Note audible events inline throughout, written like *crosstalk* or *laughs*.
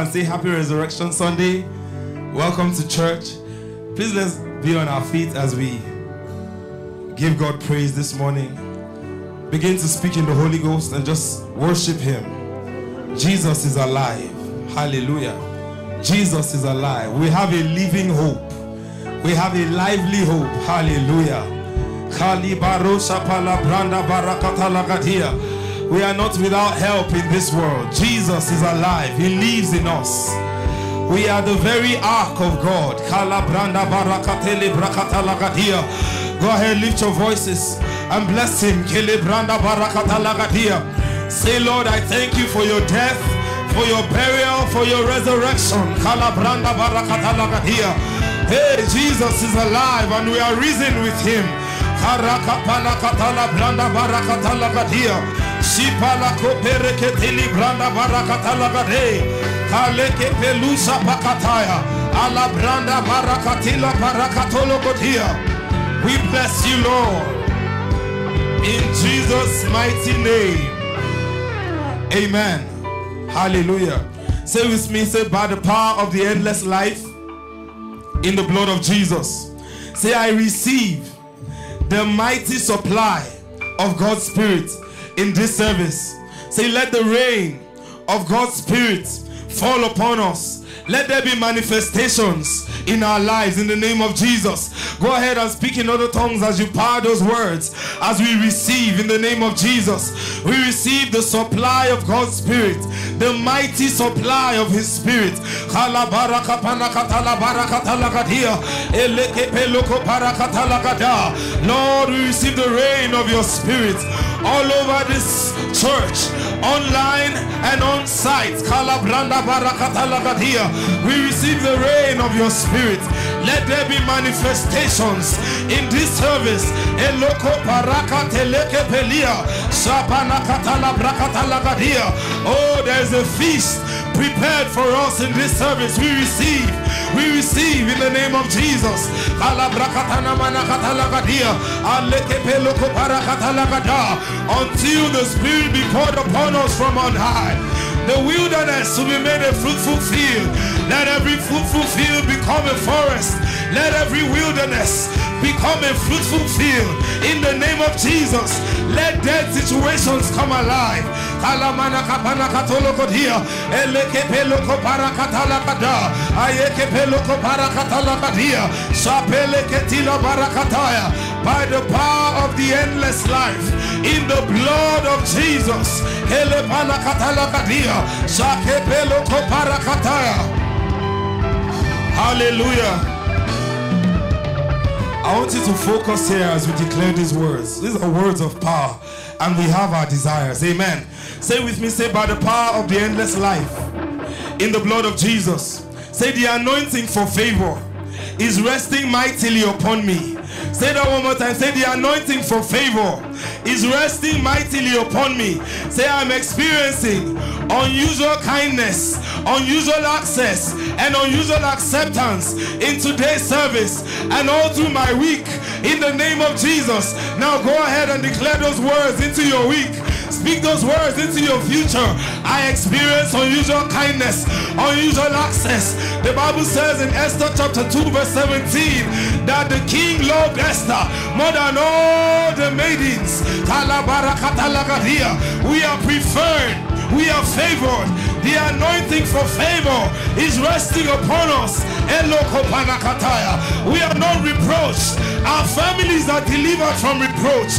and say Happy Resurrection Sunday? Welcome to church. Please let's be on our feet as we give God praise this morning. Begin to speak in the Holy Ghost and just worship Him. Jesus is alive. Hallelujah. Jesus is alive. We have a living hope. We have a lively hope. Hallelujah. We are not without help in this world. Jesus is alive. He lives in us. We are the very ark of God. Go ahead, lift your voices and bless him. Say, Lord, I thank you for your death, for your burial, for your resurrection. Hey, Jesus is alive and we are risen with him. Shipala kopere ketili branda barakatala gade. Kaleke pelusa pakataya. Ala branda barakatila barakatolo godia. We bless you, Lord. In Jesus' mighty name. Amen. Hallelujah. Say with me, say by the power of the endless life in the blood of Jesus. Say, I receive the mighty supply of God's Spirit in this service. Say, let the rain of God's Spirit fall upon us. Let there be manifestations in our lives in the name of Jesus. Go ahead and speak in other tongues as you power those words as we receive in the name of Jesus. We receive the supply of God's Spirit, the mighty supply of His Spirit. Lord, we receive the rain of your Spirit all over this church, online and on site. We receive the rain of your Spirit. Let there be manifestations in this service. Oh, there's a feast prepared for us in this service. We receive. We receive in the name of Jesus. Until the Spirit be poured upon us from on high the wilderness to be made a fruitful field. Let every fruitful field become a forest. Let every wilderness become a fruitful field. In the name of Jesus, let dead situations come alive. By the power of the endless life. In the blood of Jesus. Hallelujah. I want you to focus here as we declare these words. These are words of power, and we have our desires. Amen. Say with me, say, by the power of the endless life in the blood of Jesus. Say, the anointing for favor is resting mightily upon me. Say that one more time. Say, the anointing for favor is resting mightily upon me. Say, I'm experiencing unusual kindness, unusual access, and unusual acceptance in today's service and all through my week. In the name of Jesus. Now go ahead and declare those words into your week. Speak those words into your future. I experience unusual kindness, unusual access. The Bible says in Esther chapter 2, verse 17, that the king loved Esther more than all the maidens. We are preferred. We are favored. The anointing for favor is resting upon us. We are not reproached. Our families are delivered from reproach.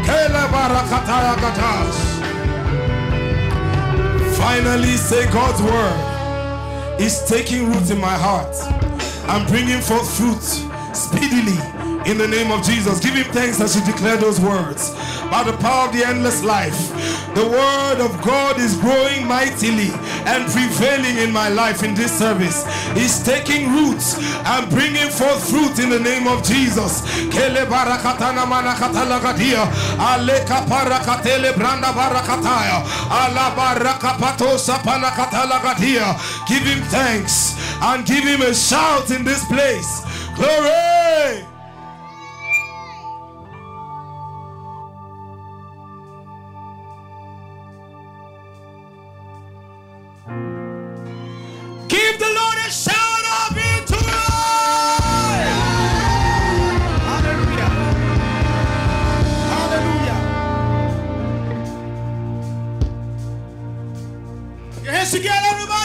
Finally, say God's word is taking root in my heart. And bringing forth fruit speedily in the name of Jesus. Give him thanks as you declare those words. By the power of the endless life, the word of God is growing mightily and prevailing in my life in this service. It's taking roots and bringing forth fruit in the name of Jesus. Give him thanks and give him a shout in this place. Glory! Together, everybody!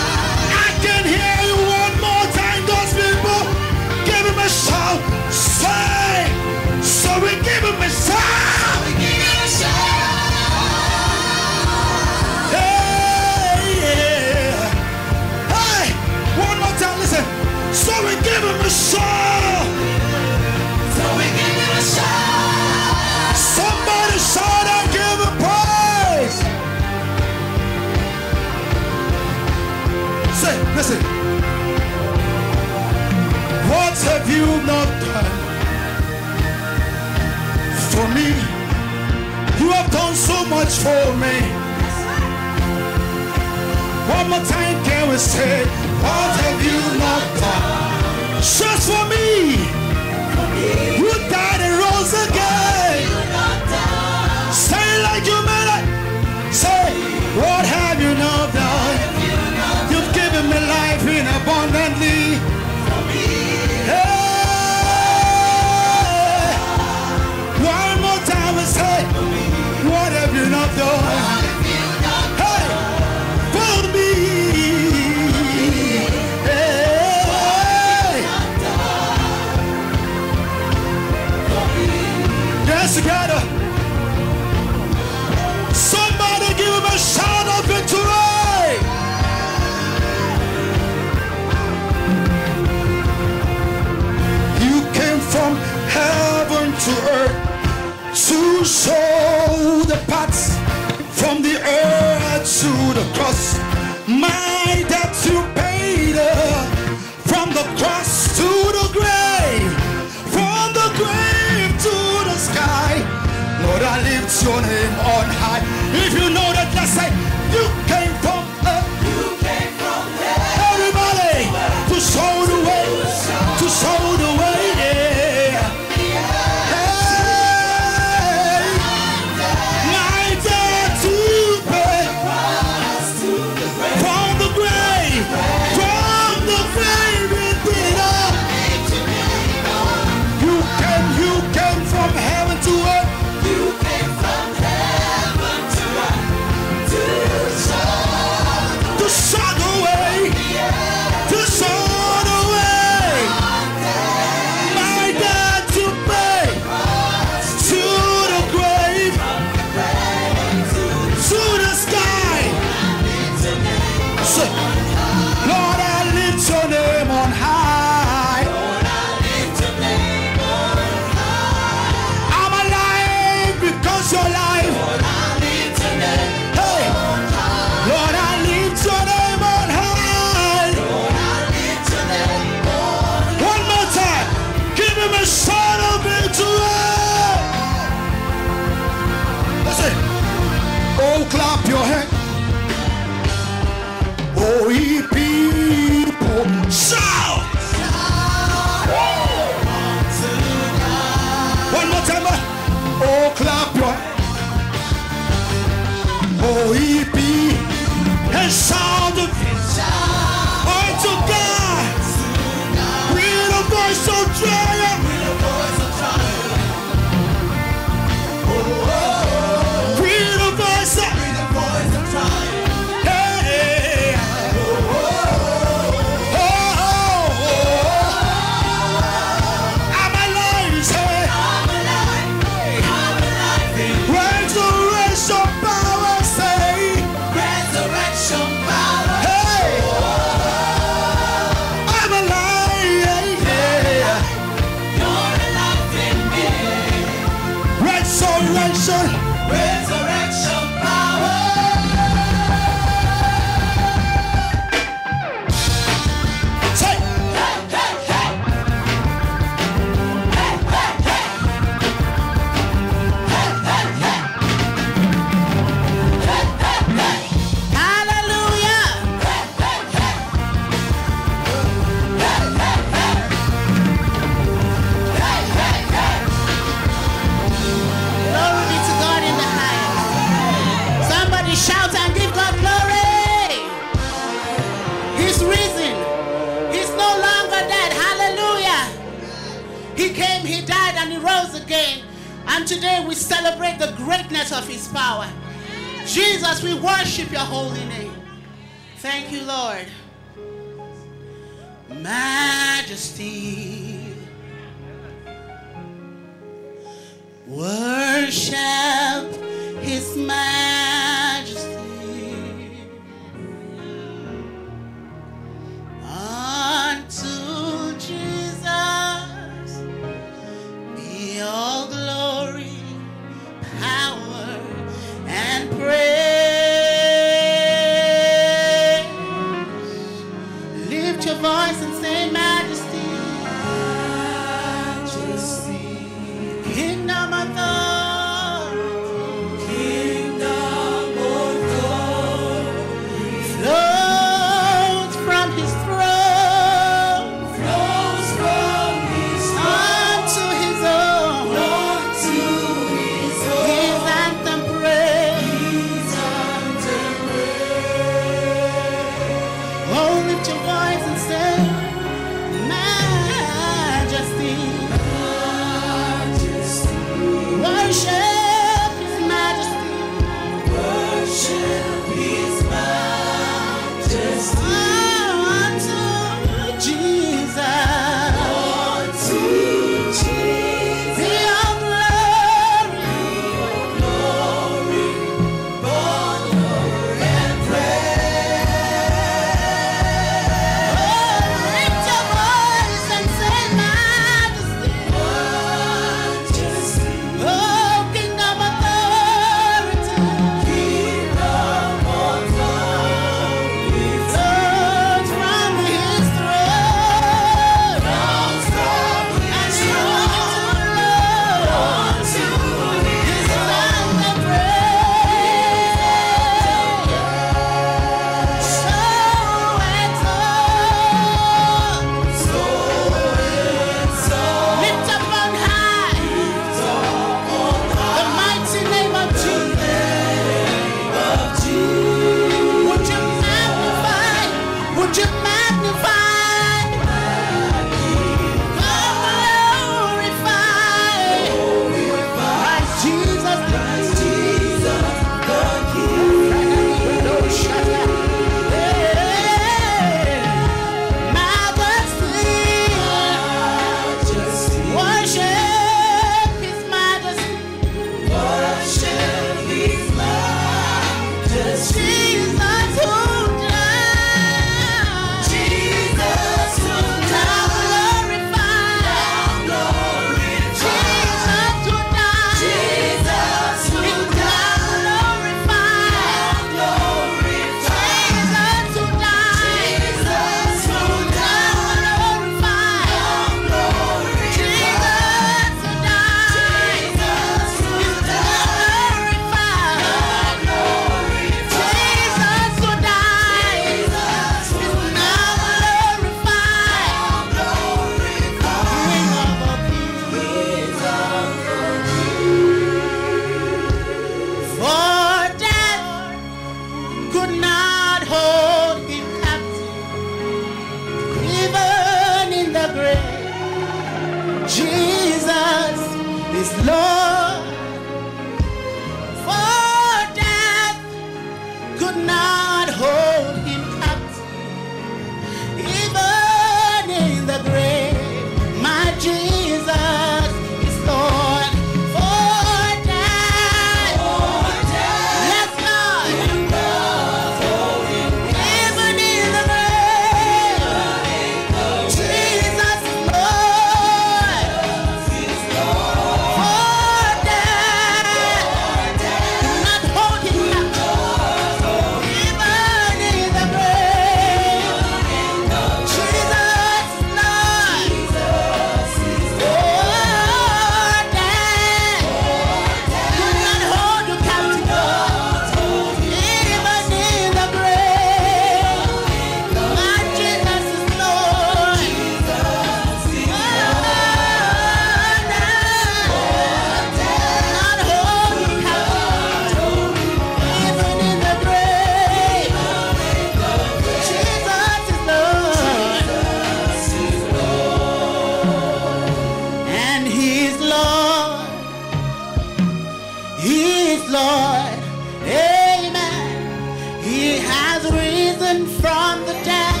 Lord. Amen. He has risen from the dead.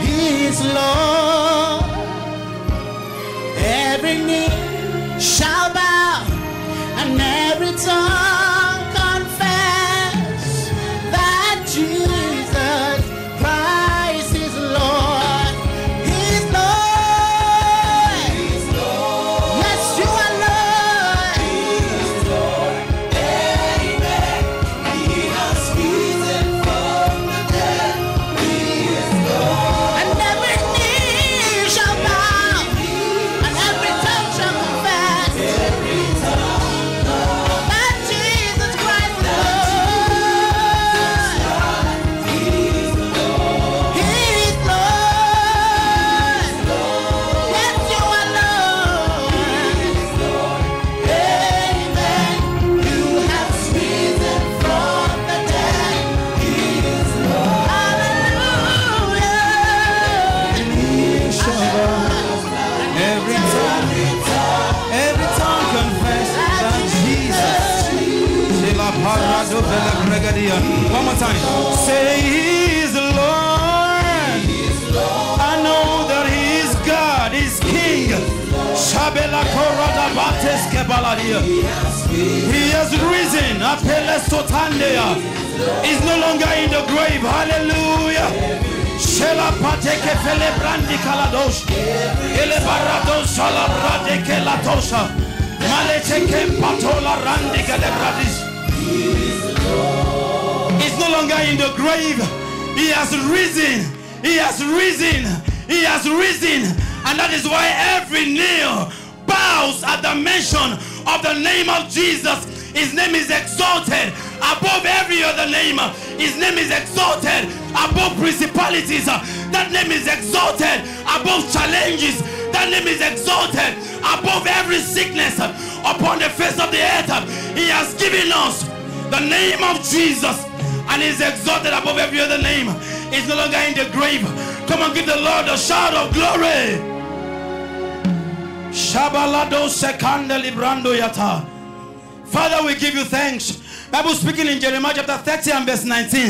He is Lord. Every knee shall bow and every tongue Apele sotandea. He's no longer in the grave. Hallelujah. Shela pateke fele brandi kaladosh. Ele barados sala brade ke latosha. Male teke patola randi kele bradis. He's no longer in the grave. He has risen. He has risen. He has risen. And that is why every knee bows at the mention of the name of Jesus. His name is exalted above every other name. His name is exalted above principalities. That name is exalted above challenges. That name is exalted above every sickness upon the face of the earth. He has given us the name of Jesus and is exalted above every other name. He's no longer in the grave. Come on, give the Lord a shout of glory. Shabalado sekanda librando yata. Father, we give you thanks. Bible speaking in Jeremiah chapter 30 and verse 19.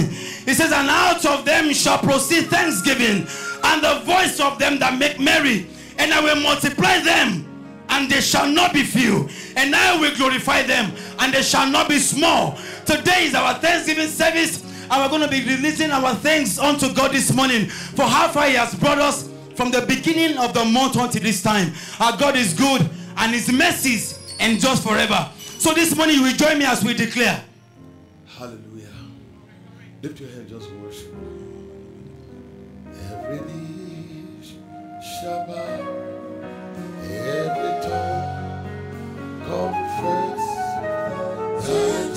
It says, And out of them shall proceed thanksgiving, and the voice of them that make merry, and I will multiply them, and they shall not be few, and I will glorify them, and they shall not be small. Today is our Thanksgiving service, and we're going to be releasing our thanks unto God this morning for how far He has brought us from the beginning of the month until this time. Our God is good, and His mercies endures forever. So this morning, you will join me as we declare. Hallelujah. Lift your hand, just worship. Every knee shall bow, every tongue confess that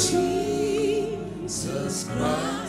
Jesus Christ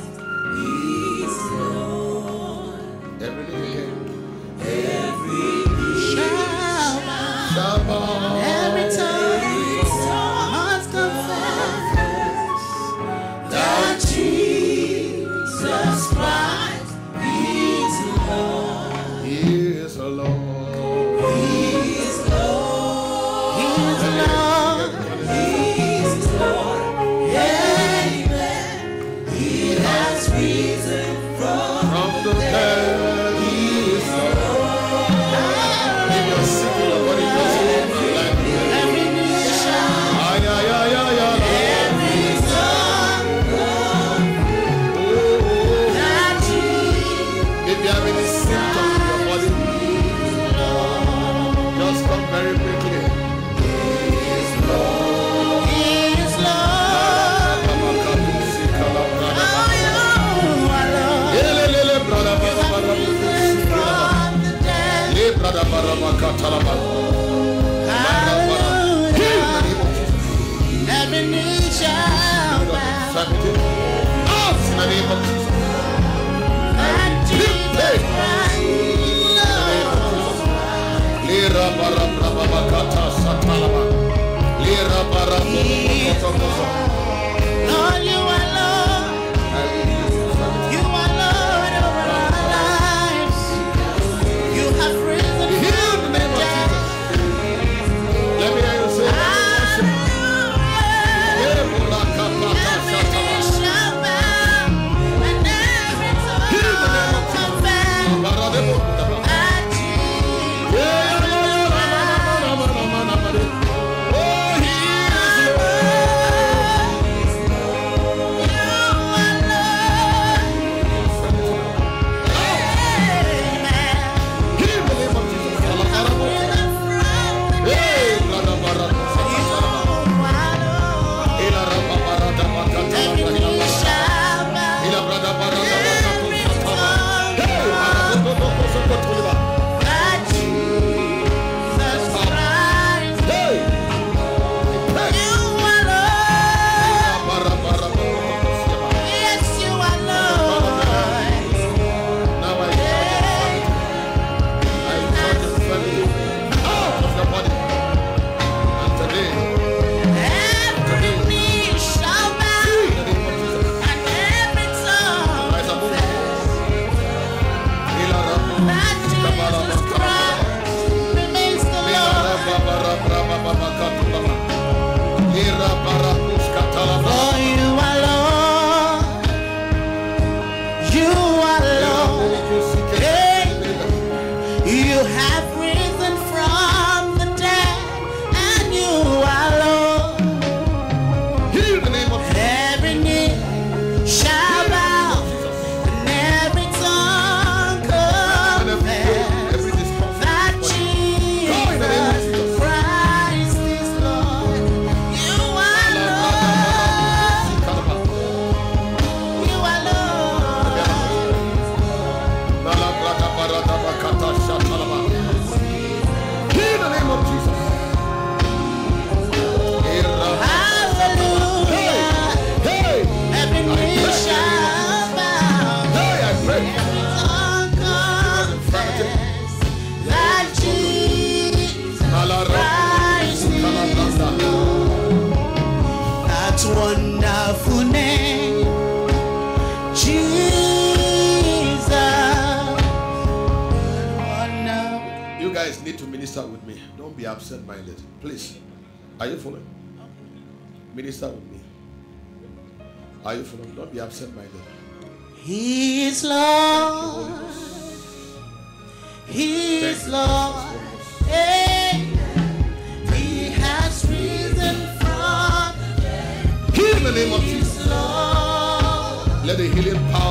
Minister with me. Are you from? Don't be absent minded. He is Lord. He is Lord. precious Holy Ghost. Hey, He has risen from Heal in the name of Jesus. Lord. Let the healing power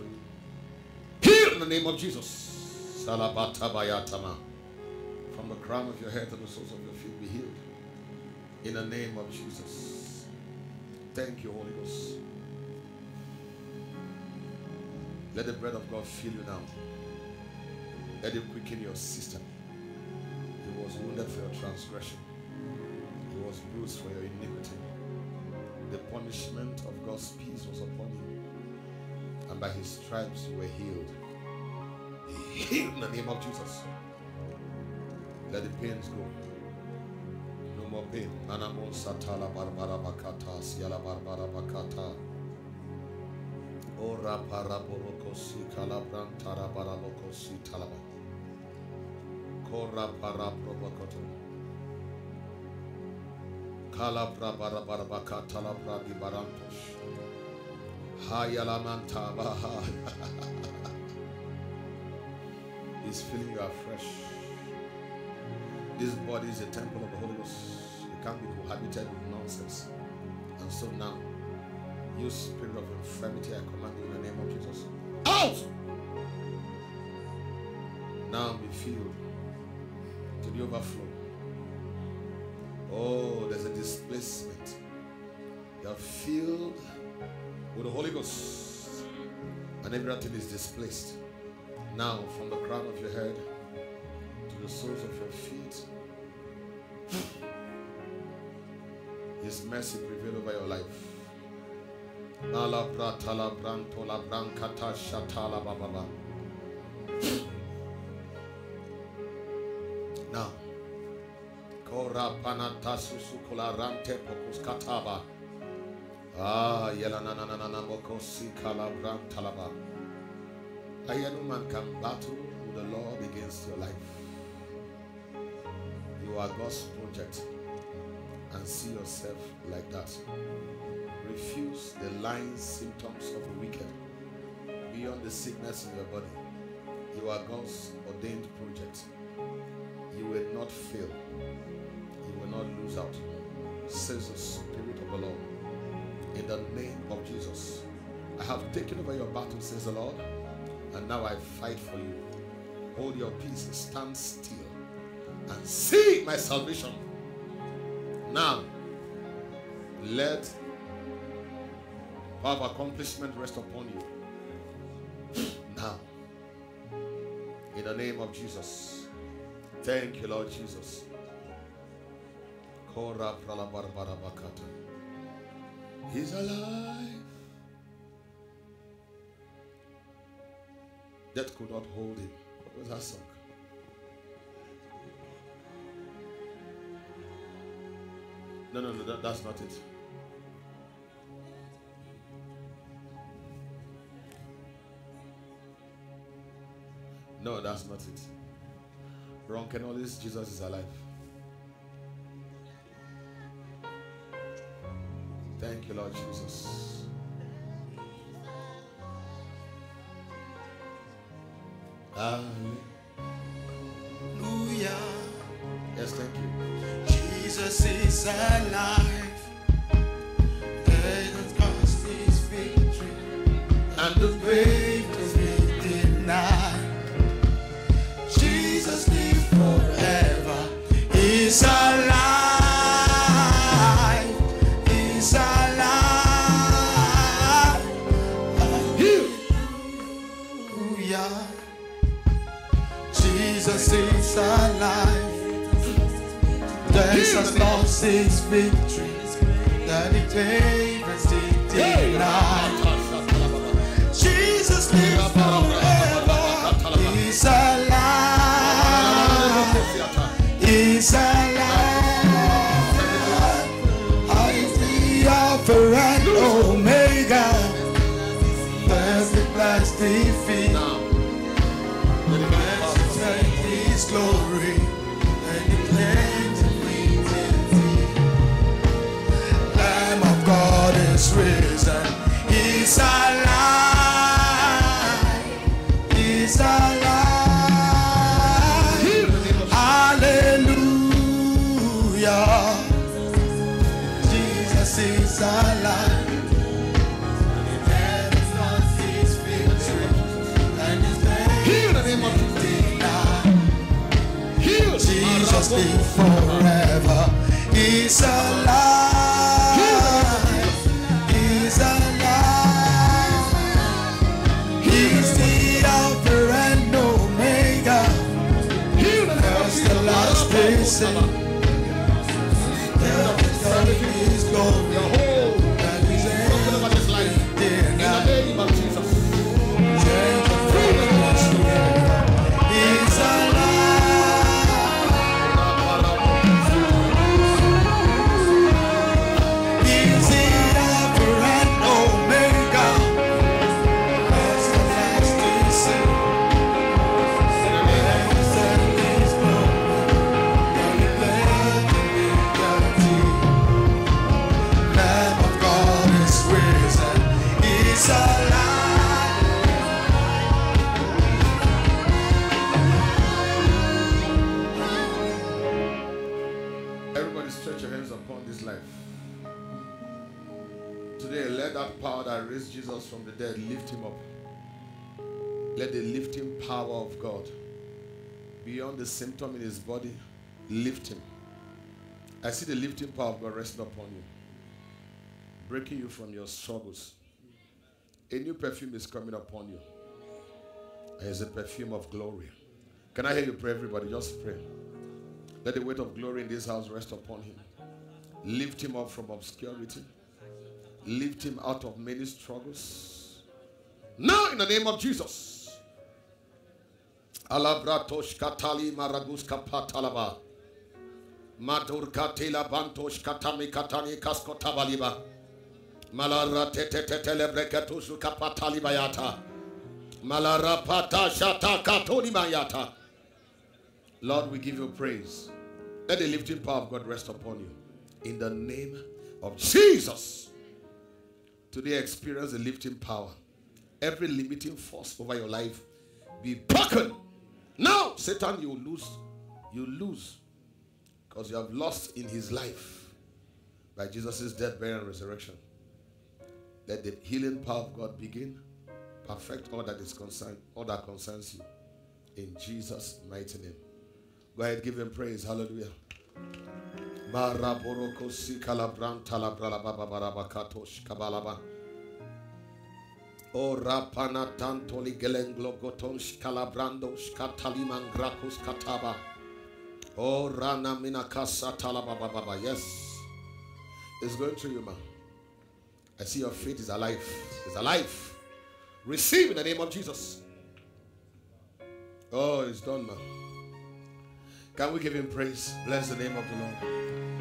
you. Heal in the name of Jesus. From the crown of your head to the soles of your feet, be healed. In the name of Jesus. Thank you, Holy Ghost. Let the bread of God fill you now. Let it quicken your system. He was wounded for your transgression. He was bruised for your iniquity. The punishment of God's peace was upon you. By his stripes you were healed. In the name of Jesus. Let the pains go. No more pain. Nanamo satala barbara bakata siala barbara bakata. Ora paraboroko si kalabran tarabaraboko si talaba. Kora paraprobokoto. Kalabra barabara bakata labra di barantosh. He's filling you afresh. This body is a temple of the Holy Ghost. You can't be cohabited with nonsense. And so now, you spirit of infirmity, I command you in the name of Jesus. Out! Now be filled to the overflow. Oh, there's a displacement. You are filled with the Holy Ghost, and everything is displaced. Now, from the crown of your head to the soles of your feet, His mercy prevail over your life. Now, Kora panata susukola rante. Ah, kalabram talaba. No man can battle with the Lord against your life. You are God's project and see yourself like that. Refuse the lying symptoms of the wicked beyond the sickness in your body. You are God's ordained project. You will not fail. You will not lose out. Says the Spirit of the Lord. In the name of Jesus. I have taken over your battle, says the Lord, and now I fight for you. Hold your peace, stand still, and see my salvation. Now, let power of accomplishment rest upon you. Now, in the name of Jesus. Thank you, Lord Jesus. Kora pralabarbarabakata. He's alive. Death could not hold him. What was that song? No, no, no, that, that's not it. No, that's not it. Ron Kenoly's, Jesus is alive. Lord Jesus. Hallelujah. Symptom in his body, lift him. I see the lifting power of God resting upon you, breaking you from your struggles. A new perfume is coming upon you. It's a perfume of glory. Can I hear you pray, everybody? Just pray. Let the weight of glory in this house rest upon him. Lift him up from obscurity. Lift him out of many struggles. Now, in the name of Jesus. Alabratosh katali maragus kapatalaba. Matur katila bantosh katami katani kaskota baliba. Malara tete tete lebreketushu kapatali bayata. Malara pata shata katoni bayata. Lord, we give you praise. Let the lifting power of God rest upon you. In the name of Jesus. Today, experience the lifting power. Every limiting force over your life be broken. Now, Satan, you lose. You lose. Because you have lost in his life by Jesus' death, burial, and resurrection. Let the healing power of God begin. Perfect all that is concerned, all that concerns you. In Jesus' mighty name. Go ahead, give him praise. Hallelujah. O rapana tantoli gelenglo gotonsh kalabrandos kataliman grakus kataba. O rana minakasa talababa baba. Yes. It's going through you, man. I see your faith is alive. It's alive. Receive in the name of Jesus. Oh, it's done, man. Can we give him praise? Bless the name of the Lord.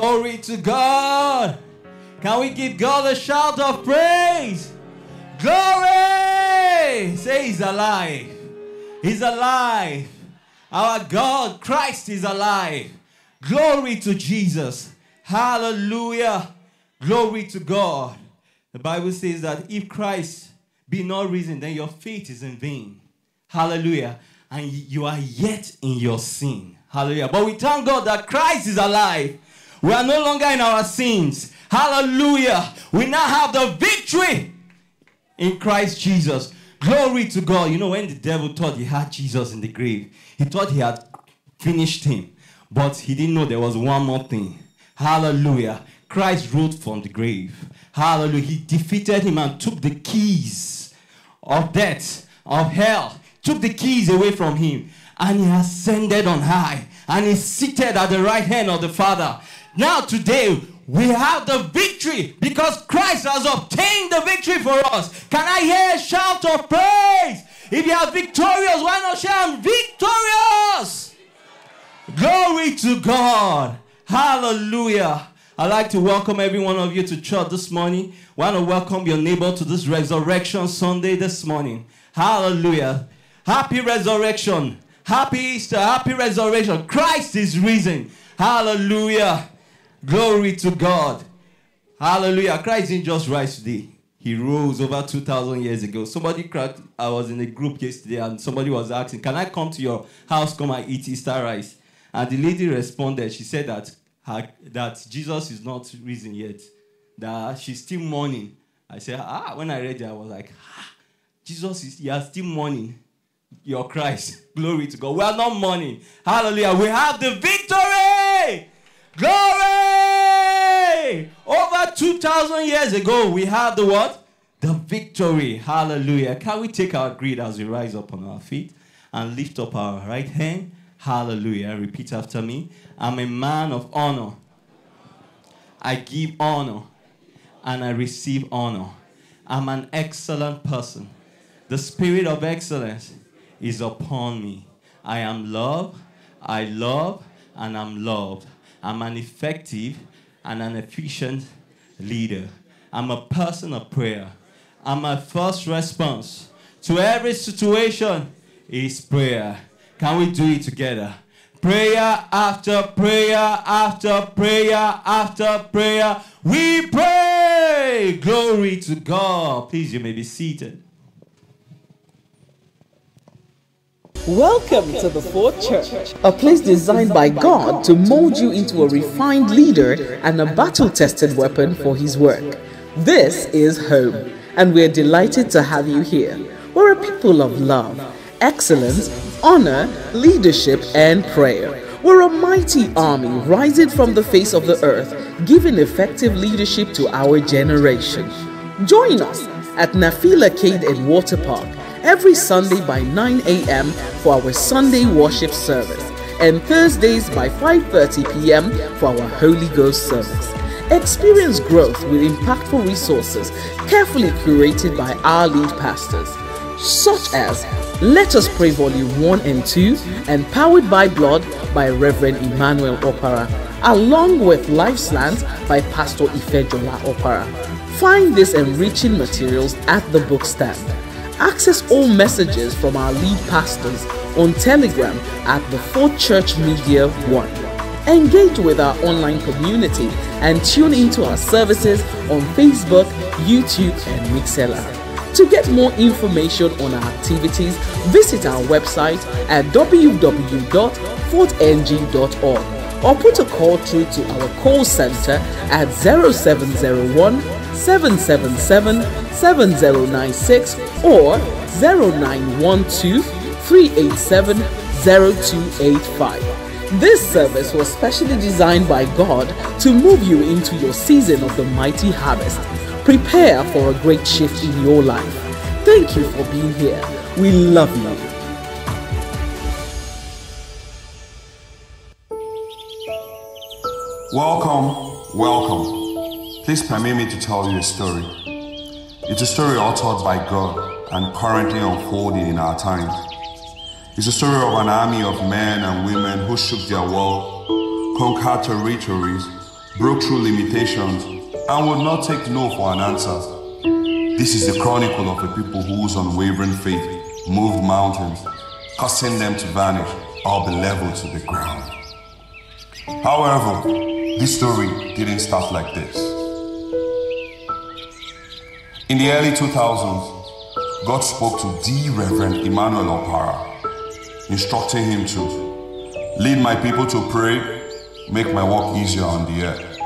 Glory to God. Can we give God a shout of praise? Glory! Say He's alive. He's alive. Our God, Christ, is alive. Glory to Jesus. Hallelujah. Glory to God. The Bible says that if Christ be not risen, then your faith is in vain. Hallelujah. And you are yet in your sin. Hallelujah. But we thank God that Christ is alive. We are no longer in our sins. Hallelujah. We now have the victory in Christ Jesus. Glory to God. You know, when the devil thought he had Jesus in the grave, he thought he had finished him. But he didn't know there was one more thing. Hallelujah. Christ rose from the grave. Hallelujah. He defeated him and took the keys of death, of hell, took the keys away from him. And he ascended on high and is seated at the right hand of the Father. Now, today, we have the victory because Christ has obtained the victory for us. Can I hear a shout of praise? If you are victorious, why not shout, I'm victorious? Glory to God. Hallelujah. I'd like to welcome every one of you to church this morning. Want to welcome your neighbor to this Resurrection Sunday this morning. Hallelujah. Happy resurrection. Happy Easter. Happy resurrection. Christ is risen. Hallelujah. Glory to God. Hallelujah. Christ didn't just rise today. He rose over 2,000 years ago. Somebody cracked, I was in a group yesterday and somebody was asking, Can I come to your house, come and eat Easter rice? And the lady responded, She said that, her, that Jesus is not risen yet, that she's still mourning. I said, Ah, when I read it, I was like, ah, Jesus is, you are still mourning your Christ. *laughs* Glory to God. We are not mourning. Hallelujah. We have the victory. Glory! Over 2,000 years ago, we have the what? The victory. Hallelujah. Can we take our greed as we rise up on our feet and lift up our right hand? Hallelujah. Repeat after me. I'm a man of honor. I give honor and I receive honor. I'm an excellent person. The spirit of excellence is upon me. I am loved, I love, and I'm loved. I'm an effective and an efficient leader. I'm a person of prayer. And my first response to every situation is prayer. Can we do it together? Prayer after prayer after prayer after prayer. We pray. Glory to God. Please, you may be seated. Welcome to the Fort Church, a place designed by God to mold you into a refined leader and a battle tested weapon for His work. This is home, and we're delighted to have you here. We're a people of love, excellence, honor, leadership, and prayer. We're a mighty army rising from the face of the earth, giving effective leadership to our generation. Join us at Nafil Arcade and Water Park every Sunday by 9 a.m. for our Sunday worship service and Thursdays by 5:30 p.m. for our Holy Ghost service. Experience growth with impactful resources carefully curated by our lead pastors, such as Let Us Pray Volume 1 and 2 and Powered by Blood by Reverend Emmanuel Opara, along with Life Slants by Pastor Ifejola Opara. Find these enriching materials at the bookstand. Access all messages from our lead pastors on Telegram at the Fort Church Media 1. Engage with our online community and tune into our services on Facebook, YouTube, and Mixlr. To get more information on our activities, visit our website at www.fortng.org or put a call through to our call center at 0701 777 7096 or 0912 387 0285. This service was specially designed by God to move you into your season of the mighty harvest. Prepare for a great shift in your life. Thank you for being here. We love you. Welcome, welcome. Please permit me to tell you a story. It's a story authored by God and currently unfolding in our time. It's a story of an army of men and women who shook their world, conquered territories, broke through limitations, and would not take no for an answer. This is the chronicle of a people whose unwavering faith moved mountains, causing them to vanish or be leveled to the ground. However, this story didn't start like this. In the early 2000s, God spoke to the Reverend Emmanuel Opara, instructing him to lead my people to pray, make my work easier on the earth,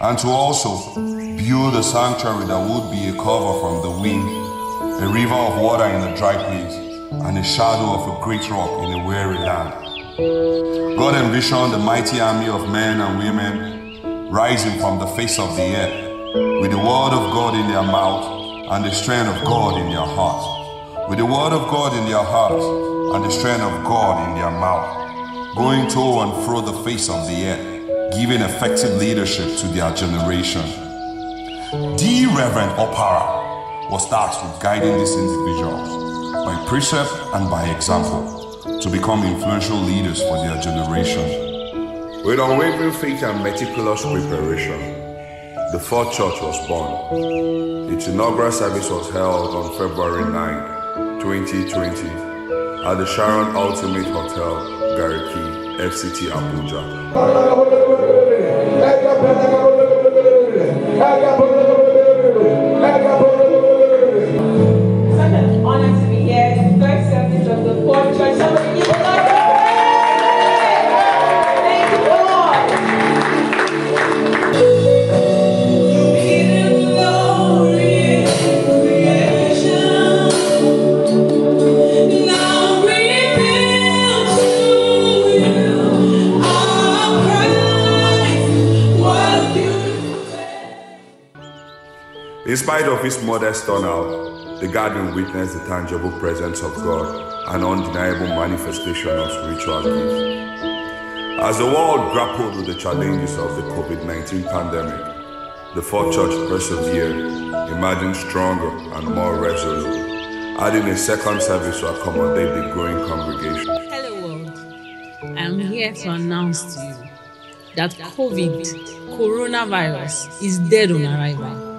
and to also build a sanctuary that would be a cover from the wind, a river of water in a dry place, and a shadow of a great rock in a weary land. God envisioned a mighty army of men and women rising from the face of the earth with the word of God in their mouth and the strength of God in their hearts. With the word of God in their hearts and the strength of God in their mouth, going to and fro the face of the earth, giving effective leadership to their generation. The Reverend Opara was tasked with guiding these individuals by precept and by example to become influential leaders for their generation. With unwavering faith and meticulous preparation, the Fort Church was born. Its inaugural service was held on February 9, 2020, at the Sharon Ultimate Hotel, Garki, FCT Abuja. In spite of its modest turnout, the garden witnessed the tangible presence of God and undeniable manifestation of spiritual gifts. As the world grappled with the challenges of the COVID 19 pandemic, the Fort Church persevered, emerging stronger and more resolute, adding a second service to accommodate the growing congregation. Hello, world. I am here to announce to you that COVID, coronavirus, is dead on arrival.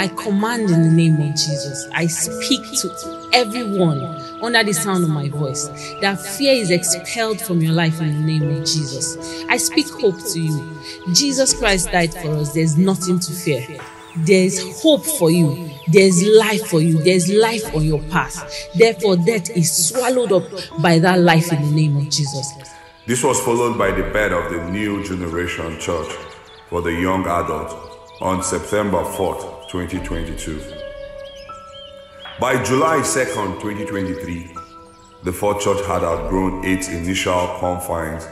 I command in the name of Jesus. I speak to everyone under the sound of my voice that fear is expelled from your life in the name of Jesus. I speak hope to you. Jesus Christ died for us. There's nothing to fear. There's hope for you. There's life for you. There's life on your path. Therefore, death is swallowed up by that life in the name of Jesus. This was followed by the birth of the New Generation Church for the young adult on September 4th, 2022. By July 2nd, 2023, the Fort Church had outgrown its initial confines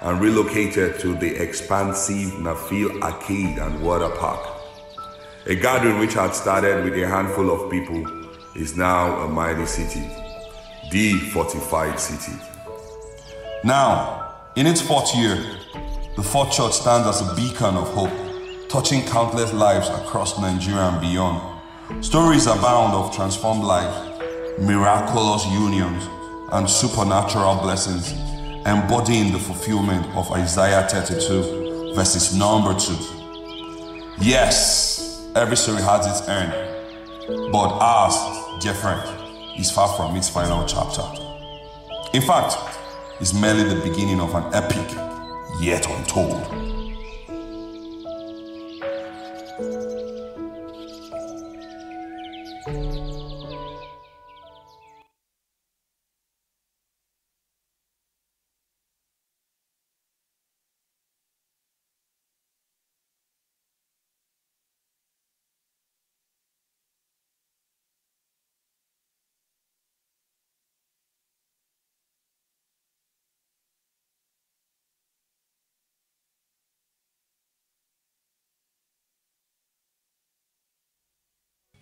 and relocated to the expansive Nafil Arcade and Water Park. A gathering which had started with a handful of people is now a mighty city, the fortified city. Now, in its fourth year, the Fort Church stands as a beacon of hope, touching countless lives across Nigeria and beyond. Stories abound of transformed lives, miraculous unions, and supernatural blessings, embodying the fulfillment of Isaiah 32, verses number 2. Yes, every story has its end, but ours, different, is far from its final chapter. In fact, it's merely the beginning of an epic yet untold.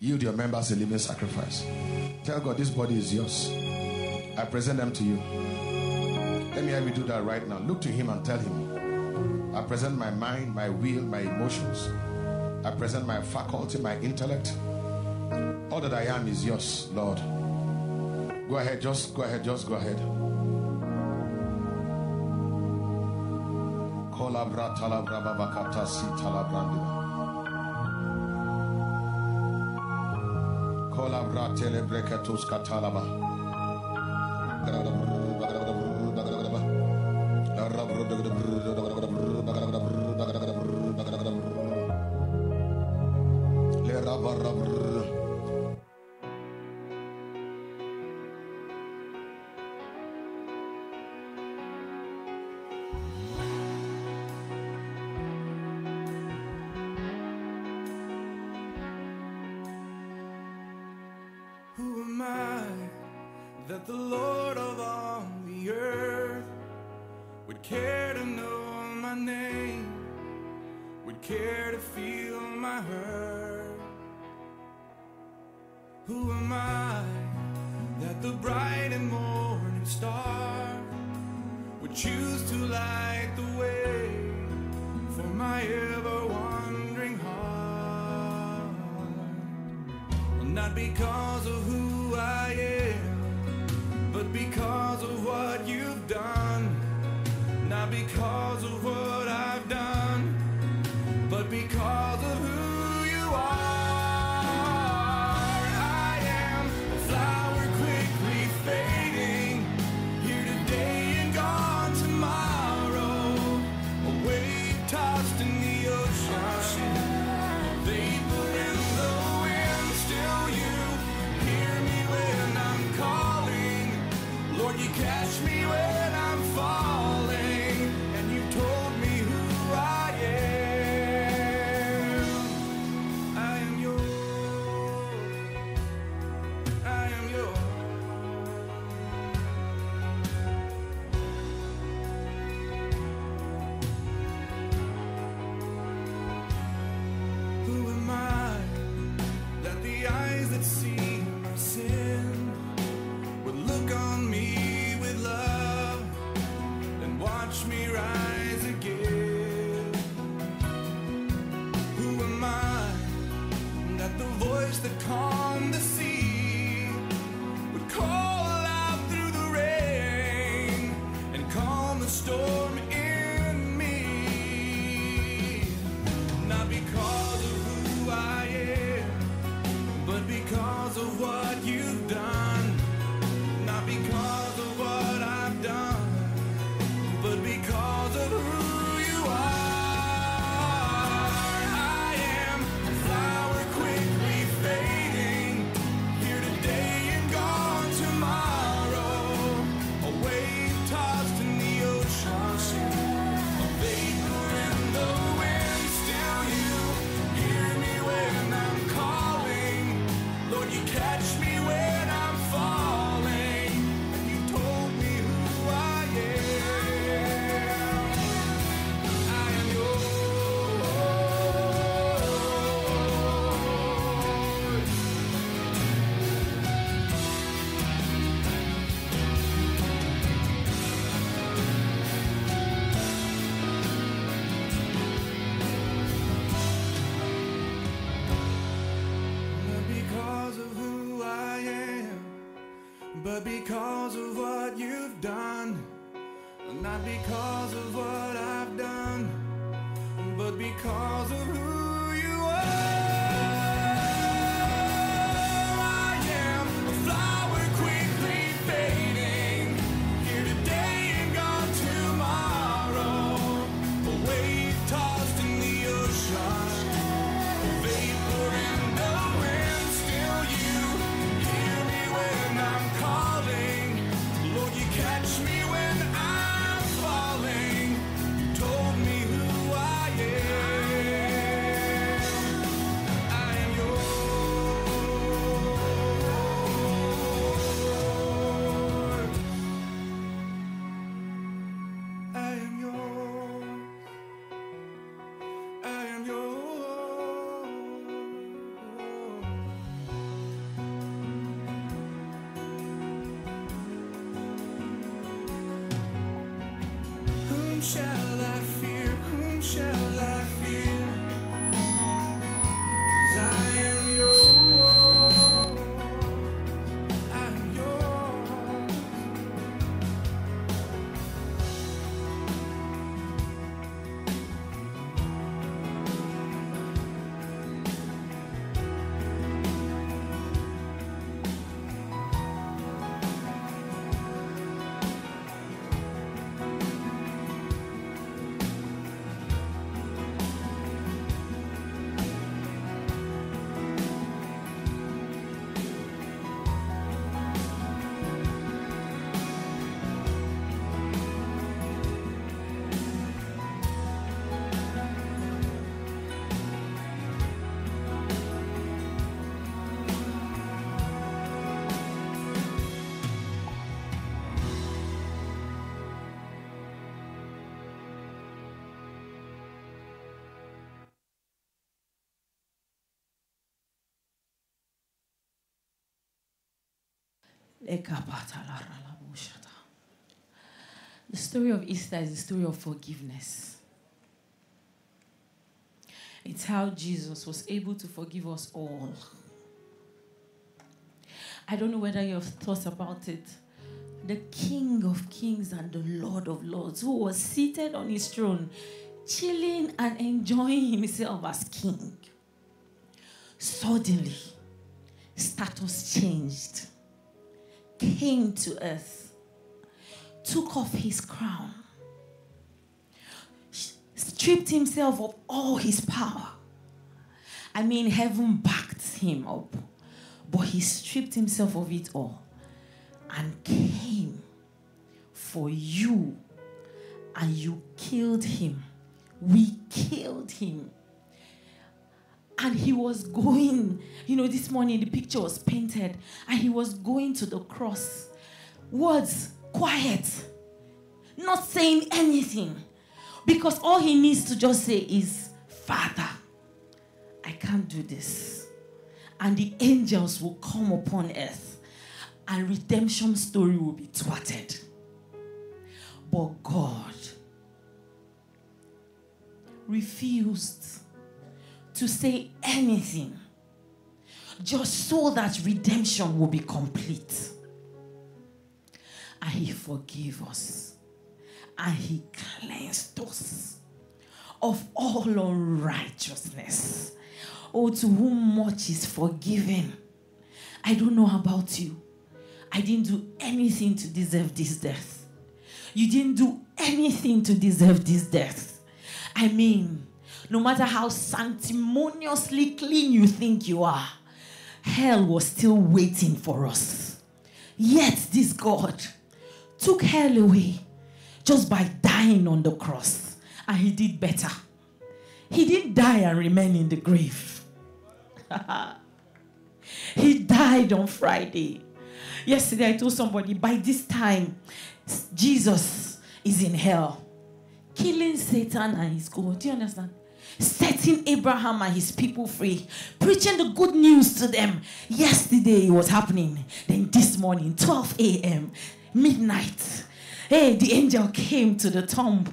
Yield your members a living sacrifice. Tell God, this body is yours. I present them to you. Let me have you do that right now. Look to Him and tell Him, I present my mind, my will, my emotions. I present my faculty, my intellect. All that I am is yours, Lord. Go ahead, just go ahead, just go ahead. Talabra babakata si talabrandina. Kolabra telebreketus katalaba. Because of who I am, but because of what you've done. Not because The story of Easter is the story of forgiveness. It's how Jesus was able to forgive us all. I don't know whether you have thought about it. The King of Kings and the Lord of Lords, who was seated on his throne, chilling and enjoying himself as king. Suddenly, status changed, came to earth, took off his crown, stripped himself of all his power. I mean, heaven backed him up, but he stripped himself of it all and came for you, and you killed him. We killed him. And he was going, you know, this morning the picture was painted, and he was going to the cross. Words, quiet, not saying anything. Because all he needs to just say is, Father, I can't do this. And the angels will come upon earth, and redemption story will be thwarted. But God refused to say anything just so that redemption will be complete. And He forgave us and He cleansed us of all unrighteousness. Oh, to whom much is forgiven. I don't know about you. I didn't do anything to deserve this death. You didn't do anything to deserve this death. I mean, no matter how sanctimoniously clean you think you are, hell was still waiting for us. Yet, this God took hell away just by dying on the cross. And he did better. He didn't die and remain in the grave. *laughs* he died on Friday. Yesterday, I told somebody by this time, Jesus is in hell, killing Satan and his God. Do you understand? Setting Abraham and his people free, preaching the good news to them. Yesterday, it was happening. Then this morning, 12 a.m., midnight, hey, the angel came to the tomb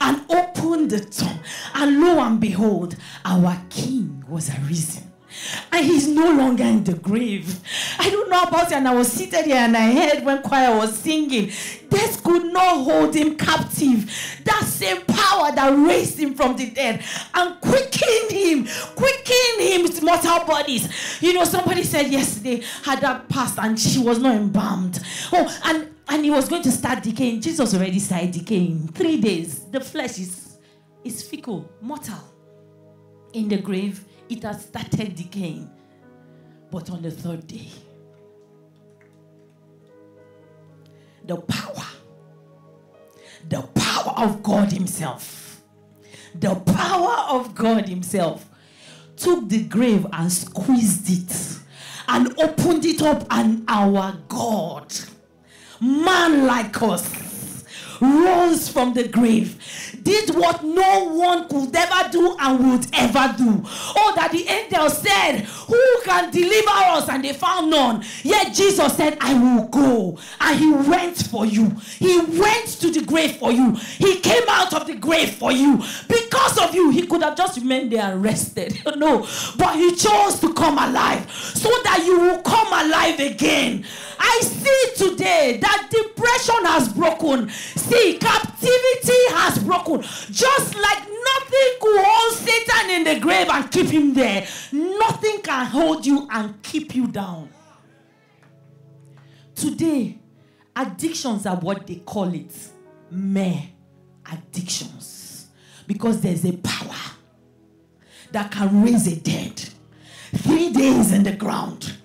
and opened the tomb. And lo and behold, our king was arisen. And he's no longer in the grave. I don't know about you, and I was seated here and I heard when choir was singing. Death could not hold him captive. That same power that raised him from the dead and quickened him, quickened him with mortal bodies. You know, somebody said yesterday had that passed and she was not embalmed. Oh, and and he was going to start decaying. Jesus already started decaying. Three days. The flesh is is fickle, mortal. In the grave, it has started decaying. But on the third day, the power, the power of God Himself, the power of God Himself took the grave and squeezed it and opened it up, and our God, man like us, rose from the grave, did what no one could ever do and would ever do. Oh, that the angel said, Who can deliver us? And they found none. Yet Jesus said, I will go. And he went for you. He went to the grave for you. He came out of the grave for you. Because of you, he could have just remained there and rested. *laughs* no, but he chose to come alive so that you will come alive again. I see today that depression has broken. See, captivity has broken. Just like nothing could hold Satan in the grave and keep him there, nothing can hold you and keep you down. Today, addictions are what they call it mere addictions. Because there's a power that can raise a dead. Three days in the ground.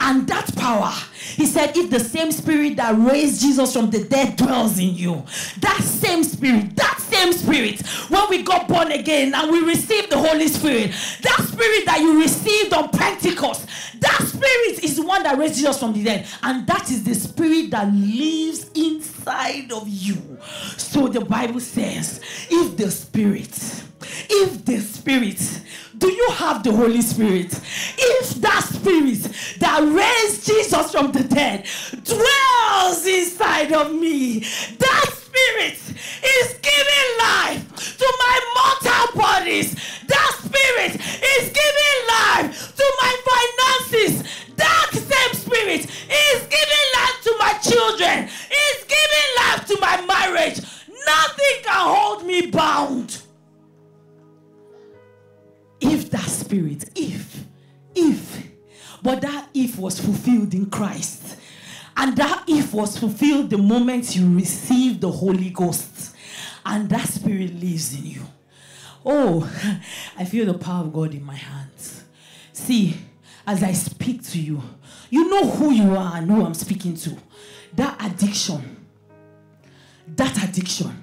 And that power, he said, if the same spirit that raised Jesus from the dead dwells in you, that same spirit, that same spirit, when we got born again and we received the Holy Spirit, that spirit that you received on Pentecost, that spirit is the one that raised Jesus from the dead. And that is the spirit that lives inside of you. So the Bible says, if the spirit, if the spirit, do you have the Holy Spirit? If that spirit that raised Jesus from the dead dwells inside of me, that spirit is giving life to my mortal bodies. That spirit is giving life to my finances. That same spirit is giving life to my children. Is giving life to my marriage. Nothing can hold me bound if that spirit, if, if, but that if was fulfilled in Christ, and that if was fulfilled the moment you received the Holy Ghost, and that spirit lives in you. Oh, *laughs* I feel the power of God in my hands. See, as I speak to you, you know who you are and who I'm speaking to. That addiction, that addiction,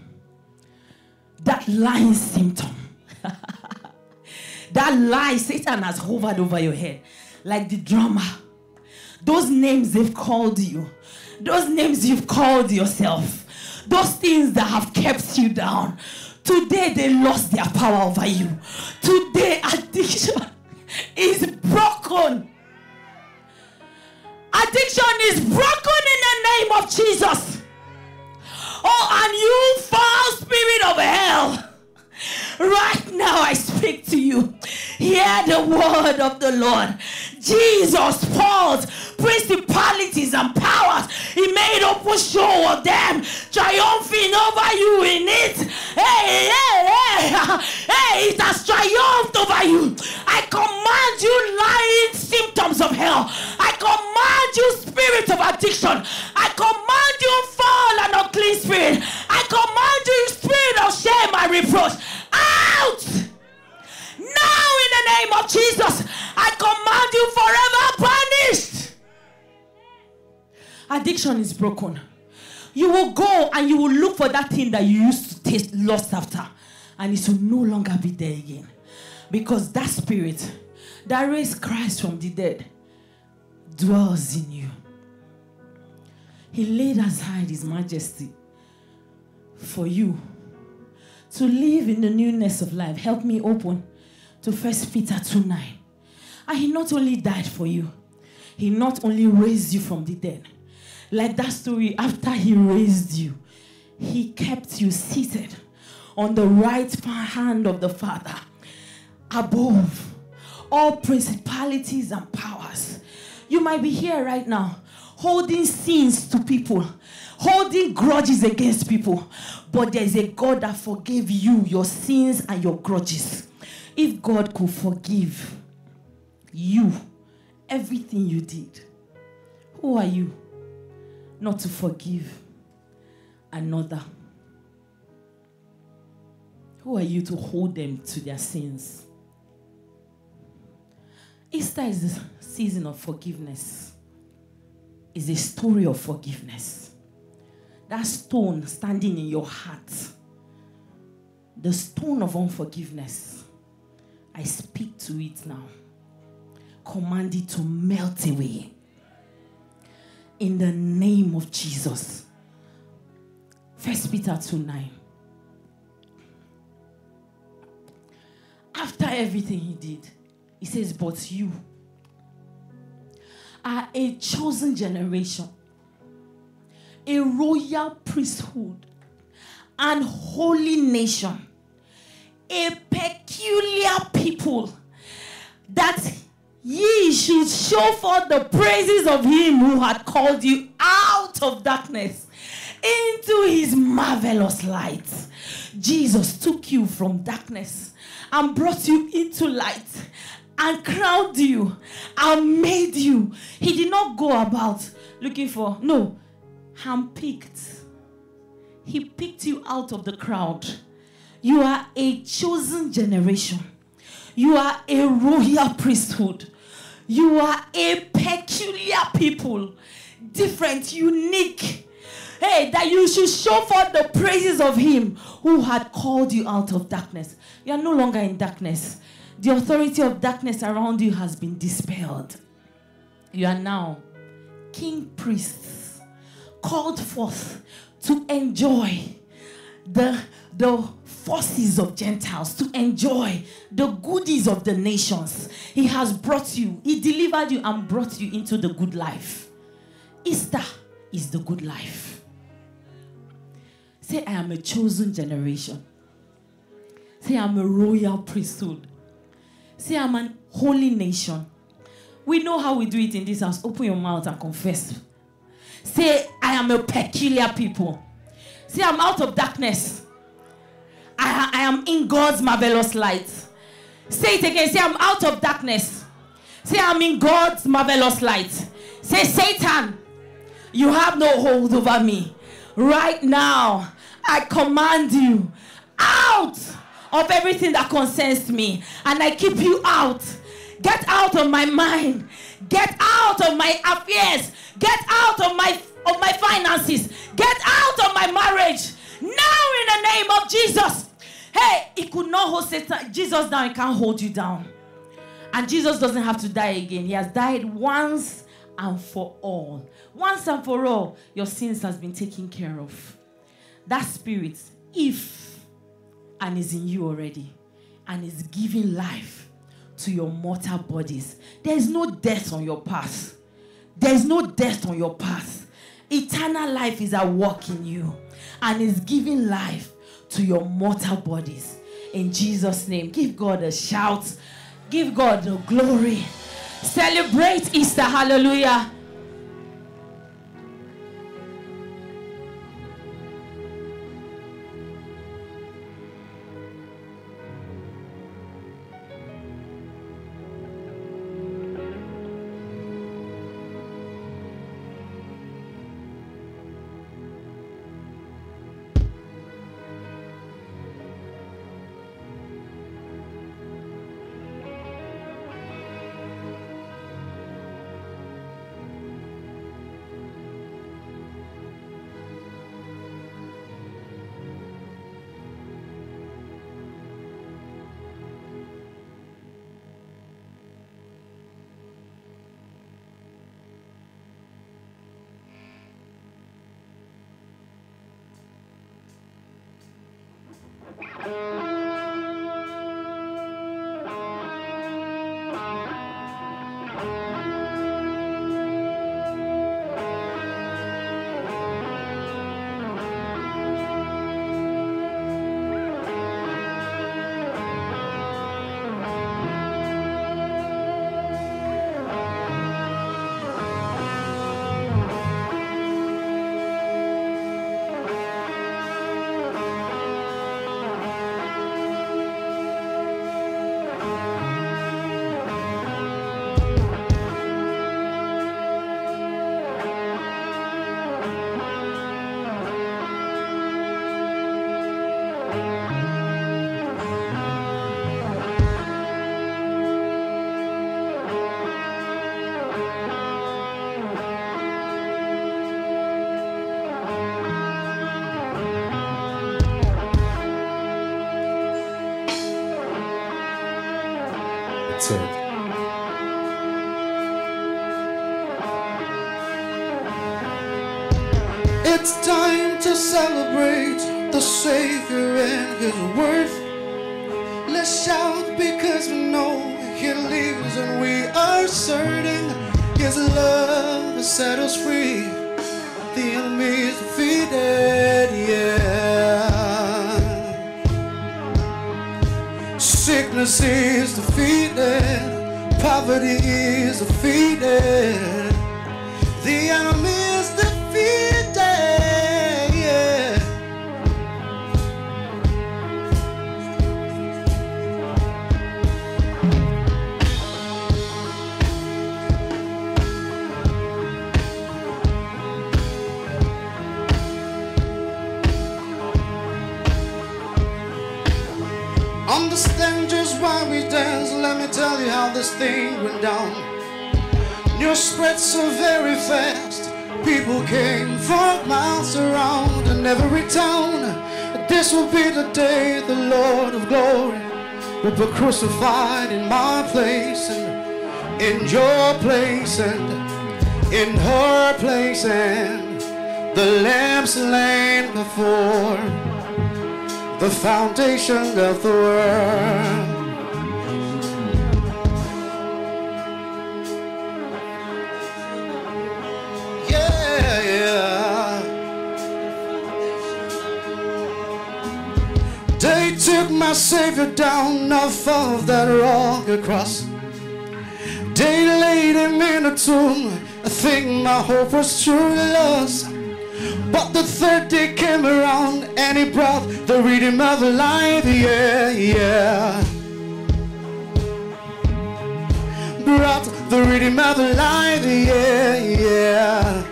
that lying symptom *laughs* that lie Satan has hovered over your head, like the drama. Those names they've called you, those names you've called yourself, those things that have kept you down. Today they lost their power over you. Today addiction *laughs* is broken. Addiction is broken in the name of Jesus. Oh, and you foul spirit of hell. Right now, I speak to you. Hear the word of the Lord. Jesus fought principalities and powers. He made open show of them, triumphing over you in it. Hey, hey, hey, hey, it has triumphed over you. I command you, lying symptoms of hell. I command you, spirit of addiction. I command you, foul and unclean spirit. I command you, spirit of shame and reproach. Out! Now, in the name of Jesus, I command you forever banished. Addiction is broken. You will go and you will look for that thing that you used to taste lost after, and it will no longer be there again. Because that spirit that raised Christ from the dead dwells in you. He laid aside his majesty for you to live in the newness of life. Help me open to First Peter 2 9. And he not only died for you, he not only raised you from the dead. Like that story, after he raised you, he kept you seated on the right hand of the Father, above all principalities and powers. You might be here right now holding sins to people, holding grudges against people, but there's a God that forgave you your sins and your grudges. If God could forgive you everything you did, who are you not to forgive another? Who are you to hold them to their sins? Easter is a season of forgiveness. Is a story of forgiveness. That stone standing in your heart, the stone of unforgiveness, I speak to it now. Command it to melt away. In the name of Jesus. First Peter 2 9. After everything he did, he says, But you are a chosen generation, a royal priesthood, and holy nation, a peculiar people, that ye should show forth the praises of him who had called you out of darkness into his marvelous light. Jesus took you from darkness and brought you into light and crowned you and made you. He did not go about looking for, no, handpicked. He picked you out of the crowd. You are a chosen generation. You are a royal priesthood. You are a peculiar people, different, unique. Hey, that you should show forth the praises of Him who had called you out of darkness. You are no longer in darkness. The authority of darkness around you has been dispelled. You are now king priests, called forth to enjoy the, the forces of Gentiles, to enjoy the goodies of the nations. He has brought you, He delivered you and brought you into the good life. Easter is the good life. Say, I am a chosen generation. Say, I'm a royal priesthood. Say, I'm an holy nation. We know how we do it in this house. Open your mouth and confess. Say, I am a peculiar people. Say, I'm out of darkness. I, I am in God's marvelous light. Say it again. Say, I'm out of darkness. Say, I'm in God's marvelous light. Say, Satan, you have no hold over me. Right now, I command you out of everything that concerns me, and I keep you out. Get out of my mind. Get out of my affairs. Get out of my of my finances. Get out of my marriage. Now in the name of Jesus. Hey, he could not hold Satan. Jesus now he can't hold you down. And Jesus doesn't have to die again. He has died once and for all. Once and for all, your sins has been taken care of. That spirit, if and is in you already, and is giving life to your mortal bodies. There is no death on your path. There is no death on your path. Eternal life is at work in you and is giving life to your mortal bodies. In Jesus' name, give God a shout. Give God the glory. Celebrate Easter. Hallelujah. It's time to celebrate the Savior and His worth. Let's shout because we know He lives and we are certain His love has set us free. The enemy is defeated, yeah. Sickness is defeated, poverty is defeated. Why we dance. Let me tell you how this thing went down. News spread so very fast. People came from miles around in every town. This will be the day the Lord of glory will be crucified in my place and in your place and in her place and the lamb slain before the foundation of the world. Savior down off of that rock cross. They laid him in a tomb. I think my hope was truly lost. But the third day came around and he brought the redeemer of life, yeah, yeah. Brought the redeemer of life, yeah, yeah.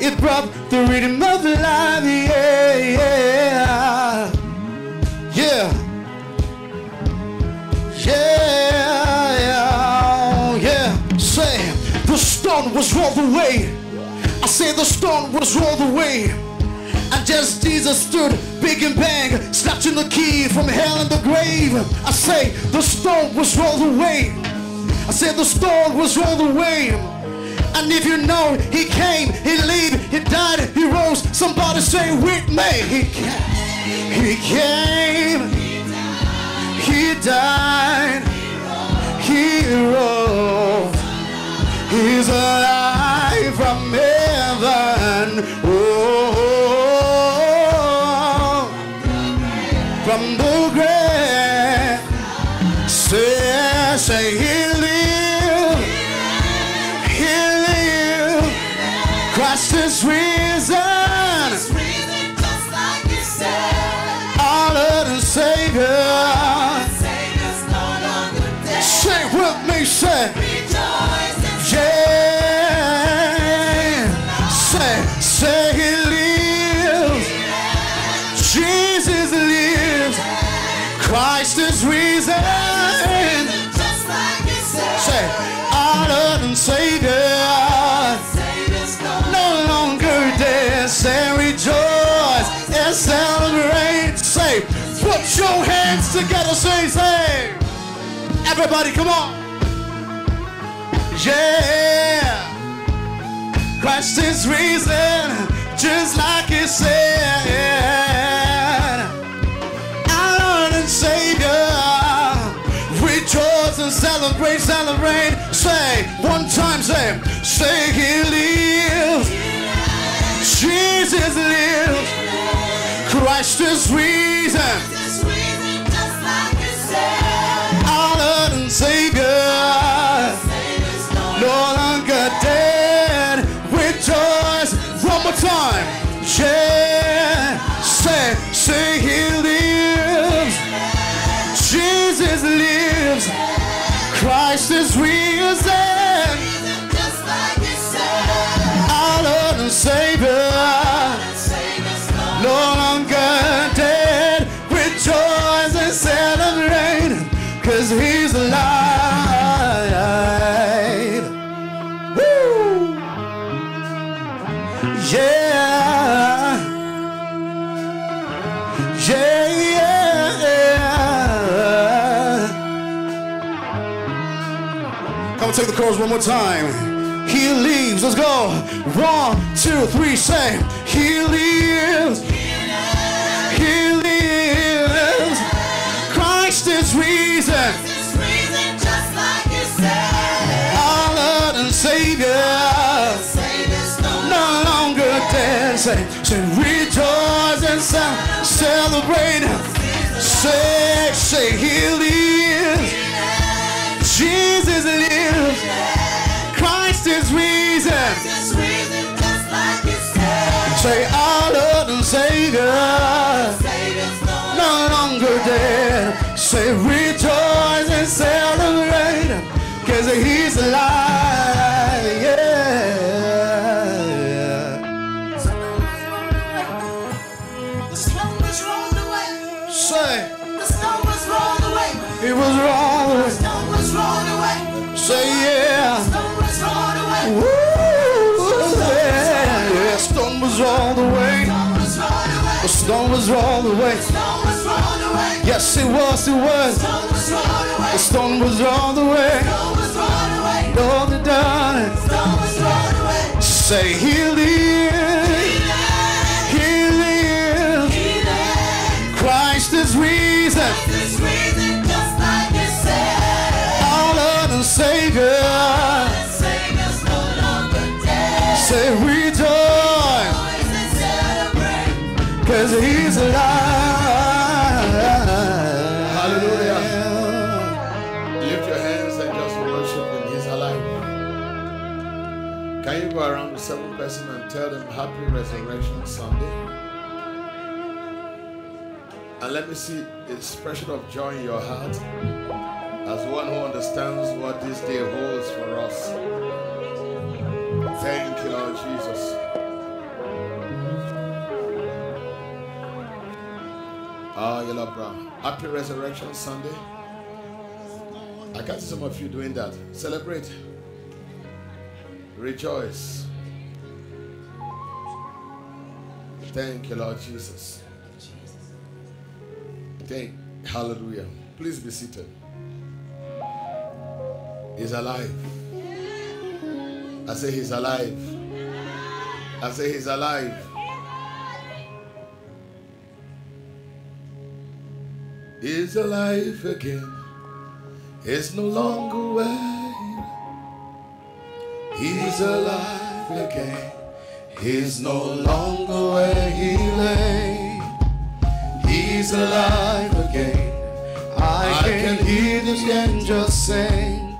It brought the redeemer of life, yeah, yeah. Yeah. Yeah, yeah. Say, the stone was rolled away. I say the stone was rolled away. And just Jesus stood big and bang, snatching the key from hell and the grave. I say the stone was rolled away. I say the stone was rolled away. And if you know he came, he lived, he died, he rose, somebody say with me. He came, he came, he died, he rose. He's alive your hands together. Say, say. Everybody, come on. Yeah. Christ is risen, just like he said. Our Lord and Savior, rejoice and celebrate, celebrate. Say one time, say, say He lives. Jesus lives. Christ is risen. Our Lord and Savior, no longer dead. Rejoice one more time. Yeah, say, say He lives. Jesus lives. Christ is risen. Take the chorus one more time. He lives. Let's go. One, two, three. Say, He lives. He lives. Christ is risen. Our Lord and Savior. No longer dead. Say, say rejoice and ce- celebrate. Say, say, He lives. Jesus lives. Christ is risen. Say, our Lord and Savior. Savior's no longer dead. Say, rejoice and celebrate. Cause he's alive. Yeah. The snow was away. Say, the snow was rolling away. it was wrong. Say, yeah. Woo, yeah, yeah. Stone was all the way. The stone was all the way. Yes, it was, it was. The stone was all the way. All the done. Say, he lives. Tell them Happy Resurrection Sunday? And let me see the expression of joy in your heart as one who understands what this day holds for us. Thank you, Lord Jesus. Ah, Yellow Brown. Happy Resurrection Sunday. I can see some of you doing that. Celebrate. Rejoice. Thank you, Lord Jesus. Thank Hallelujah. Please be seated. He's alive. I say he's alive. I say he's alive. He's alive again. He's no longer where He's alive again. He's no longer where he lay. He's alive again. I, can, hear the angels sing.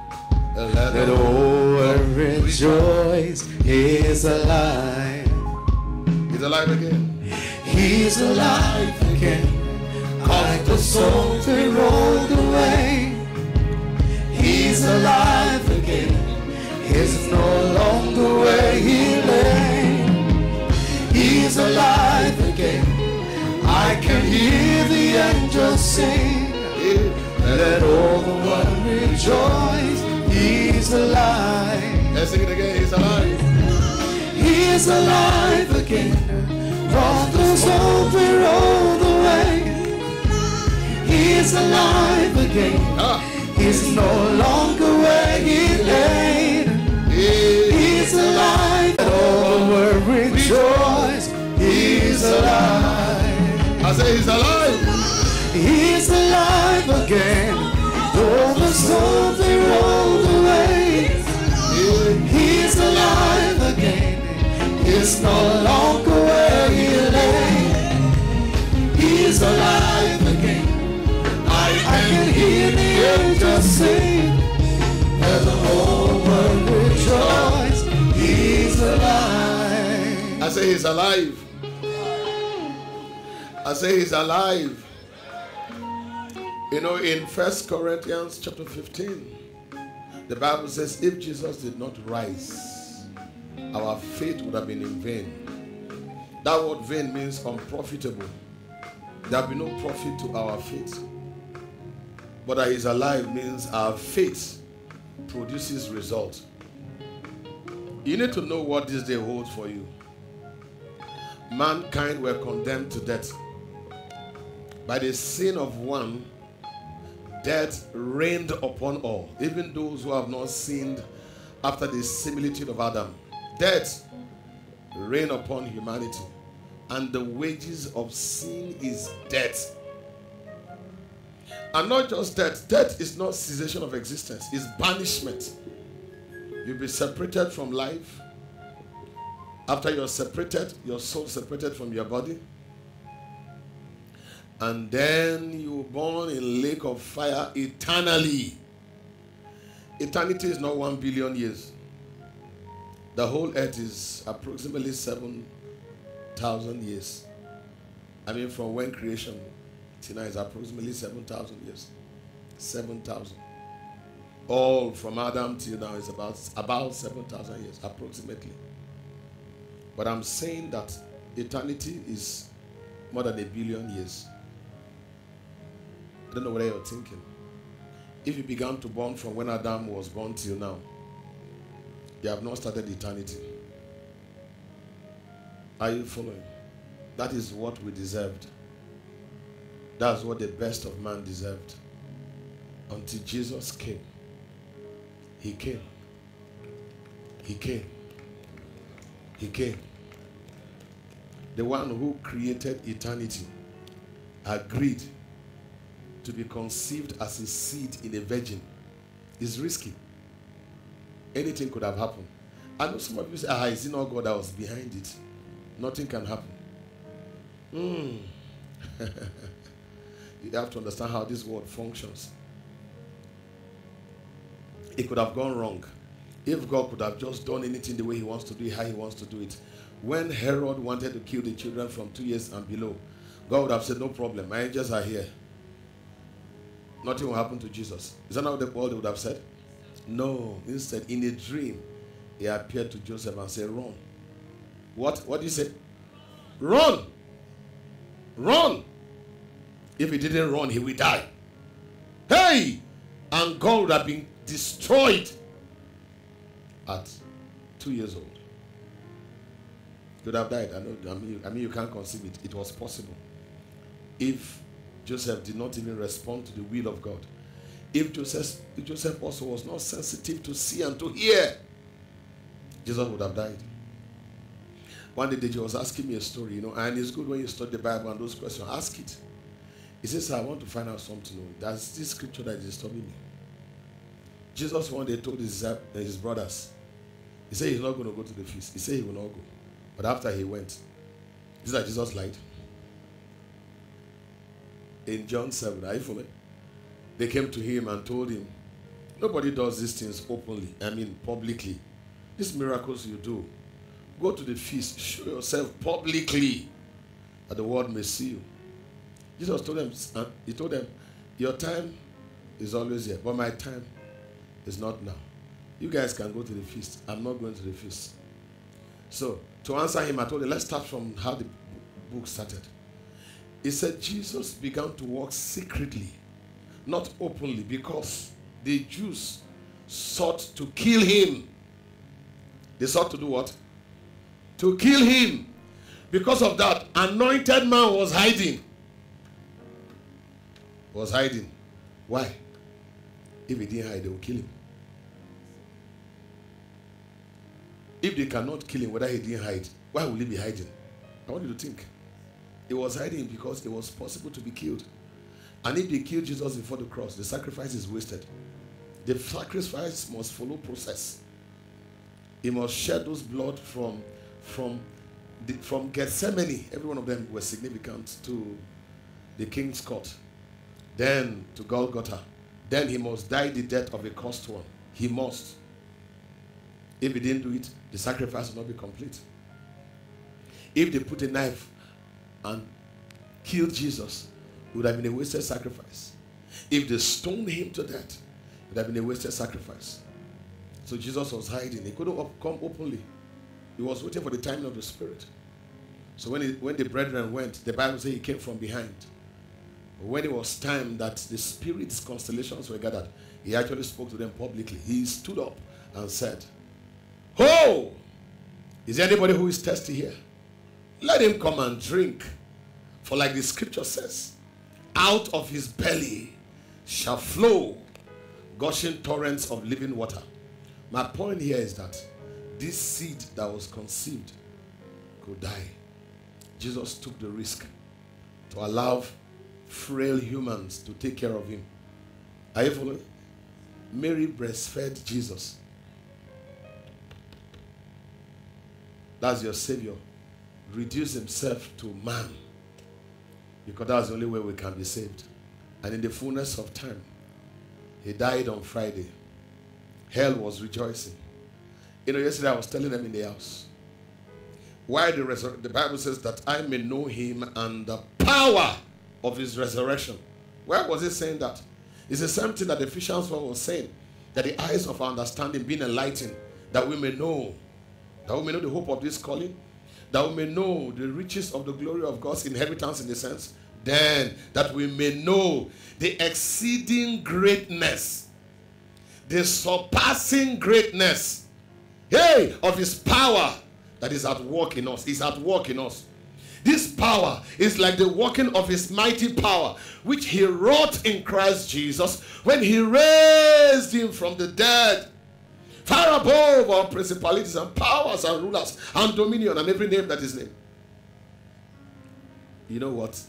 Let all earth rejoice. He's alive. He's alive again. He's alive again. Cause the souls they rolled away. He's alive again. He's no longer where he lay. He's alive again. I can hear the angels sing. Let all the world rejoice. He's alive. Let's sing it again. He's alive. He's alive again. From the souls we rolled away. He's alive again. Ah. He's no longer where he lay. He's alive. Let all the world rejoice. He's alive. I say he's alive. He's alive again. All the souls they rolled away. He's alive again. He's no longer where he lay. He's alive again. I can hear the angels sing. Let the whole world rejoice. He's alive. I say he's alive. I say he's alive. You know, in First Corinthians chapter 15, the Bible says, if Jesus did not rise, our faith would have been in vain. That word vain means unprofitable. There will be no profit to our faith. But that he's alive means our faith produces results. You need to know what this day holds for you. Mankind were condemned to death. By the sin of one, death reigned upon all, even those who have not sinned after the similitude of Adam. Death reigned upon humanity, and the wages of sin is death. And not just death, death is not cessation of existence, it's banishment. You'll be separated from life. After you're separated, your soul separated from your body. And then you were born in lake of fire eternally. Eternity is not one billion years. The whole earth is approximately 7,000 years. I mean, from when creation till now is approximately 7,000 years. 7,000. All from Adam till now is about, about 7,000 years, approximately. But I'm saying that eternity is more than a billion years. I don't know what you're thinking. If you began to born from when Adam was born till now, you have not started eternity. Are you following? That is what we deserved. That's what the best of man deserved. Until Jesus came. He came. He came. He came. The one who created eternity agreed to be conceived as a seed in a virgin. is risky. Anything could have happened. I know some of you say, ah, is it not God that was behind it? Nothing can happen. Mm. *laughs* you have to understand how this world functions. It could have gone wrong. If God could have just done anything the way He wants to do it, how He wants to do it. When Herod wanted to kill the children from two years and below, God would have said, No problem, my angels are here. Nothing will happen to Jesus. Is that not what they would have said? No. Instead, in a dream, he appeared to Joseph and said, Run. What? What did he say? Run. Run. If he didn't run, he will die. Hey! And God would have been destroyed at two years old. He would have died. I know. I mean, I mean, you can't conceive it. It was possible. If Joseph did not even respond to the will of God. If Joseph, if Joseph also was not sensitive to see and to hear, Jesus would have died. One day, Deji was asking me a story, you know, and it's good when you study the Bible and those questions, ask it. He says, I want to find out something. That's this scripture that is disturbing me. Jesus one day told his, uh, his brothers, he said he's not going to go to the feast. He said he will not go. But after he went, is that Jesus lied? In John 7. Are? They came to him and told him, Nobody does these things openly, I mean publicly. These miracles you do, go to the feast, show yourself publicly that the world may see you. Jesus told them, He told them, Your time is always here, but my time is not now. You guys can go to the feast. I'm not going to the feast. So, to answer him, I told him, let's start from how the book started. He said Jesus began to walk secretly, not openly, because the Jews sought to kill him. They sought to do what? To kill him. Because of that, anointed man was hiding. Was hiding. Why? If he didn't hide, they would kill him. If they cannot kill him, whether he didn't hide, why would he be hiding? I want you to think. He was hiding because it was possible to be killed. And if they killed Jesus before the cross, the sacrifice is wasted. The sacrifice must follow process. He must shed those blood from from the, from Gethsemane. Every one of them was significant to the king's court. Then to Golgotha. Then he must die the death of a cursed one. He must. If he didn't do it, the sacrifice will not be complete. If they put a knife and killed Jesus, it would have been a wasted sacrifice. If they stoned him to death, it would have been a wasted sacrifice. So Jesus was hiding. He couldn't come openly. He was waiting for the timing of the Spirit. So when, he, when the brethren went, the Bible says he came from behind. But when it was time that the Spirit's constellations were gathered, he actually spoke to them publicly. He stood up and said, Ho! Is there anybody who is thirsty here? Let him come and drink. For like the scripture says, out of his belly shall flow gushing torrents of living water. My point here is that this seed that was conceived could die. Jesus took the risk to allow frail humans to take care of him. Are you following? Mary breastfed Jesus. That's your Savior. Reduce himself to man. Because that's the only way we can be saved. And in the fullness of time, he died on Friday. Hell was rejoicing. You know, yesterday I was telling them in the house. Why the resur- the Bible says that I may know him and the power of his resurrection. Where was it saying that? It's the same thing that the Ephesians 1 was saying. That the eyes of our understanding being enlightened, that we may know, that we may know the hope of this calling, that we may know the riches of the glory of God's inheritance in the sense, then that we may know the exceeding greatness, the surpassing greatness, hey, of his power that is at work in us, is at work in us. This power is like the working of his mighty power, which he wrought in Christ Jesus when he raised him from the dead, far above all principalities and powers and rulers and dominion and every name that is named. You know what?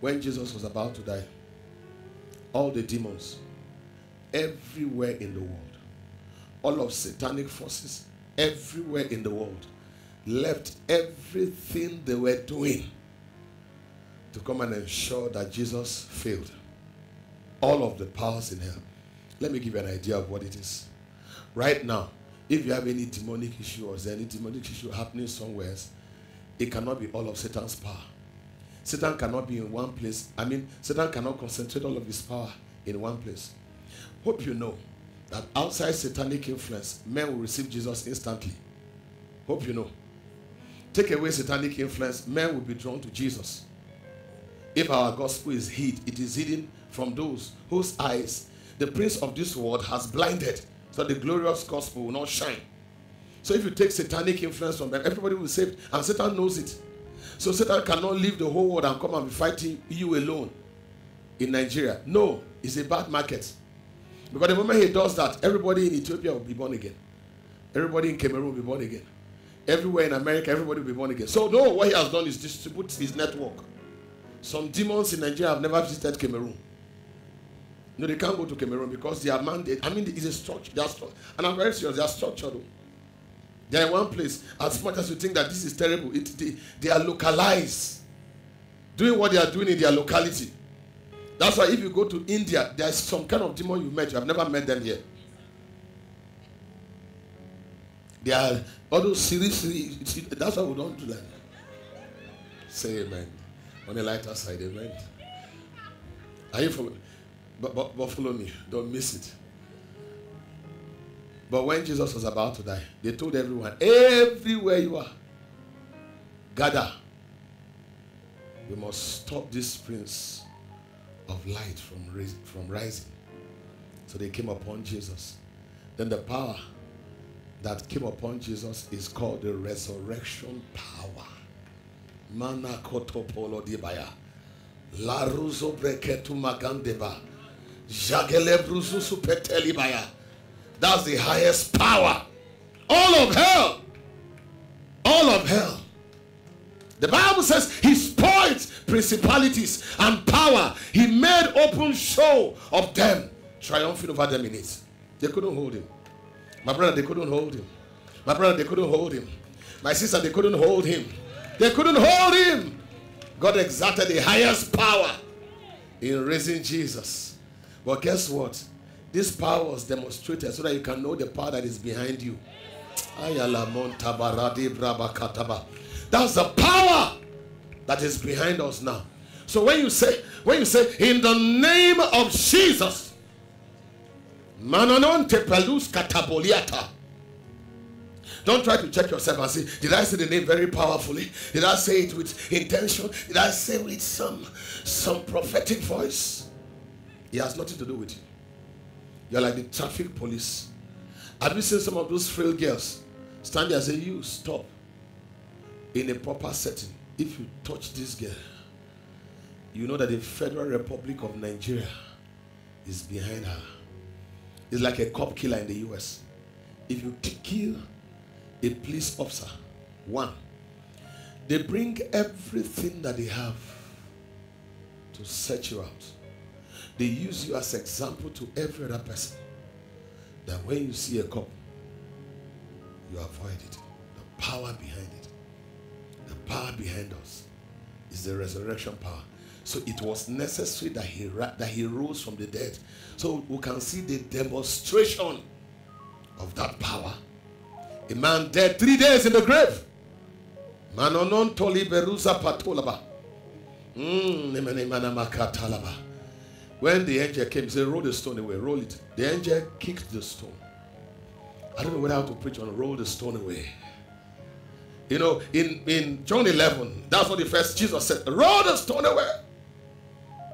When Jesus was about to die, all the demons everywhere in the world, all of satanic forces everywhere in the world, left everything they were doing to come and ensure that Jesus failed. All of the powers in hell. Let me give you an idea of what it is. Right now, if you have any demonic issue or any demonic issue happening somewhere, it cannot be all of Satan's power. Satan cannot be in one place. I mean, Satan cannot concentrate all of his power in one place. Hope you know that outside satanic influence, men will receive Jesus instantly. Hope you know. Take away satanic influence, men will be drawn to Jesus. If our gospel is hid, it is hidden from those whose eyes the prince of this world has blinded, so the glorious gospel will not shine. So if you take satanic influence from them, everybody will be saved, and Satan knows it. So Satan cannot leave the whole world and come and be fighting you alone in Nigeria. No, it's a bad market. Because the moment he does that, everybody in Ethiopia will be born again. Everybody in Cameroon will be born again. Everywhere in America, everybody will be born again. So no, what he has done is distribute his network. Some demons in Nigeria have never visited Cameroon. No, they can't go to Cameroon because they are mandate. I mean, it's a structure. They are stru- and I'm very serious. They are structured. Oh. They are in one place. As much as you think that this is terrible, it, they, they are localized. Doing what they are doing in their locality. That's why if you go to India, there's some kind of demon you met. You have never met them here. They are all those series. That's why we don't do that. Say amen. On the lighter side, amen. Are you following? But, but, but follow me. Don't miss it. But when Jesus was about to die, they told everyone, everywhere you are, gather. We must stop this prince of light from, from rising. So they came upon Jesus. Then the power that came upon Jesus is called the resurrection power. Mana kotopolo dibaya. La ruzo breketu magandeba. That's the highest power. All of hell. All of hell. The Bible says he spoiled principalities and power. He made open show of them, triumphing over them in it. They couldn't hold him. My brother, they couldn't hold him. My brother, they couldn't hold him. My sister, they couldn't hold him. They couldn't hold him. God exerted the highest power in raising Jesus. But guess what? This power was demonstrated so that you can know the power that is behind you. That's the power that is behind us now. So when you say, when you say, in the name of Jesus, kataboliata. Don't try to check yourself and say, did I say the name very powerfully? Did I say it with intention? Did I say it with some some prophetic voice? It has nothing to do with you. You're like the traffic police. Have you seen some of those frail girls stand there and say, You stop in a proper setting? If you touch this girl, you know that the Federal Republic of Nigeria is behind her. It's like a cop killer in the US. If you kill a police officer, one, they bring everything that they have to search you out. They use you as example to every other person. That when you see a cop, you avoid it. The power behind it, the power behind us is the resurrection power. So it was necessary that he that he rose from the dead. So we can see the demonstration of that power. A man dead three days in the grave. Manonon toli beruza patolaba. Mm. When the angel came, he said, Roll the stone away, roll it. The angel kicked the stone. I don't know whether how to preach on roll the stone away. You know, in, in John 11, that's what the first Jesus said, roll the stone away.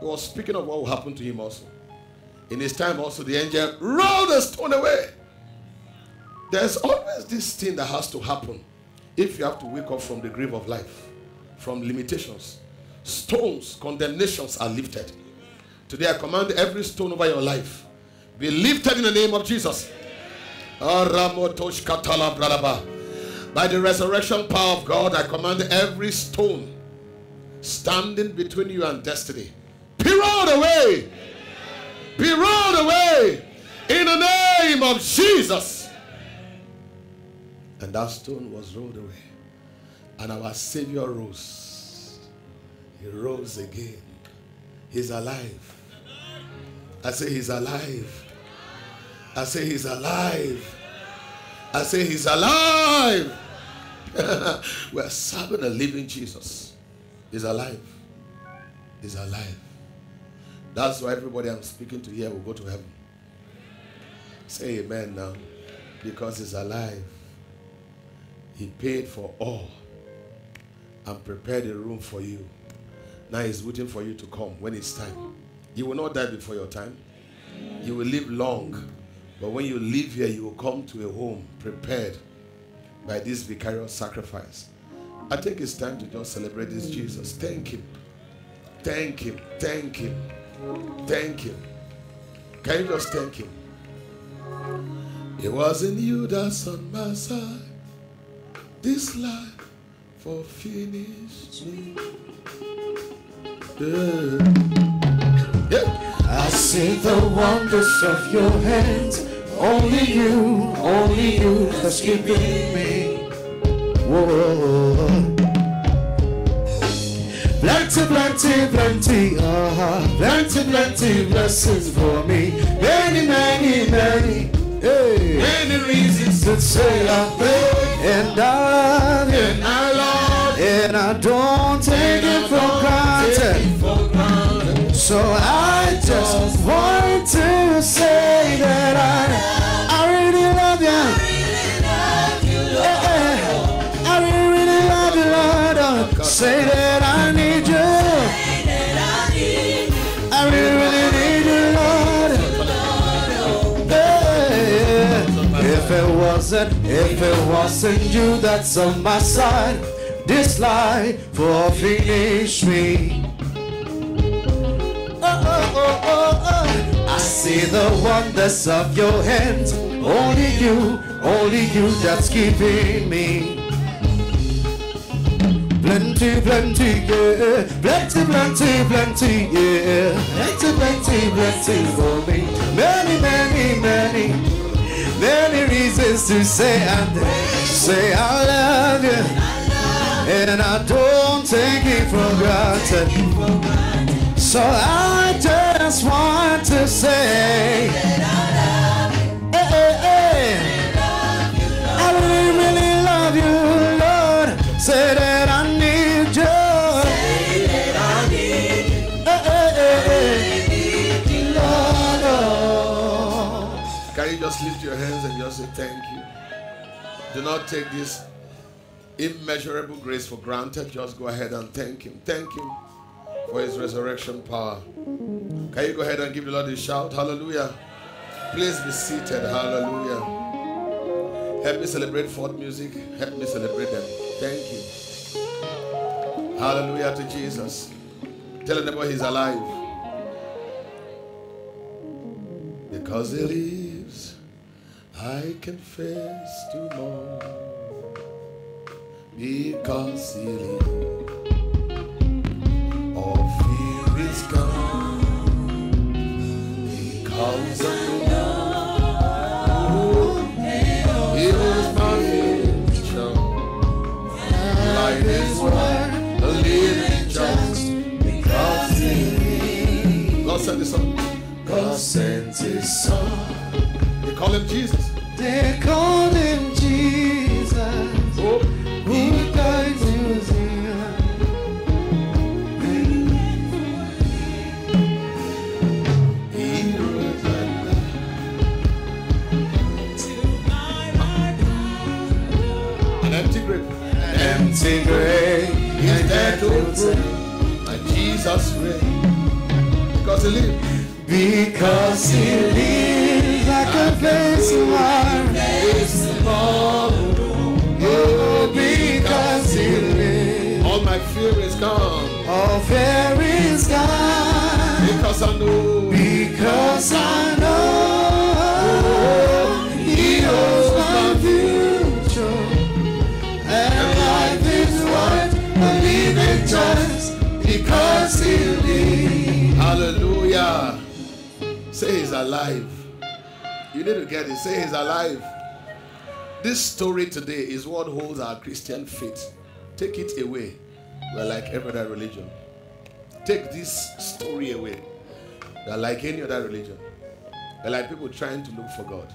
He was speaking of what will happen to him also. In his time, also, the angel rolled the stone away. There's always this thing that has to happen if you have to wake up from the grave of life, from limitations. Stones, condemnations are lifted. Today, I command every stone over your life be lifted in the name of Jesus. By the resurrection power of God, I command every stone standing between you and destiny be rolled away. Be rolled away in the name of Jesus. And that stone was rolled away. And our Savior rose. He rose again. He's alive. I say he's alive. I say he's alive. I say he's alive. *laughs* We're serving a living Jesus. He's alive. He's alive. That's why everybody I'm speaking to here will go to heaven. Say amen now. Because he's alive. He paid for all and prepared a room for you. Now he's waiting for you to come when it's time. You will not die before your time. You will live long. But when you live here, you will come to a home prepared by this vicarious sacrifice. I think it's time to just celebrate this Jesus. Thank him. Thank him. Thank him. Thank him. Can you just thank him? It wasn't you that's on my side. This life for finished me. Yeah. Yeah. I see the wonders of your hands. Only you, only you that's keeping me. Whoa. Plenty, plenty, plenty, uh-huh. plenty, plenty blessings for me. Many, many, many, hey. many reasons to say I thank and I and I love and I don't take it for granted. So I just want to say that I, I really love you. Yeah, I really, really love you, Lord. Uh, Say that I need you. I really, really need you, Lord. Yeah. If it wasn't, if it wasn't you that's on my side, this life will finish me. I see the wonders of your hands. Only you, only you that's keeping me. Plenty, plenty, yeah. Plenty, plenty, plenty, yeah. Plenty, plenty, plenty for me. Many, many, many, many reasons to say I say I love you, and I don't take it for granted. So I just want to say, hey, hey, hey. I really, really love you, Lord. Say that I need you. That you. Can you just lift your hands and just say thank you? Do not take this immeasurable grace for granted. Just go ahead and thank Him. Thank Him for His resurrection power. Can you go ahead and give the Lord a shout? Hallelujah. Please be seated. Hallelujah. Help me celebrate Fort music. Help me celebrate them. Thank you. Hallelujah to Jesus. Tell anybody he's alive. Because he lives, I can face tomorrow. Because he lives, Because I was my. Life is living just because. God sent his son. God his son. They call him Jesus. They call him Pray. And Jesus reigned. Because he lived. Because he lives, I can face tomorrow. Oh, because he lives, All my fear is gone. all fear is gone. Because I know. Because I know he knows just because he lives. Hallelujah. Say he's alive. You need to get it. Say he's alive. This story today is what holds our Christian faith. Take it away. We're like every other religion. Take this story away. They're like any other religion. They're like people trying to look for God.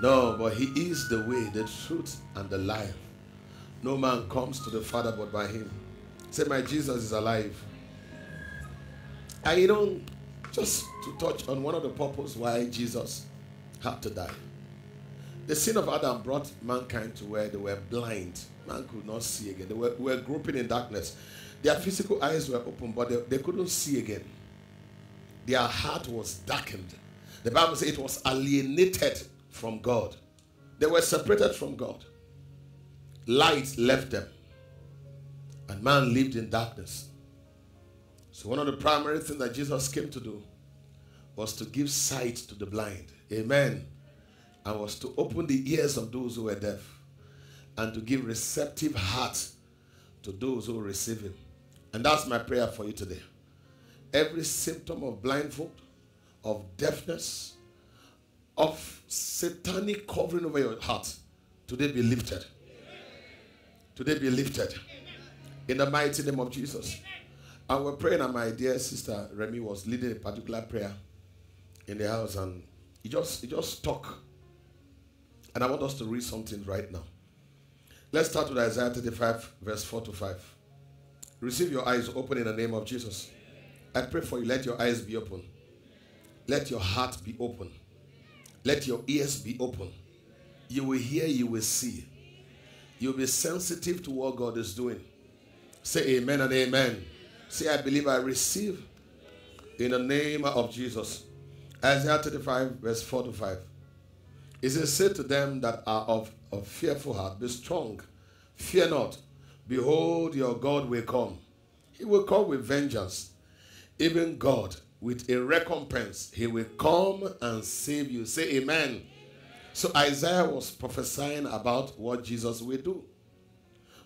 No, but He is the way, the truth, and the life. No man comes to the Father but by Him. Say, My Jesus is alive. You know, just to touch on one of the purposes why Jesus had to die. The sin of Adam brought mankind to where they were blind. Man could not see again. They were, were groping in darkness. Their physical eyes were open, but they, they couldn't see again. Their heart was darkened. The Bible says it was alienated from God. They were separated from God. Light left them. And man lived in darkness. So, one of the primary things that Jesus came to do was to give sight to the blind. Amen. And was to open the ears of those who were deaf and to give receptive hearts to those who receive Him. And that's my prayer for you today. Every symptom of blindfold, of deafness, of satanic covering over your heart, today be lifted. Today be lifted. In the mighty name of Jesus. And we're praying, and my dear sister Remy was leading a particular prayer in the house, and he just he just stuck. And I want us to read something right now. Let's start with Isaiah 35, verse 4 to 5. Receive your eyes open in the name of Jesus. I pray for you. Let your eyes be open. Let your heart be open. Let your ears be open. You will hear, you will see. You'll be sensitive to what God is doing. Say amen and amen. Say, I believe I receive in the name of Jesus. Isaiah 35, verse 4 to 5. It says, Say to them that are of, of fearful heart, Be strong, fear not. Behold, your God will come. He will come with vengeance. Even God, with a recompense, he will come and save you. Say amen. So Isaiah was prophesying about what Jesus will do.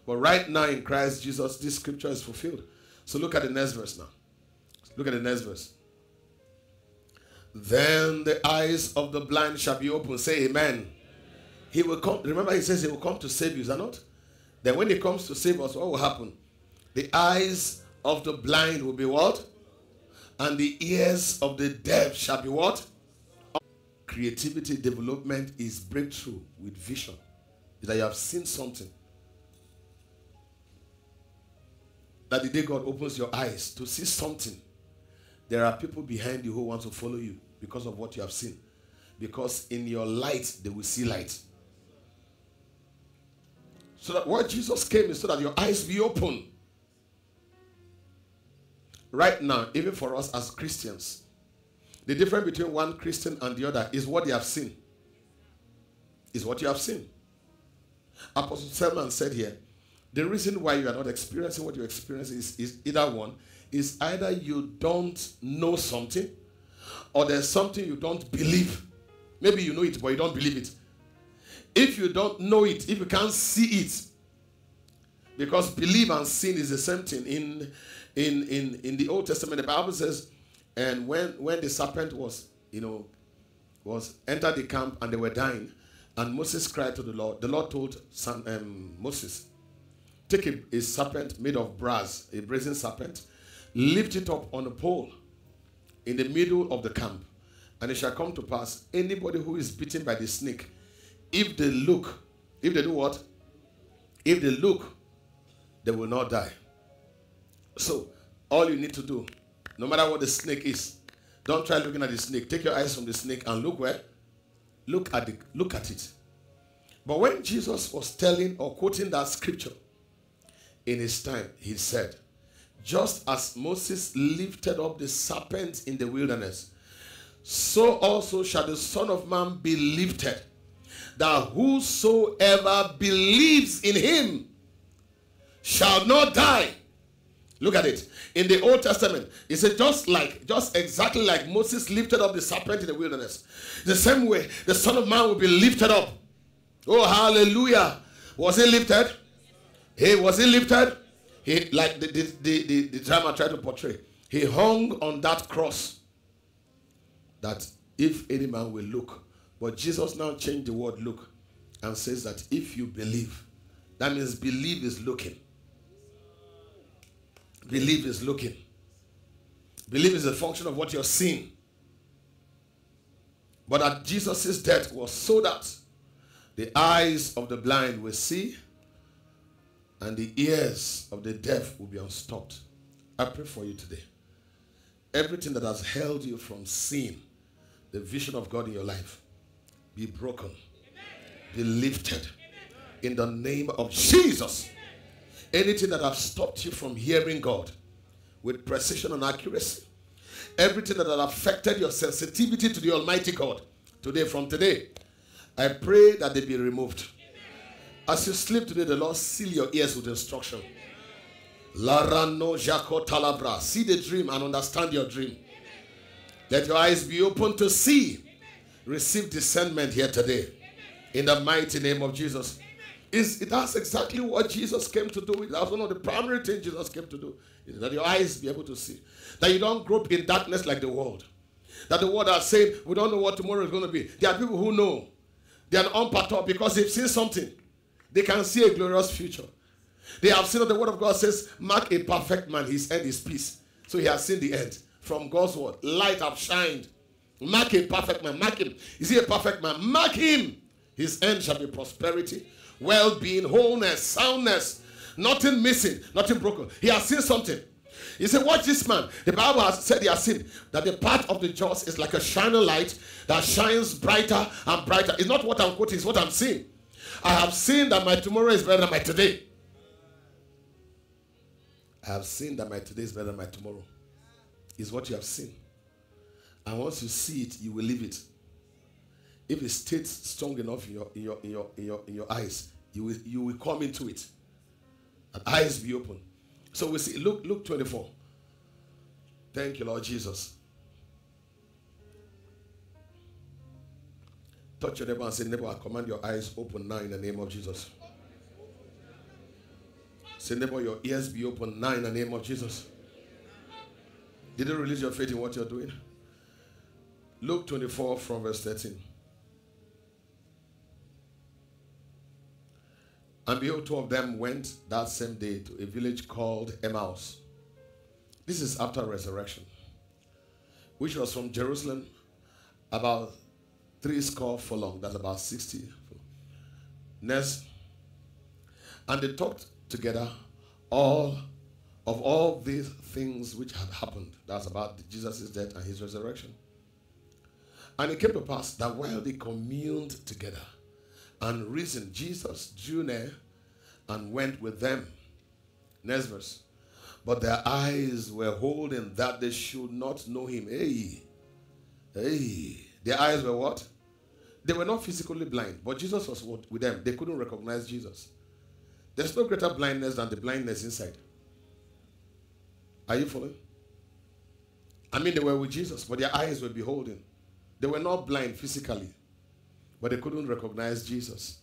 But right now in Christ Jesus, this scripture is fulfilled. So look at the next verse now. Look at the next verse. Then the eyes of the blind shall be open. Say amen. He will come. Remember, he says he will come to save you, is that not? Then when he comes to save us, what will happen? The eyes of the blind will be what? And the ears of the deaf shall be what? Creativity development is breakthrough with vision. Is that you have seen something. That the day God opens your eyes to see something, there are people behind you who want to follow you because of what you have seen. Because in your light, they will see light. So that what Jesus came is so that your eyes be open. Right now, even for us as Christians, the difference between one Christian and the other is what they have seen. Is what you have seen. Apostle Selman said here, the reason why you are not experiencing what you experience is, is either one, is either you don't know something or there's something you don't believe. Maybe you know it, but you don't believe it. If you don't know it, if you can't see it, because believe and sin is the same thing. In in in in the Old Testament, the Bible says, and when when the serpent was, you know, was entered the camp and they were dying, and Moses cried to the Lord. The Lord told um, Moses, take a, a serpent made of brass, a brazen serpent, lift it up on a pole in the middle of the camp, and it shall come to pass anybody who is bitten by the snake, if they look, if they do what? If they look, they will not die. So, all you need to do, no matter what the snake is, don't try looking at the snake. Take your eyes from the snake and look where? Look at the look at it. But when Jesus was telling or quoting that scripture in his time, he said, just as Moses lifted up the serpent in the wilderness, so also shall the Son of Man be lifted, that whosoever believes in him shall not die. Look at it. In the Old Testament, it said just like, just exactly like Moses lifted up the serpent in the wilderness. The same way, the Son of Man will be lifted up. Oh, hallelujah. Was he lifted? He was he lifted? He like the the, the, the, the drama tried to portray. He hung on that cross. That if any man will look. But Jesus now changed the word look and says that if you believe, that means believe is looking. Believe is looking. Believe is a function of what you're seeing. But that Jesus' death was so that the eyes of the blind will see and the ears of the deaf will be unstopped. I pray for you today. Everything that has held you from seeing the vision of God in your life be broken, be lifted in the name of Jesus. Anything that has stopped you from hearing God with precision and accuracy, everything that has affected your sensitivity to the Almighty God, today, from today, I pray that they be removed. As you sleep today, the Lord seal your ears with instruction. Larano Jaco Talabra. See the dream and understand your dream. Let your eyes be open to see. Receive discernment here today. In the mighty name of Jesus. Is it that's exactly what Jesus came to do. That's one of the primary things Jesus came to do. Is that your eyes be able to see. That you don't grope in darkness like the world. That the world are saying, we don't know what tomorrow is going to be. There are people who know. They are unperturbed because they've seen something. They can see a glorious future. They have seen that the word of God says, Mark a perfect man, his end is peace. So he has seen the end from God's word. Light have shined. Mark a perfect man. Mark him. Is he a perfect man? Mark him. His end shall be prosperity, well being, wholeness, soundness. Nothing missing, nothing broken. He has seen something. He said, Watch this man. The Bible has said he has seen that the path of the just is like a shining light that shines brighter and brighter. It's not what I'm quoting, it's what I'm seeing. I have seen that my tomorrow is better than my today. I have seen that my today is better than my tomorrow. Is what you have seen. And once you see it, you will leave it. If it stays strong enough in your in your in your in your, in your eyes, you will you will come into it. And eyes be open. So we see look, Luke 24. Thank you, Lord Jesus. Touch your neighbor and say, neighbor, I command your eyes open now in the name of Jesus. Say, neighbor, your ears be open now in the name of Jesus. Did you release your faith in what you're doing? Luke 24 from verse 13. And behold, two of them went that same day to a village called Emmaus. This is after resurrection, which was from Jerusalem about three score furlong. That's about 60. Next. And they talked together all of all these things which had happened. That's about Jesus' death and his resurrection. And it came to pass that while they communed together and reasoned, Jesus drew near and went with them. Next verse. But their eyes were holding that they should not know him. Hey, hey. Their eyes were what? They were not physically blind, but Jesus was with them. They couldn't recognize Jesus. There's no greater blindness than the blindness inside. Are you following? I mean, they were with Jesus, but their eyes were beholding. They were not blind physically, but they couldn't recognize Jesus.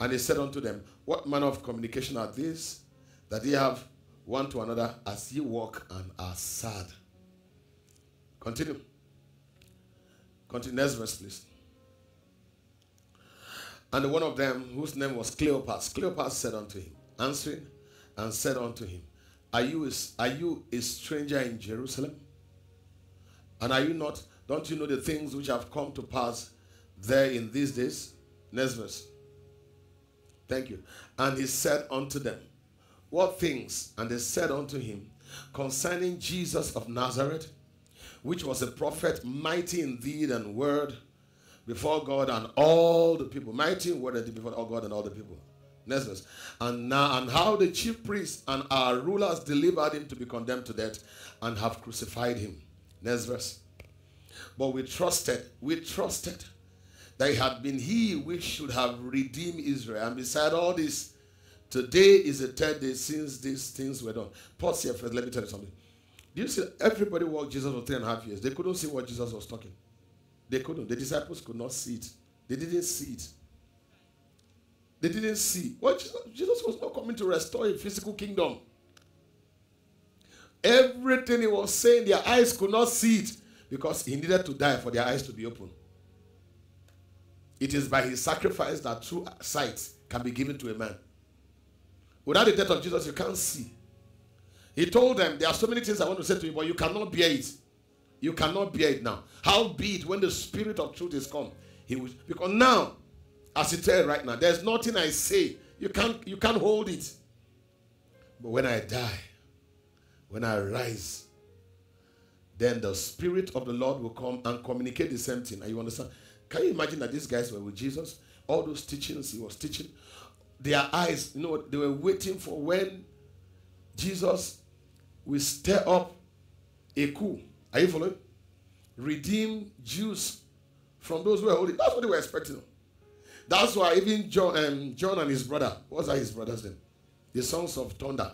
And he said unto them, What manner of communication are these that ye have one to another as ye walk and are sad? Continue. Continue. Next verse, please. And one of them, whose name was Cleopas, Cleopas said unto him, answering, and said unto him, Are you a, are you a stranger in Jerusalem? And are you not, don't you know the things which have come to pass there in these days? Next verse. Thank you. And he said unto them, What things? And they said unto him, Concerning Jesus of Nazareth, which was a prophet, mighty in deed and word before God and all the people. Mighty word and deed before all God and all the people. Next verse. And now and how the chief priests and our rulers delivered him to be condemned to death and have crucified him. Next verse. But we trusted, we trusted that it had been he which should have redeemed Israel. And beside all this, today is the third day since these things were done. Pause here first. Let me tell you something. Do you see everybody walked Jesus for three and a half years? They couldn't see what Jesus was talking. They couldn't. The disciples could not see it. They didn't see it. They didn't see. What Jesus, Jesus was not coming to restore a physical kingdom. Everything he was saying, their eyes could not see it because he needed to die for their eyes to be open. It is by his sacrifice that true sight can be given to a man. Without the death of Jesus, you can't see. He told them, There are so many things I want to say to you, but you cannot bear it. You cannot bear it now. How be it when the spirit of truth is come? He will because now, as it said right now, there's nothing I say. You can't you can't hold it. But when I die, when I rise, then the spirit of the Lord will come and communicate the same thing. And you understand? Can you imagine that these guys were with Jesus? All those teachings he was teaching, their eyes, you know, they were waiting for when Jesus will stir up a coup. Are you following? Redeem Jews from those who are holding. That's what they were expecting. That's why even John, um, John and his brother, what's that his brother's name? The sons of thunder.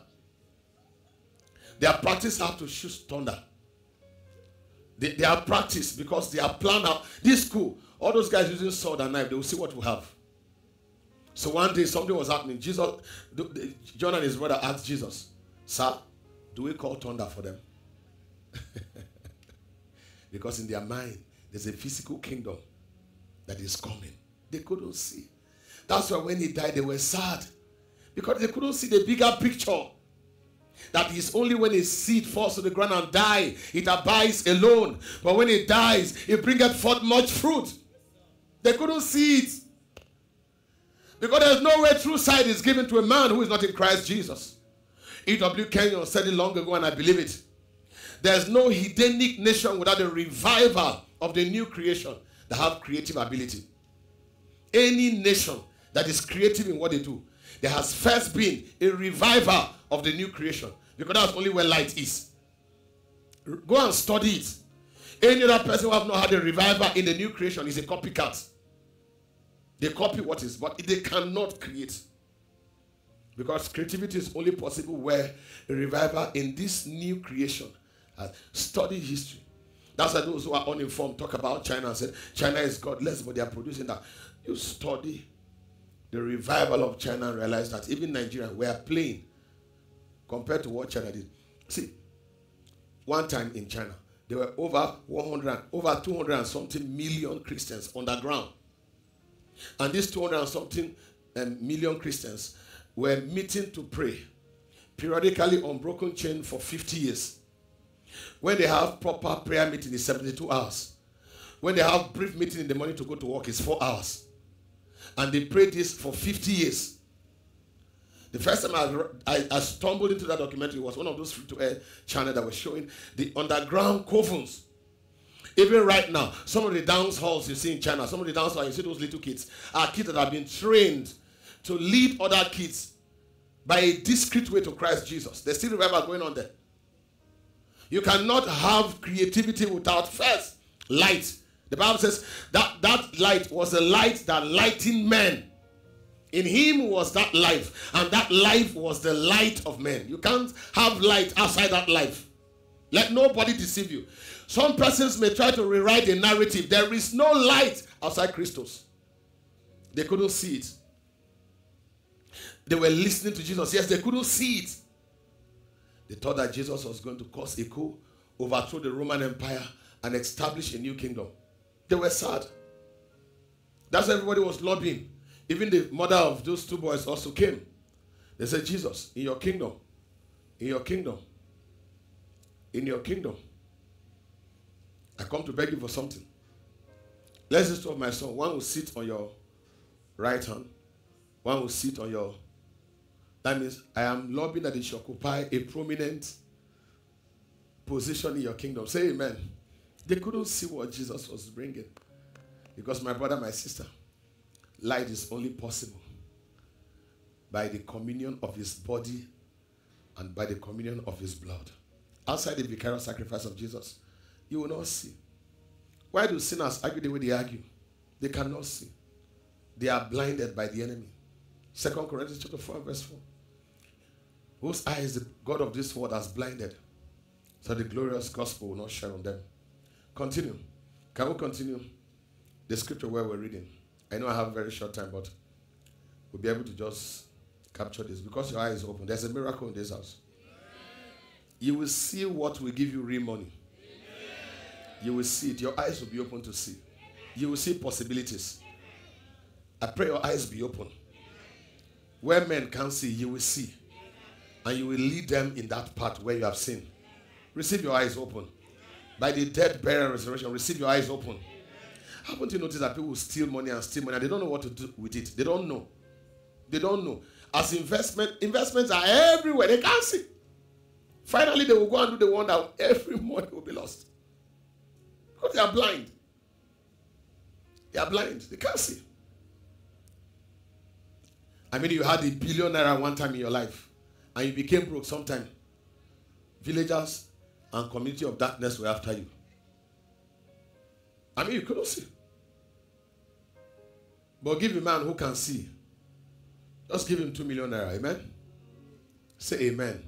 Their practice how to shoot thunder. They, they are practiced because they are planned out. This school, all those guys using sword and knife, they will see what we have. So one day something was happening. Jesus, John and his brother asked Jesus, Sir, do we call thunder for them? *laughs* because in their mind, there's a physical kingdom that is coming. They couldn't see. That's why when he died, they were sad. Because they couldn't see the bigger picture. That is only when a seed falls to the ground and die, it abides alone. But when it dies, it bringeth forth much fruit. They couldn't see it. Because there's no way true sight is given to a man who is not in Christ Jesus. E.W. Kenyon said it long ago, and I believe it. There's no Hedonic nation without a revival of the new creation that have creative ability. Any nation that is creative in what they do, there has first been a revival of the new creation because that's only where light is. Go and study it. Any other person who have not had a revival in the new creation is a copycat. They copy what is, but they cannot create. Because creativity is only possible where a revival in this new creation has studied history. That's why those who are uninformed talk about China and say China is godless, but they are producing that. You study the revival of China and realize that even Nigeria, we are playing compared to what China did. See, one time in China, there were over 100, over 200 and something million Christians underground. And these 200 and something um, million Christians were meeting to pray periodically on broken chain for 50 years. When they have proper prayer meeting is 72 hours. When they have brief meeting in the morning to go to work is 4 hours. And they pray this for 50 years. The first time I, I, I stumbled into that documentary was one of those free to air channels that was showing the underground covens. Even right now, some of the dance halls you see in China, some of the dance halls, you see those little kids, are kids that have been trained to lead other kids by a discreet way to Christ Jesus. There's still revival going on there. You cannot have creativity without first light. The Bible says that that light was a light that lightened men. In him was that life, and that life was the light of men. You can't have light outside that life. Let nobody deceive you. Some persons may try to rewrite the narrative. There is no light outside Christos. They couldn't see it. They were listening to Jesus. Yes, they couldn't see it. They thought that Jesus was going to cause a coup, overthrow the Roman Empire, and establish a new kingdom. They were sad. That's why everybody was lobbying. Even the mother of those two boys also came. They said, Jesus, in your kingdom, in your kingdom, in your kingdom, I come to beg you for something. Let's just of my son. One will sit on your right hand, one will sit on your. That means I am lobbying that it should occupy a prominent position in your kingdom. Say amen. They couldn't see what Jesus was bringing. Because my brother, my sister, light is only possible by the communion of his body and by the communion of his blood. Outside the vicarious sacrifice of Jesus, you will not see. Why do sinners argue the way they argue? They cannot see. They are blinded by the enemy. Second Corinthians chapter 4, verse 4. Whose eyes the God of this world has blinded, so the glorious gospel will not shine on them. Continue. Can we continue the scripture where we're reading? I know I have a very short time, but we'll be able to just capture this because your eye is open. There's a miracle in this house. You will see what will give you real money. You will see it. Your eyes will be open to see. You will see possibilities. I pray your eyes be open. Where men can't see, you will see. And you will lead them in that path where you have seen. Receive your eyes open. By the death, burial, resurrection, receive your eyes open. Haven't you noticed that people steal money and steal money and they don't know what to do with it? They don't know. They don't know. As investment, investments are everywhere. They can't see. Finally, they will go and do the one that every *laughs* money will be lost. Because they are blind. They are blind. They can't see. I mean, you had a billion naira one time in your life and you became broke sometime. Villagers and community of darkness were after you. I mean, you couldn't see. But give a man who can see. Just give him two million naira. Amen. Say amen.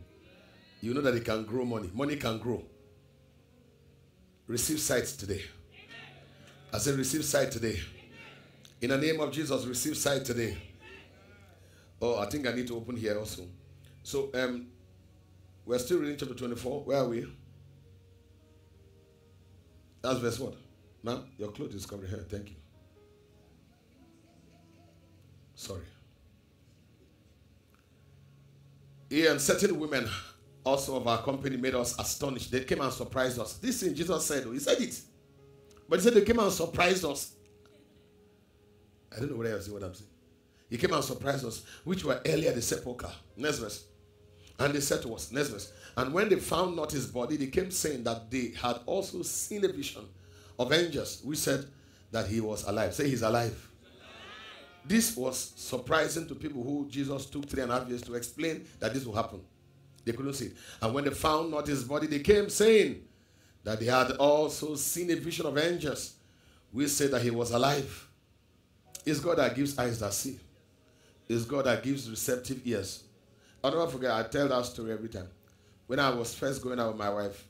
You know that he can grow money. Money can grow. Receive sight today. I said, receive sight today. In the name of Jesus, receive sight today. Oh, I think I need to open here also. So, um, we're still reading chapter 24. Where are we? That's verse what? Ma'am, your clothes is covered here. Thank you. Sorry. Here, and certain women also of our company made us astonished. They came and surprised us. This thing Jesus said, he said it. But he said they came and surprised us. I don't know whether you see what I'm saying. He came and surprised us, which were earlier the sepulchre. Next verse. And they said to us, next verse. And when they found not his body, they came saying that they had also seen a vision of angels. We said that he was alive. Say he's alive. This was surprising to people who Jesus took three and a half years to explain that this will happen. They couldn't see it. And when they found not his body, they came saying that they had also seen a vision of angels. We said that he was alive. It's God that gives eyes that see. It's God that gives receptive ears. I'll never forget, I tell that story every time. When I was first going out with my wife,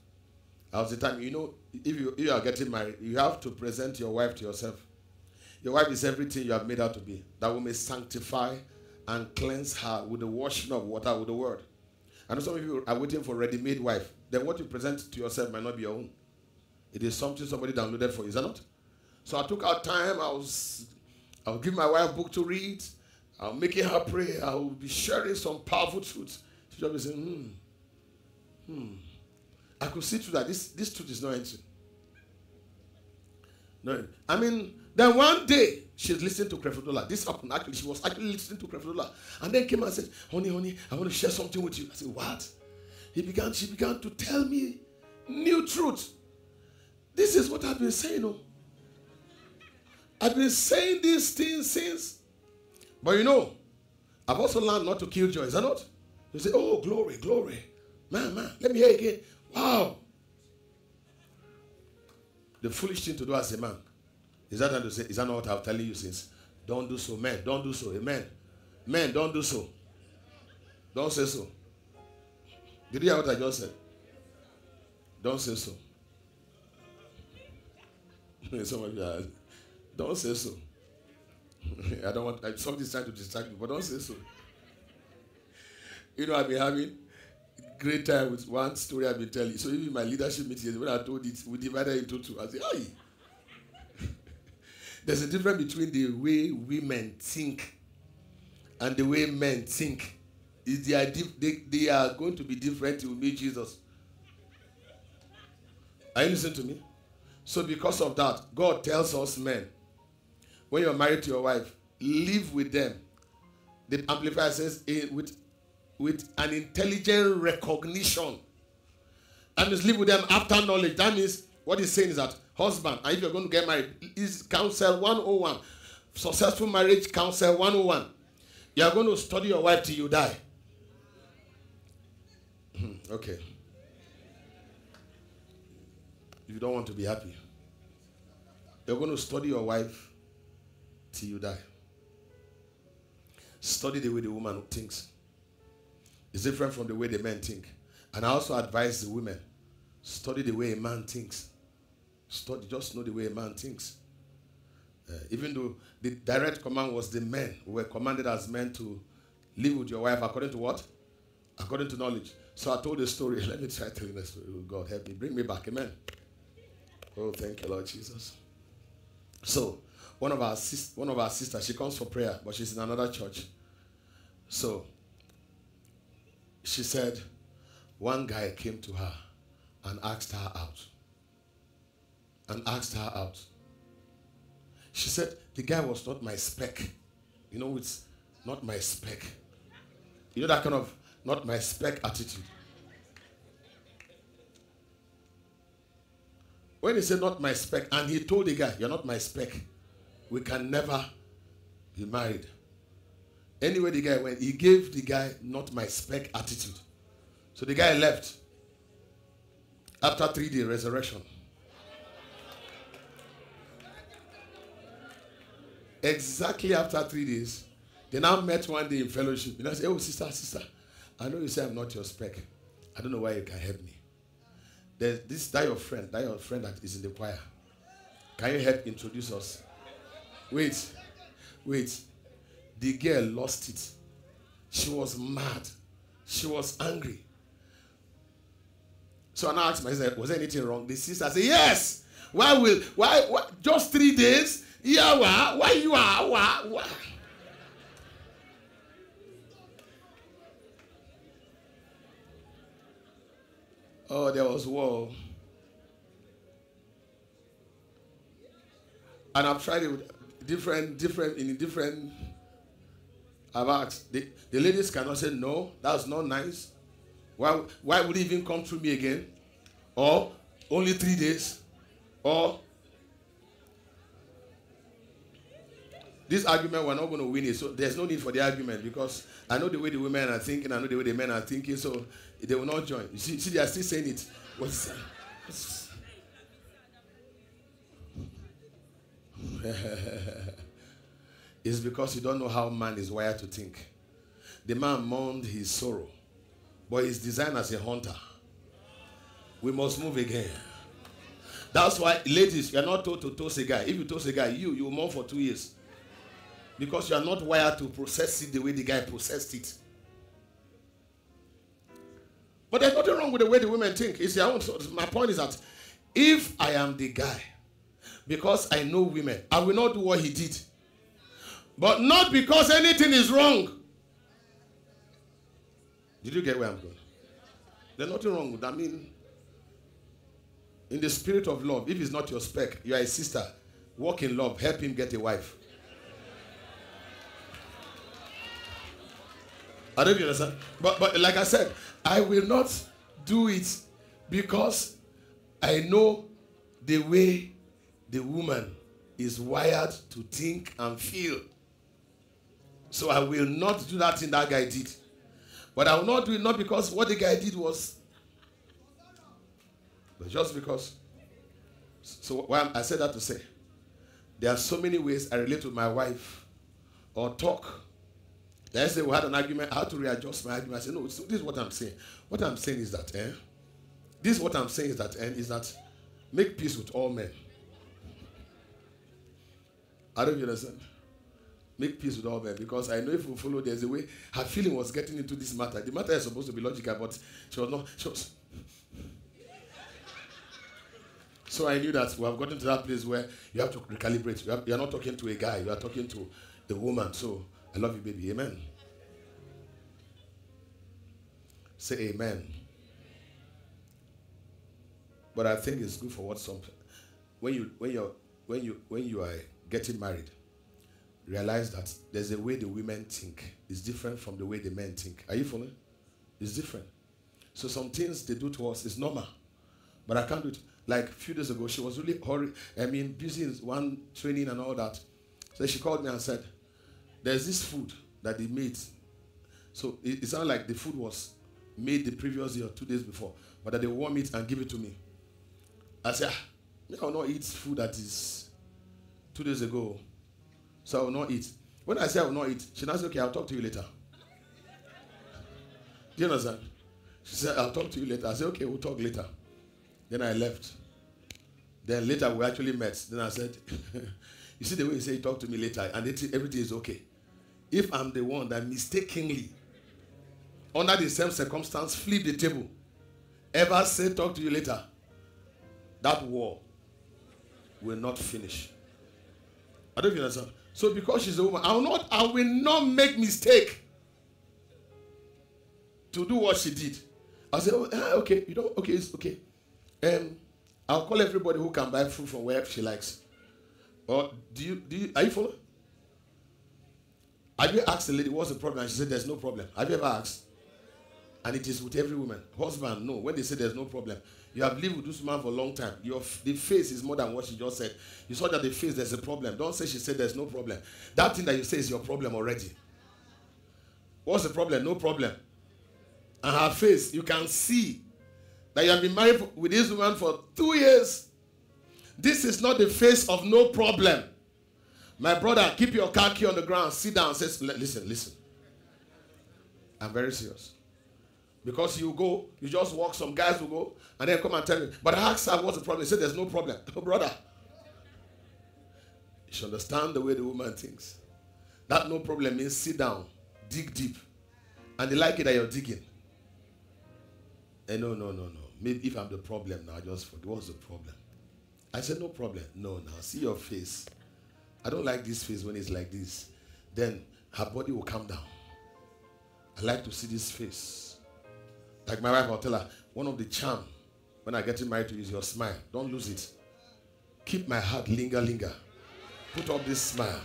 I was the time, you know, if you, you are getting married, you have to present your wife to yourself. Your wife is everything you have made her to be. That we may sanctify and cleanse her with the washing of water with the word. I know some of you are waiting for ready-made wife. Then what you present to yourself might not be your own. It is something somebody downloaded for you, is that not? So I took out time. I was, I will give my wife a book to read. I'm making her pray. I will be sharing some powerful truths. She just be saying, hmm, hmm. I could see through that. This, this truth is not entering. No, I mean, then one day she's listening to Creflo Dollar. This happened actually. She was actually listening to Creflo Dollar, and then came and said, "Honey, honey, I want to share something with you." I said, "What?" He began. She began to tell me new truth. This is what I've been saying. Oh. I've been saying these things since. But you know, I've also learned not to kill joy. Is that not? You say, "Oh, glory, glory, man, man." Let me hear again. Wow. The foolish thing to do as a man is that to say, is that not what I'm telling you since? Don't do so, men. Don't do so. Amen. Men, don't do so. Don't say so. Did you hear what I just said? Don't say so. Some of you are, don't say so. *laughs* I don't want, like, somebody's trying to distract me, but don't say so. You know, I've been having great time with one story I've been telling. So even my leadership meeting, when I told it, we divided into two. I said, hey. *laughs* There's a difference between the way women think and the way men think. Is they, are they, they are going to be different to meet Jesus. Are you listening to me? So because of that, God tells us men, when you're married to your wife, live with them. The Amplified says eh, with, with an intelligent recognition. That means live with them after knowledge. That means what he's saying is that husband, and if you're going to get married, is counsel 101. Successful marriage counsel 101. You are going to study your wife till you die. Hmm, okay. You don't want to be happy. You're going to study your wife till you die. Study the way the woman thinks. It's different from the way the men think. And I also advise the women study the way a man thinks. Study, just know the way a man thinks. Uh, even though the direct command was the men who were commanded as men to live with your wife according to what? According to knowledge. So I told the story. *laughs* Let me try telling the story. Oh, God help me. Bring me back. Amen. Oh, thank you, Lord Jesus. So, one of our sis- one of our sisters, she comes for prayer, but she's in another church. So, she said, one guy came to her and asked her out. And asked her out. She said, the guy was not my spec. You know, it's not my spec. You know that kind of not my spec attitude. When he said not my spec, and he told the guy, You're not my spec, we can never be married. Anyway, the guy went, he gave the guy not my spec attitude. So the guy left after three day resurrection. Exactly after three days, they now met one day in fellowship. Know, I say, Oh, sister, sister, I know you say I'm not your spec. I don't know why you can help me. There's this that your friend, that your friend that is in the choir. Can you help introduce us? Wait, wait. The girl lost it. She was mad. She was angry. So I asked myself, was there anything wrong? The sister said, Yes. Why will why, why just three days? Yeah, why? Why you are? Why? why? Oh, there was war. And I've tried it with different, different, in different. I've asked. The, the ladies cannot say, no, that's not nice. Why, why would he even come to me again? Or only three days? Or this argument, we're not going to win it. So there's no need for the argument because I know the way the women are thinking, I know the way the men are thinking, so they will not join. You see, see they are still saying it. What's, *laughs* it's because you don't know how man is wired to think. The man mourned his sorrow, but he's designed as a hunter. We must move again. That's why, ladies, you are not told to toast a guy. If you toast a guy, you you mourn for two years. Because you are not wired to process it the way the guy processed it. But there's nothing wrong with the way the women think. You see, I want, my point is that if I am the guy, because I know women, I will not do what he did. But not because anything is wrong. Did you get where I'm going? There's nothing wrong with that. I mean, in the spirit of love, if it's not your spec, you are a sister, walk in love, help him get a wife. I don't understand. But, but like I said, I will not do it because I know the way the woman is wired to think and feel. So I will not do that thing that guy did. But I will not do it not because what the guy did was, but just because. So I said that to say, there are so many ways I relate with my wife or talk Let's say we had an argument, I had to readjust my argument. I said, no, this is what I'm saying. What I'm saying is that, eh, This is what I'm saying is that and is that make peace with all men. I don't understand. Make peace with all men because I know if we follow, there's a way her feeling was getting into this matter. The matter is supposed to be logical, but she was not. She was, so I knew that we have gotten to that place where you have to recalibrate. You, have, you are not talking to a guy, you are talking to a woman. So I love you, baby. Amen. Say amen. But I think it's good for what some when you when you when you when you are getting married, realize that there's a way the women think is different from the way the men think. Are you following? It's different. So some things they do to us is normal, but I can't do it. Like a few days ago, she was really hurry. I mean, busy in one training and all that. So she called me and said, "There's this food that they made." So it, it sounded like the food was made the previous year, two days before, but that they warm it and give it to me. I said, ah, I will not eat food that is two days ago. So I will not eat. When I say I will not eat, she now said, okay, I'll talk to you later. Do you understand? She said, I'll talk to you later. I said, okay, we'll talk later. Then I left. Then later we actually met. Then I said, *laughs* you see the way you say talk to me later and it, everything is okay. If I'm the one that mistakenly, under the same circumstance, flip the table, ever say talk to you later, that war will not finish. I don't understand. So because she's a woman, I will not, I will not make mistake to do what she did. I said, oh, ah, okay, you know, okay, it's okay. Um, I'll call everybody who can buy food from where she likes. Or do you, do you, are you following? Have you asked the lady what's the problem? And she said, there's no problem. Have you ever asked? And it is with every woman. Husband, no. When they say there's no problem, you have lived with this man for a long time. Your the face is more than what she just said. You saw that the face there's a problem. Don't say she said there's no problem. That thing that you say is your problem already. What's the problem? No problem. And her face, you can see that you have been married with this woman for two years. This is not the face of no problem. My brother, keep your car key on the ground. Sit down. Says, listen, listen. I'm very serious. Because you go, you just walk, some guys will go, and then come and tell me, but I asked her what's the problem. He said, There's no problem. *laughs* Oh, brother. You should understand the way the woman thinks. That no problem means sit down, dig deep. And they like it that you're digging. And no, no, no, no. Maybe if I'm the problem now, I just forget. What's the problem? I said, No problem. No, now see your face. I don't like this face when it's like this. Then her body will calm down. I like to see this face. Like my wife, I'll tell her, one of the charm when I get married to you is your smile. Don't lose it. Keep my heart linger, linger. Put up this smile.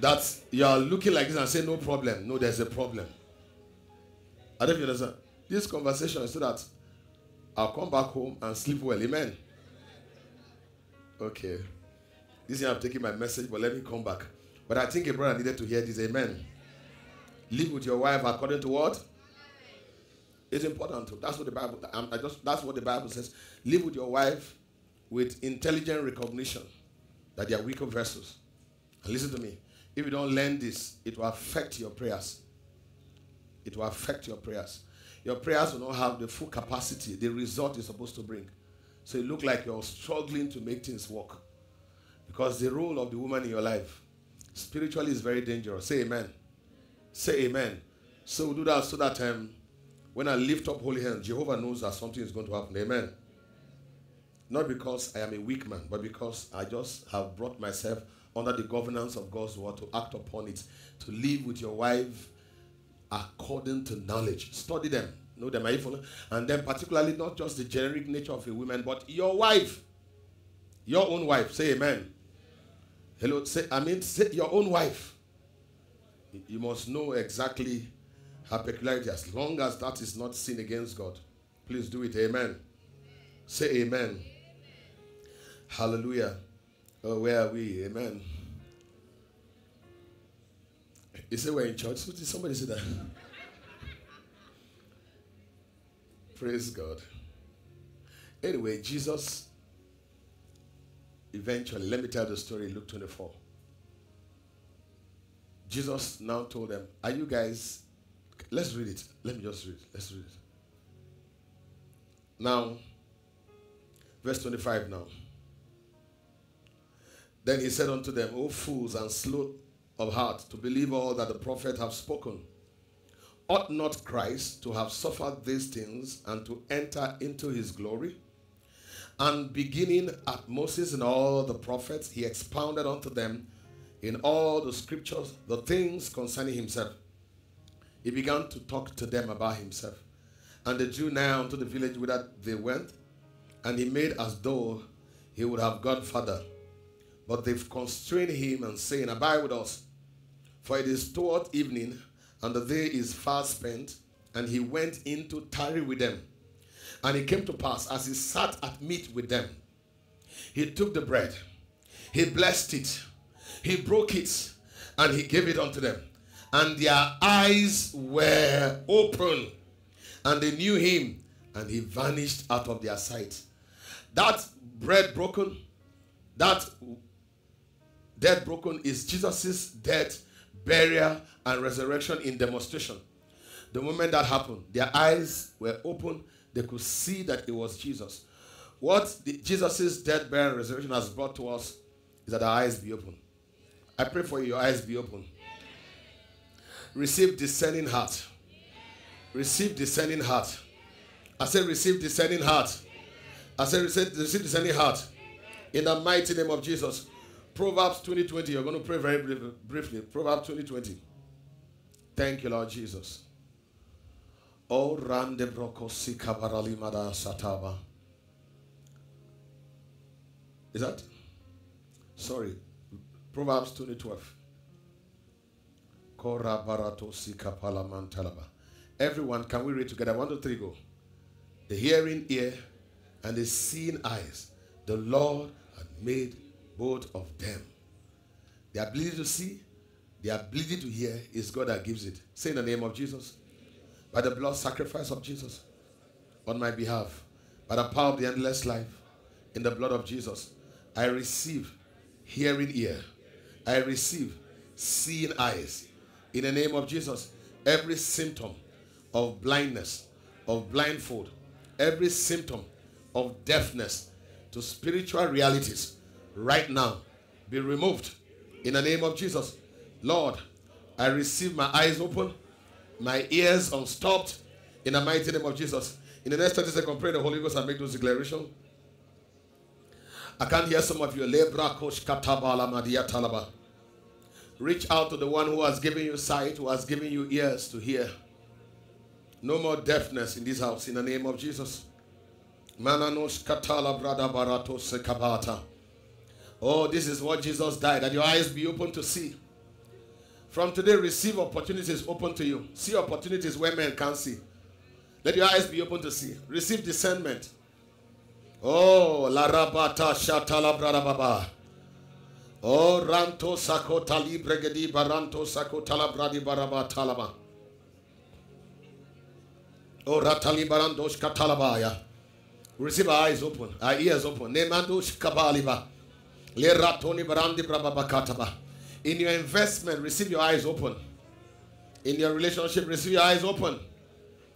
That you are looking like this and say, no problem. No, there's a problem. I don't understand. This conversation is so that I'll come back home and sleep well. Amen. Okay. This year I'm taking my message, but let me come back. But I think a brother needed to hear this. Amen. Live with your wife according to what? It's important. That's what the Bible. I just. That's what the Bible says. Live with your wife with intelligent recognition that they are weaker vessels. And listen to me. If you don't learn this, it will affect your prayers. It will affect your prayers. Your prayers will not have the full capacity, the result you're supposed to bring. So it look like you're struggling to make things work. Because the role of the woman in your life spiritually is very dangerous. Say amen. Say amen. So do that so that um, when I lift up holy hands, Jehovah knows that something is going to happen. Amen. Not because I am a weak man, but because I just have brought myself under the governance of God's word to act upon it, to live with your wife according to knowledge. Study them, know them, are you following? And then, particularly, not just the generic nature of a woman, but your wife, your own wife. Say amen. Hello, say, I mean, say your own wife. You must know exactly her peculiarity, as long as that is not sin against God. Please do it. Amen. Say amen. amen. Hallelujah. Oh, where are we? Amen. You say we're in church. Did somebody say that? *laughs* Praise God. Anyway, Jesus eventually, let me tell the story, Luke 24. Jesus now told them, Are you guys Let's read it. Let me just read. Let's read it. Now, verse 25 now. Then he said unto them, O fools and slow of heart to believe all that the prophet have spoken. Ought not Christ to have suffered these things and to enter into his glory? And beginning at Moses and all the prophets, he expounded unto them in all the scriptures the things concerning himself. He began to talk to them about himself. And they drew nigh unto the village whither they went, and he made as though he would have gone further. But they've constrained him and saying, Abide with us, for it is toward evening, and the day is far spent. And he went in to tarry with them. And it came to pass, as he sat at meat with them, he took the bread, he blessed it, he broke it, and he gave it unto them. And their eyes were open, and they knew him, and he vanished out of their sight. That bread broken, that death broken is Jesus's death, burial, and resurrection in demonstration. The moment that happened, their eyes were open, they could see that it was Jesus. What Jesus's death, burial, and resurrection has brought to us is that our eyes be open. I pray for you, your eyes be open. Receive discerning heart. Receive discerning heart. I said, receive discerning heart. I said, receive, receive discerning heart. In the mighty name of Jesus. Proverbs 20 20. You're going to pray very briefly. Proverbs 20 20. Thank you, Lord Jesus. Oh, rande broko sikabarali sataba. Is that? Sorry. Proverbs 20 12. Everyone, can we read together? One, two, three, go. The hearing ear and the seeing eyes. The Lord had made both of them. The ability to see, the ability to hear is God that gives it. Say in the name of Jesus. By the blood sacrifice of Jesus on my behalf, by the power of the endless life, in the blood of Jesus, I receive hearing ear. I receive seeing eyes. In the name of Jesus, every symptom of blindness, of blindfold, every symptom of deafness to spiritual realities right now be removed in the name of Jesus. Lord, I receive my eyes open, my ears unstopped in the mighty name of Jesus. In the next 30 seconds, pray the Holy Ghost and make those declarations. I can't hear some of you. Reach out to the one who has given you sight, who has given you ears to hear. No more deafness in this house in the name of Jesus. Oh, this is what Jesus died, that your eyes be open to see. From today, receive opportunities open to you. See opportunities where men can't see. Let your eyes be open to see. Receive discernment. Oh, la rabata shatala brada baba. Oh, ranto sako tali bregedi baranto sako talabradi baraba talaba. Oh, ratali barandosh katalabaya. Receive our eyes open, our ears open. ne Nemandosh kabaliba. Le ratoni barandi brababakataba. In your investment, receive your eyes open. In your relationship, receive your eyes open.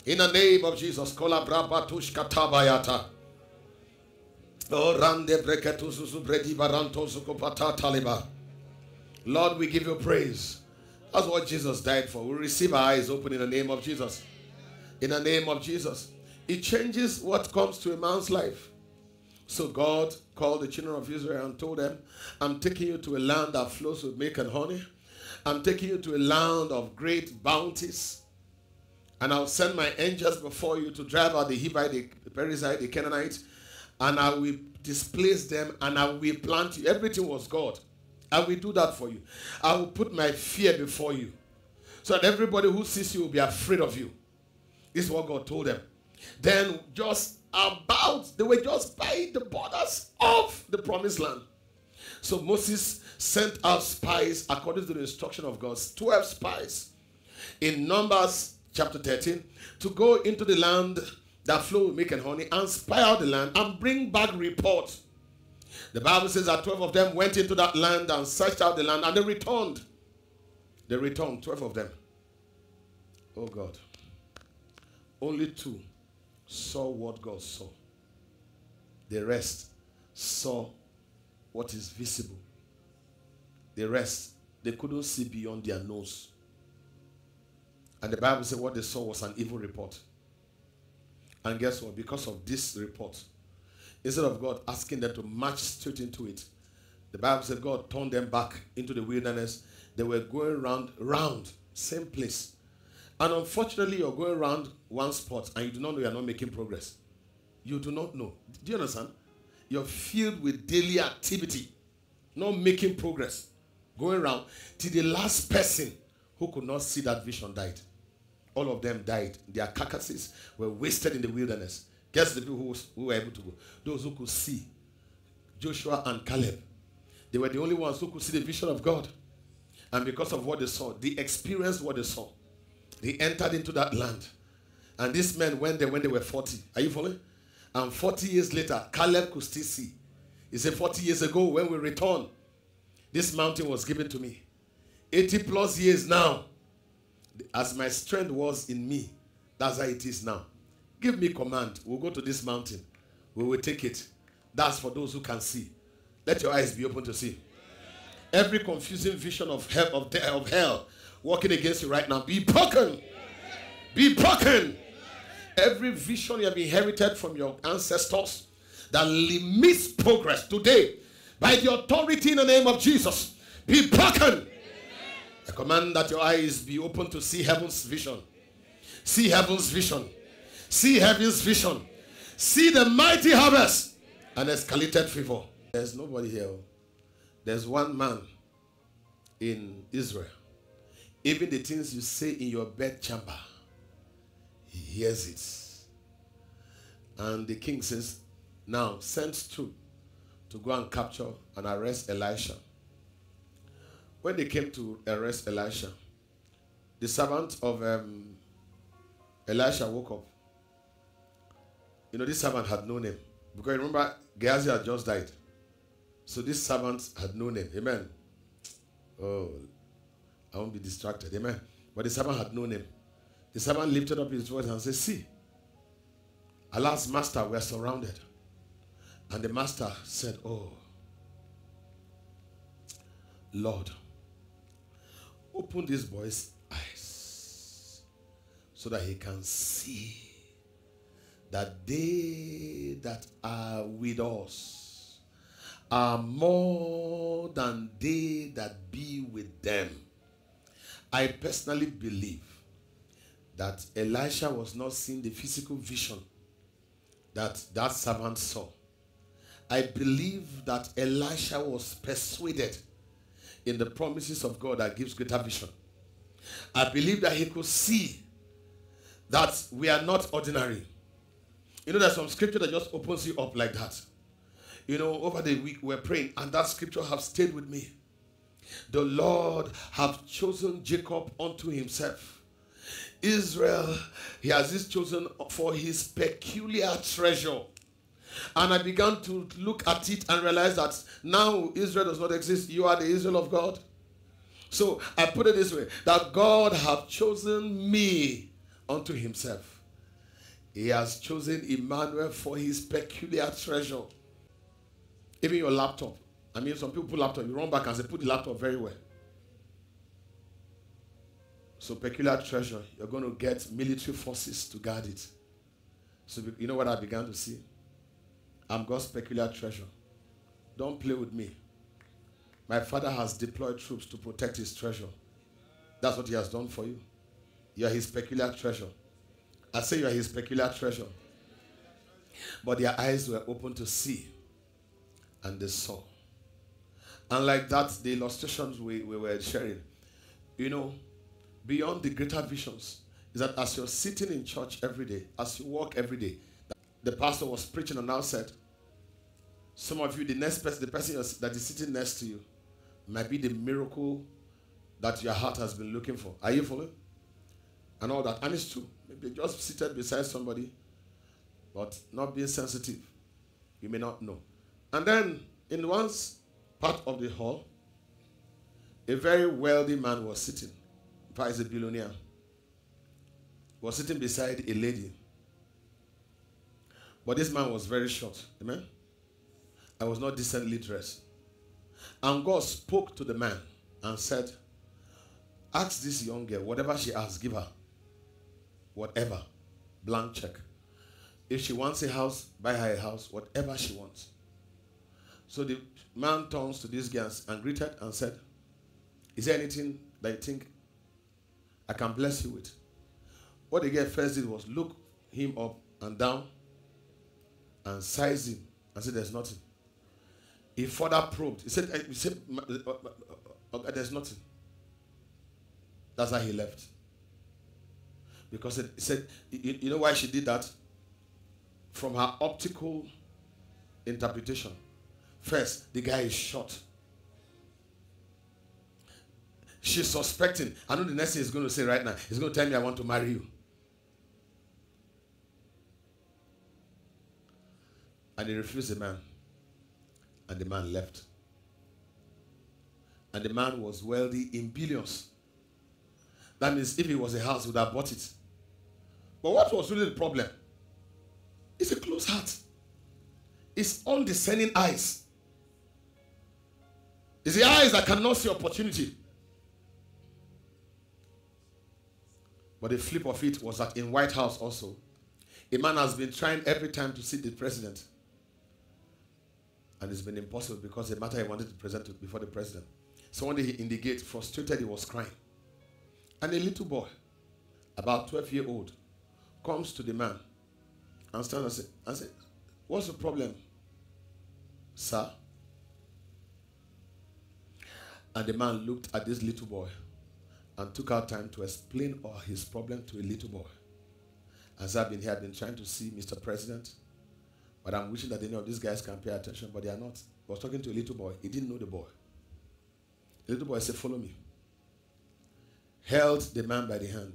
In the name of Jesus. Kola brabatush katabayata. Lord, we give you praise. That's what Jesus died for. We receive our eyes open in the name of Jesus. In the name of Jesus. It changes what comes to a man's life. So God called the children of Israel and told them, I'm taking you to a land that flows with milk and honey. I'm taking you to a land of great bounties. And I'll send my angels before you to drive out the Hivite, the Perizzite, the Canaanite, and I will displace them and I will plant you. Everything was God. I will do that for you. I will put my fear before you. So that everybody who sees you will be afraid of you. This is what God told them. Then just about, they were just by the borders of the promised land. So Moses sent out spies according to the instruction of God, 12 spies in Numbers chapter 13 to go into the land that flow with milk and honey and spy out the land and bring back report. The Bible says that 12 of them went into that land and searched out the land and they returned. They returned, 12 of them. Oh God. Only two saw what God saw. The rest saw what is visible. The rest, they couldn't see beyond their nose. And the Bible said what they saw was an evil report. And guess what? Because of this report, instead of God asking them to march straight into it, the Bible said God turned them back into the wilderness. They were going round, round, same place. And unfortunately, you're going around one spot and you do not know you're not making progress. You do not know. Do you understand? You're filled with daily activity, not making progress. Going around till the last person who could not see that vision died. All of them died. Their carcasses were wasted in the wilderness. Guess the people who, who were able to go? Those who could see. Joshua and Caleb. They were the only ones who could see the vision of God. And because of what they saw, they experienced what they saw. They entered into that land. And these men went there when they were 40. Are you following? And 40 years later, Caleb could still see. He said, 40 years ago, when we returned, this mountain was given to me. 80 plus years now, as my strength was in me, that's how it is now. Give me command. We'll go to this mountain. We will take it. That's for those who can see. Let your eyes be open to see. Every confusing vision of hell, of, de- of hell working against you right now, be broken. Be broken. Every vision you have inherited from your ancestors that limits progress today, by the authority in the name of Jesus, be broken. I command that your eyes be open to see heaven's vision. See heaven's vision. See heaven's vision. See the mighty harvest and escalated favor. There's nobody here. Oh. There's one man in Israel. Even the things you say in your bed chamber, he hears it. And the king says, Now send two to go and capture and arrest Elisha. When they came to arrest Elisha, the servant of um, Elisha woke up. You know, this servant had no name. Because remember, Gehazi had just died. So this servant had no name. Amen. Oh, I won't be distracted. Amen. But the servant had no name. The servant lifted up his voice and said, See, Allah's master, we are surrounded. And the master said, Oh, Lord, open this boy's eyes so that he can see that they that are with us are more than they that be with them. I personally believe that Elisha was not seeing the physical vision that that servant saw. I believe that Elisha was persuaded in the promises of God that gives greater vision. I believe that he could see that we are not ordinary. You know, there's some scripture that just opens you up like that. You know, over the week we're praying, and that scripture have stayed with me. The Lord have chosen Jacob unto himself. Israel, he has this chosen for his peculiar treasure. And I began to look at it and realize that now Israel does not exist. You are the Israel of God. So I put it this way that God have chosen me unto himself. He has chosen Emmanuel for his peculiar treasure. Even your laptop. I mean, some people put laptop, you run back and say, put the laptop very well. So, peculiar treasure, you're going to get military forces to guard it. So, you know what I began to see? I'm God's peculiar treasure. Don't play with me. My father has deployed troops to protect his treasure. That's what he has done for you. You are his peculiar treasure. I say you are his peculiar treasure. But their eyes were open to see, and they saw. And like that, the illustrations we, we were sharing, you know, beyond the greater visions, is that as you're sitting in church every day, as you walk every day, the pastor was preaching and now said, some of you, the next person, the person that is sitting next to you, might be the miracle that your heart has been looking for. Are you following? And all that. And it's true. Maybe just seated beside somebody, but not being sensitive. You may not know. And then in one part of the hall, a very wealthy man was sitting. In he's a billionaire. Was sitting beside a lady. But this man was very short. Amen. I was not decently dressed. And God spoke to the man and said, Ask this young girl, whatever she asks, give her. Whatever. Blank check. If she wants a house, buy her a house, whatever she wants. So the man turns to this girl and greeted and said, Is there anything that you think I can bless you with? What the girl first did was look him up and down and size him and said, There's nothing. He further probed. He said, eh, he said "Ma- uh, uh, uh, uh, There's nothing. That's how he left. Because he said, you, know why she did that? From her optical interpretation. First, the guy is short. She's suspecting. I know the next thing he's going to say right now. He's going to tell me, I want to marry you. And he refused the man. And the man left. And the man was wealthy in billions. That means if it was a house, he would have bought it. But what was really the problem? It's a closed heart. It's undiscerning eyes. It's the eyes that cannot see opportunity. But the flip of it was that in White House also, a man has been trying every time to see the president. And it's been impossible because the matter he wanted to present to before the president. So one day he in the gate, frustrated, he was crying. And a little boy, about 12 year old, comes to the man and stands and says, and say, What's the problem, sir? And the man looked at this little boy and took out time to explain all his problem to a little boy. As I've been here, I've been trying to see Mr. President, but I'm wishing that any of these guys can pay attention, but they are not. I was talking to a little boy. He didn't know the boy. The little boy said, Follow me. Held the man by the hand.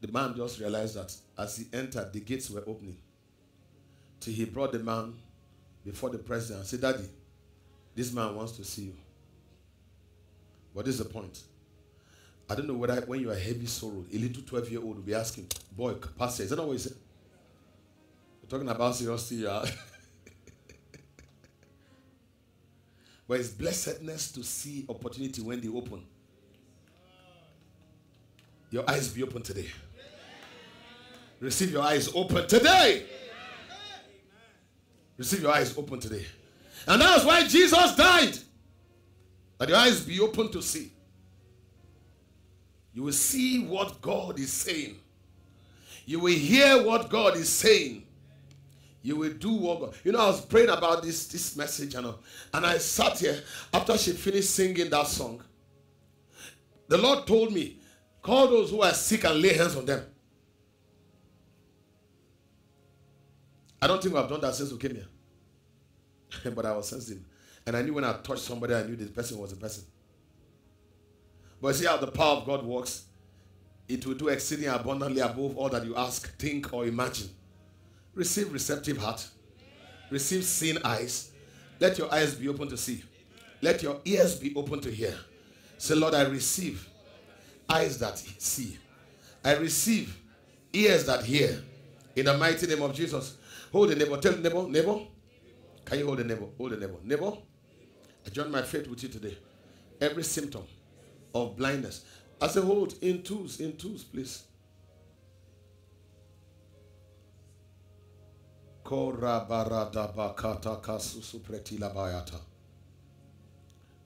The man just realized that as he entered, the gates were opening. Till he brought the man before the president and said, Daddy, this man wants to see you. What is the point? I don't know whether when you are heavy sorrow, a little 12 year old will be asking, Boy, Pastor, is that not what you said? Talking about seriously, yeah. but it's blessedness to see opportunity when they open. Your eyes be open today. Receive your eyes open today. Receive your eyes open today. And that's why Jesus died. That your eyes be open to see. You will see what God is saying. You will hear what God is saying. You will do what God. You know, I was praying about this, this message, and, and I sat here after she finished singing that song. The Lord told me, call those who are sick and lay hands on them. I don't think I've done that since we came here. *laughs* but I was sensitive. And I knew when I touched somebody, I knew this person was a person. But see how the power of God works? It will do exceeding abundantly above all that you ask, think, or imagine. Receive receptive heart. Receive seeing eyes. Let your eyes be open to see. Let your ears be open to hear. Say, Lord, I receive eyes that see. I receive ears that hear. In the mighty name of Jesus. Hold the neighbor. Tell the neighbor, neighbor. Can you hold the neighbor? Hold the neighbor. Neighbor, I join my faith with you today. Every symptom of blindness. I say, hold in twos, in twos, please.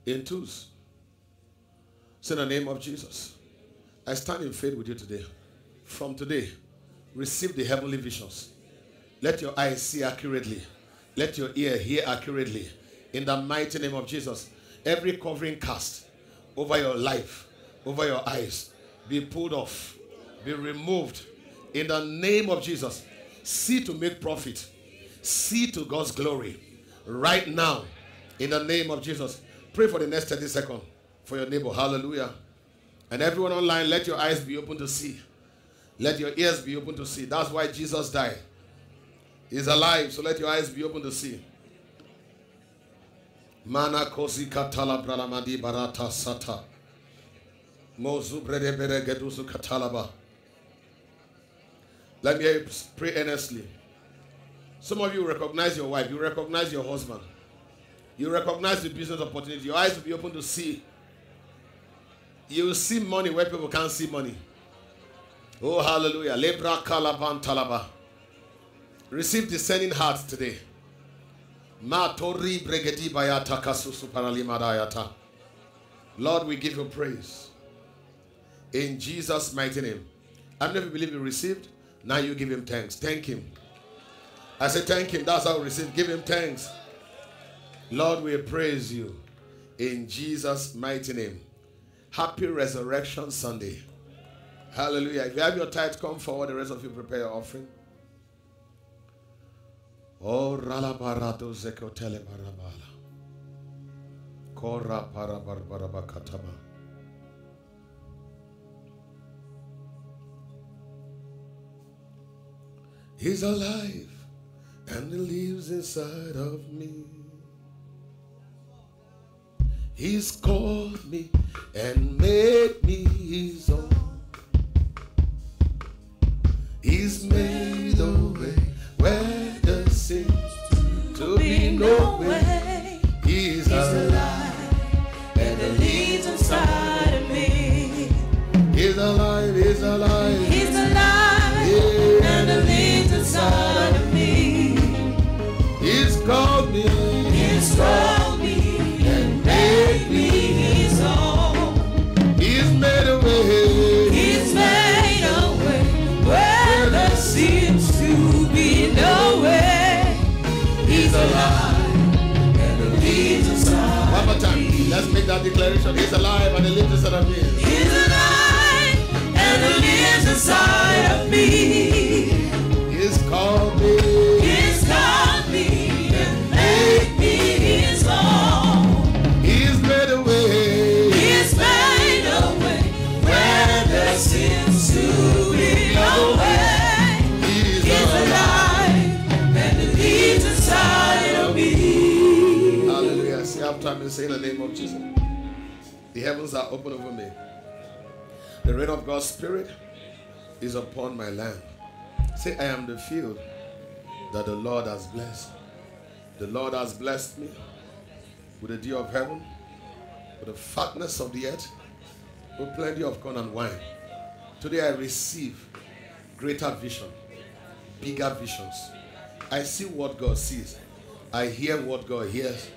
In twos. Say in the name of Jesus. I stand in faith with you today. From today, receive the heavenly visions. Let your eyes see accurately. Let your ear hear accurately. In the mighty name of Jesus. Every covering cast over your life, over your eyes, be pulled off, be removed. In the name of Jesus. See to make profit. See to God's glory. Right now. In the name of Jesus. Pray for the next 30 seconds for your neighbor. Hallelujah. And everyone online, let your eyes be open to see. Let your ears be open to see. That's why Jesus died. He's alive, so let your eyes be open to see. Mana kosi katala bralamadi barata sata. Mozu brede bere gedusu katalaba. Let me pray earnestly. Some of you recognize your wife, you recognize your husband, you recognize the business opportunity. Your eyes will be open to see. You will see money where people can't see money. Oh, hallelujah. Lebra kalaban talaba. Receive discerning hearts today. Ma tori bregedi bayata kasusu paralimadayata. Lord, we give you praise. In Jesus' mighty name. I never believe you received. Now you give him thanks. Thank him. I say thank him. That's how we receive. Give him thanks. Lord, we praise you. In Jesus' mighty name. Happy Resurrection Sunday. Hallelujah. If you have your tithe, come forward. The rest of you prepare your offering. Oh, rala ralabarato zekotele barabala. Kora kataba. He's alive and he lives inside of me. He's called me and made me his own. He's made a way where there seems to be no way. He's alive and he lives inside of me. He's alive, he's alive. Let's make that declaration. He's alive and he lives inside of me. He's alive and he lives inside of me. Me say in the name of Jesus. The heavens are open over me. The rain of God's Spirit is upon my land. Say, I am the field that the Lord has blessed. The Lord has blessed me with the dew of heaven, with the fatness of the earth, with plenty of corn and wine. Today I receive greater vision, bigger visions. I see what God sees. I hear what God hears.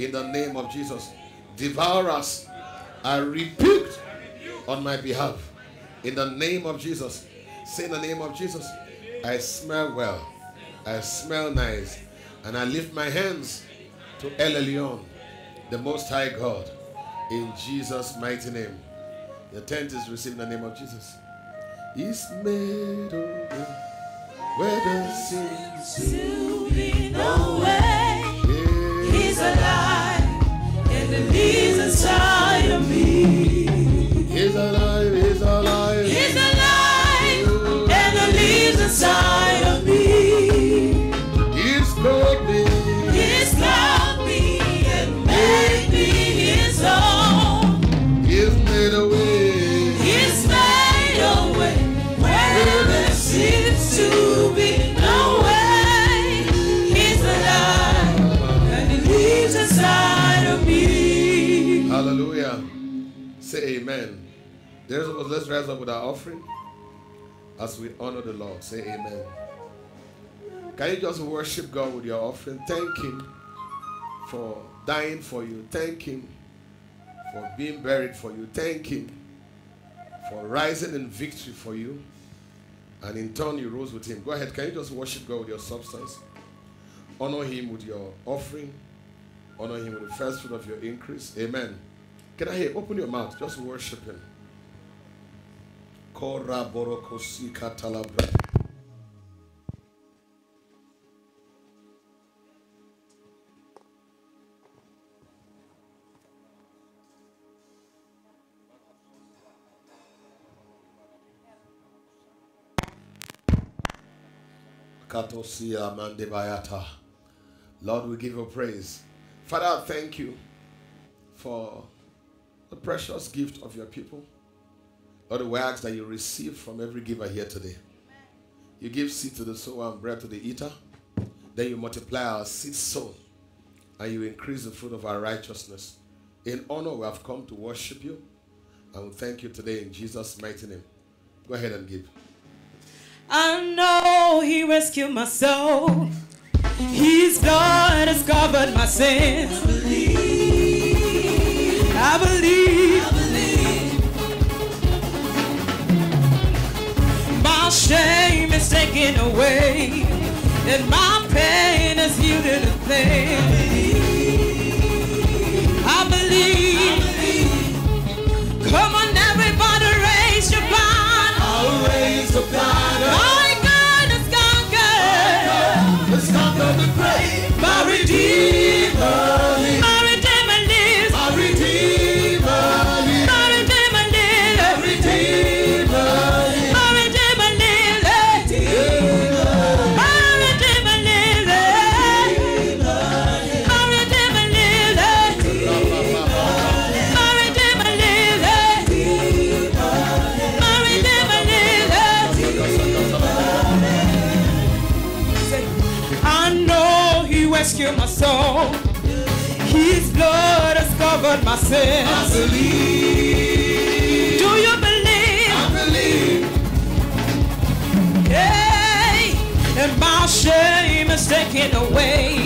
In the name of Jesus, devour us. I rebuked on my behalf. In the name of Jesus, say in the name of Jesus, I smell well, I smell nice, and I lift my hands to El Elyon, the Most High God, in Jesus' mighty name. The tent is received in the name of Jesus. He's made way where there seems To be no He's alive, Let's rise up with our offering as we honor the Lord. Say amen. Can you just worship God with your offering? Thank Him for dying for you. Thank Him for being buried for you. Thank Him for rising in victory for you. And in turn, you rose with Him. Go ahead. Can you just worship God with your substance? Honor Him with your offering. Honor Him with the first fruit of your increase. Amen. Can I hear? Open your mouth. Just worship Him. Kora borokosi katalabra. Katosia mandebayata. Lord, we give you praise. Father, thank you for the precious gift of your people. Lord, we ask that you receive from every giver here today. You give seed to the sower and bread to the eater. Then you multiply our seed sown and you increase the fruit of our righteousness. In honor, we have come to worship you and we thank you today in Jesus' mighty name. Go ahead and give. I know he rescued my soul. His blood has covered my sins. I believe. I believe. Shame is taken away. And my pain is healed in a thing. I believe. Come on, everybody, raise your banner. I'll raise the banner. Covered. I believe. Do you believe? I believe. Hey, and my shame is taken away,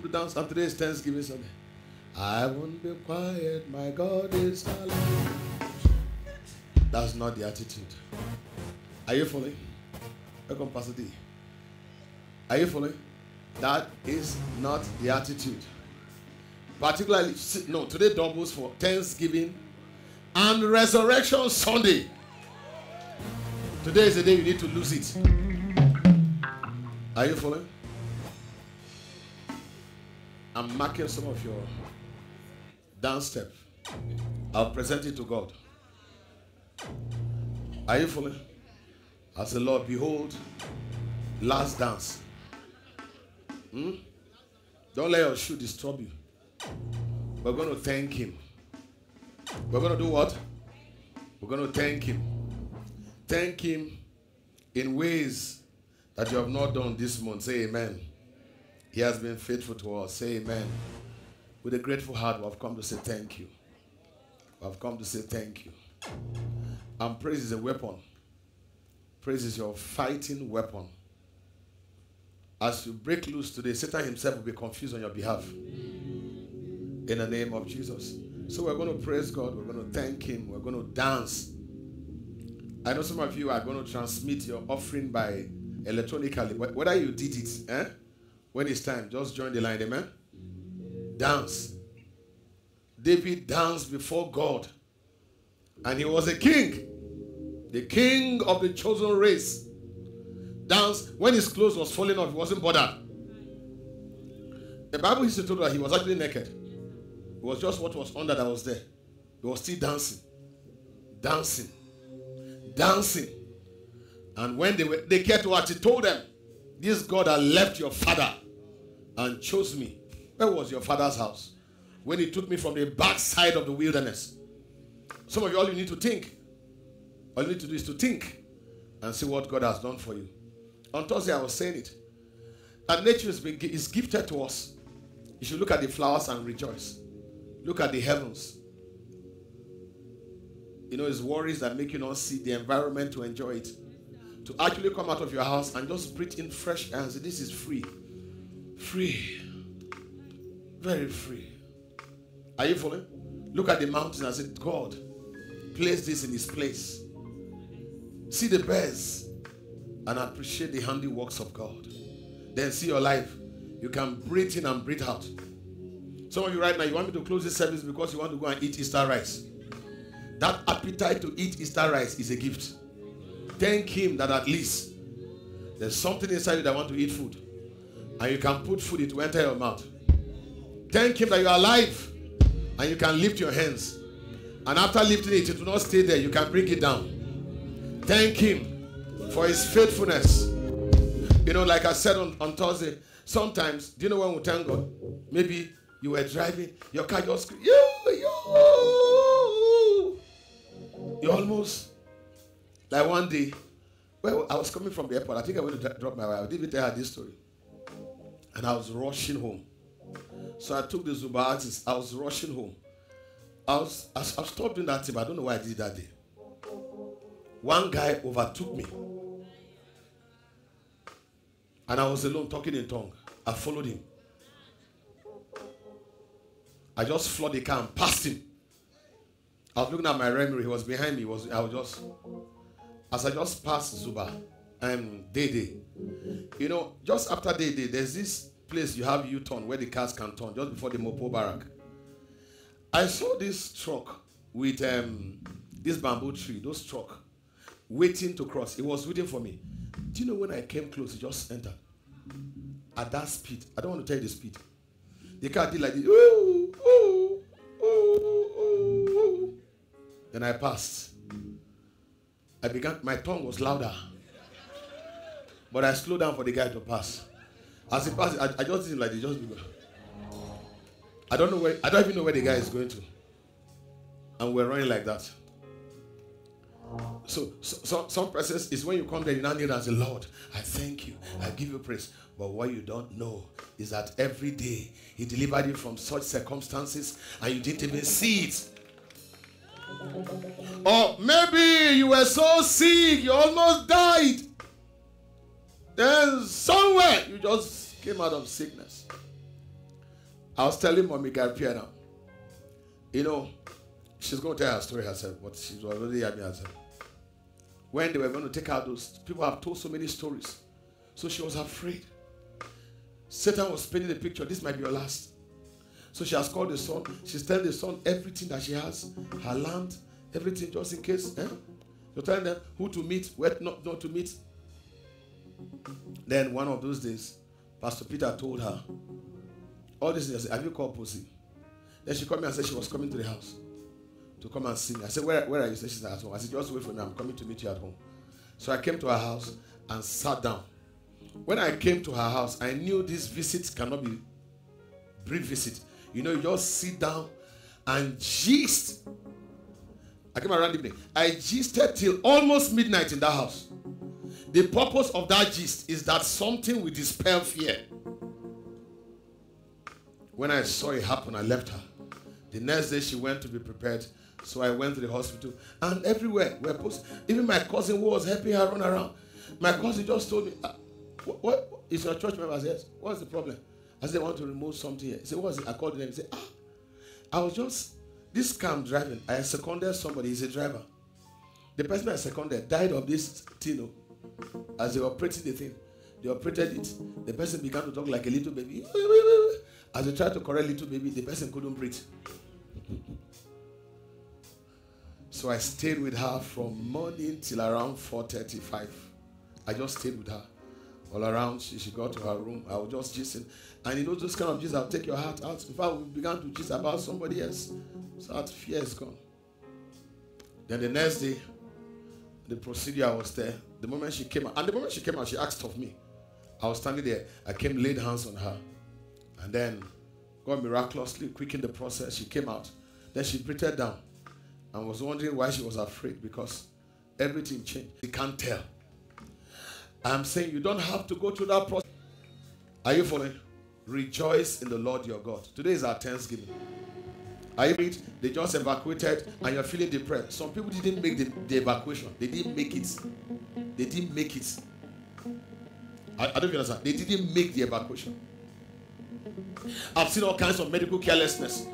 come to dance and today is Thanksgiving Sunday. I won't be quiet, my God is alive. That's not the attitude. Are you following? Welcome, Pastor D. Are you following? That is not the attitude. Particularly, no, today doubles for Thanksgiving and Resurrection Sunday. Today is the day you need to lose it. Are you following? I'm marking some of your dance step. I'll present it to God. Are you following? As the Lord, behold, last dance. Hmm? Don't let your shoe disturb you. We're going to thank Him. We're going to do what? We're going to thank Him. Thank Him in ways that you have not done this month. Say amen. He has been faithful to us. Say amen. With a grateful heart, we have come to say thank you. We have come to say thank you. And praise is a weapon. Praise is your fighting weapon. As you break loose today, Satan himself will be confused on your behalf. In the name of Jesus. So we're going to praise God. We're going to thank Him. We're going to dance. I know some of you are going to transmit your offering by electronically. Wh- Whether you did it, eh? When it's time, just join the line. Amen. Dance. David danced before God. And he was a king. The king of the chosen race. Dance. When his clothes was falling off, he wasn't bothered. The Bible history told that he was actually naked. It was just what was under that was there. He was still dancing, dancing, dancing. And when they were, they to what he told them, "This God had left your father and chose me." Where was your father's house? When he took me from the backside of the wilderness. Some of you, all you need to think, all you need to do is to think and see what God has done for you. On Thursday, I was saying it. And nature is, been, is gifted to us. You should look at the flowers and rejoice. Look at the heavens. You know, it's worries that make you not see the environment to enjoy it. To actually come out of your house and just breathe in fresh air and say, This is free. Free. Very free. Are you following? Look at the mountain and say, God, place this in His place. See the birds and appreciate the handiworks of God. Then see your life. You can breathe in and breathe out. Some of you right now, you want me to close this service because you want to go and eat Easter rice. That appetite to eat Easter rice is a gift. Thank Him that at least there's something inside you that want to eat food. And you can put food, will enter your mouth. Thank Him that you are alive and you can lift your hands. And after lifting it, it will not stay there. You can bring it down. Thank Him for His faithfulness. You know, like I said on, on Thursday, sometimes, do you know when we thank God? Maybe you were driving, your car just you, you. You almost, like one day, well, I was coming from the airport. I think I went to drop my wife. I didn't even tell her this story. And I was rushing home. So I took the artist. I was rushing home. I was, I, I stopped doing that thing, I don't know why I did that day. One guy overtook me. And I was alone talking in tongue. I followed him. I just floored the car and passed him. I was looking at my rear mirror. He was behind me. He was I was just as I just passed Zuba and Dei-Dei. You know, just after Dei-Dei, there's this place you have U-turn where the cars can turn just before the Mopol barrack. I saw this truck with um, this bamboo tree, those truck, waiting to cross. It was waiting for me. Do you know when I came close, it just entered at that speed? I don't want to tell you the speed. The car did like this. Ooh, ooh, ooh. Then I passed. I began, my tongue was louder. But I slowed down for the guy to pass. As he passed, I, I just did like this, just I don't know where, I don't even know where the guy is going to. And we're running like that. So, so, so some persons is when you come there, you now kneel and say, Lord, I thank you. I give you praise. But what you don't know is that every day He delivered you from such circumstances and you didn't even see it. Or maybe you were so sick, you almost died. Then somewhere you just came out of sickness. I was telling Mommy Garpia now, you know, she's going to tell her story herself, but she's already having herself. When they were going to take out those, people have told so many stories. So she was afraid. Satan was painting the picture. This might be your last. So she has called the son. She's telling the son everything that she has, her land, everything, just in case. Eh? You're telling them who to meet, where not, not to meet. Then one of those days, Pastor Peter told her, all these things, have you called Pussy? Then she called me and said she was coming to the house to come and see me. I said, Where, where are you? She said, At home. I said, Just wait for me. I'm coming to meet you at home. So I came to her house and sat down. When I came to her house, I knew this visit cannot be brief visit. You know, you just sit down and gist. I came around the evening. I gisted till almost midnight in that house. The purpose of that gist is that something will dispel fear. When I saw it happen, I left her. The next day, she went to be prepared. So I went to the hospital. And everywhere, we're even my cousin who was helping her run around, my cousin just told me, "Ah, what, what is your church member? Yes. What's the problem? Said, they want to remove something here. He said, what's it? I called him. He said, ah, I was just, this car I'm driving, I seconded somebody. He's a driver. The person I seconded died of this thing. oh. As they were operating the thing, they operated it. The person began to talk like a little baby. As they tried to correct little baby, the person couldn't breathe. So I stayed with her from morning till around 4:35. I just stayed with her. All around. She, she got to her room. I was just gisting. And you know, those kind of gist, I'll take your heart out. In fact, we began to gist about somebody else. So that fear is gone. Then the next day, the procedure was there. The moment she came out, and the moment she came out, she asked of me. I was standing there. I came, laid hands on her. And then God miraculously quickened the process. She came out. Then she breathed down and was wondering why she was afraid because everything changed. You can't tell. I'm saying you don't have to go through that process. Are you following? Rejoice in the Lord your God. Today is our Thanksgiving. Are you read? They just evacuated and you're feeling depressed. Some people didn't make the, the evacuation. They didn't make it. They didn't make it. I, I don't understand. They didn't make the evacuation. I've seen all kinds of medical carelessness.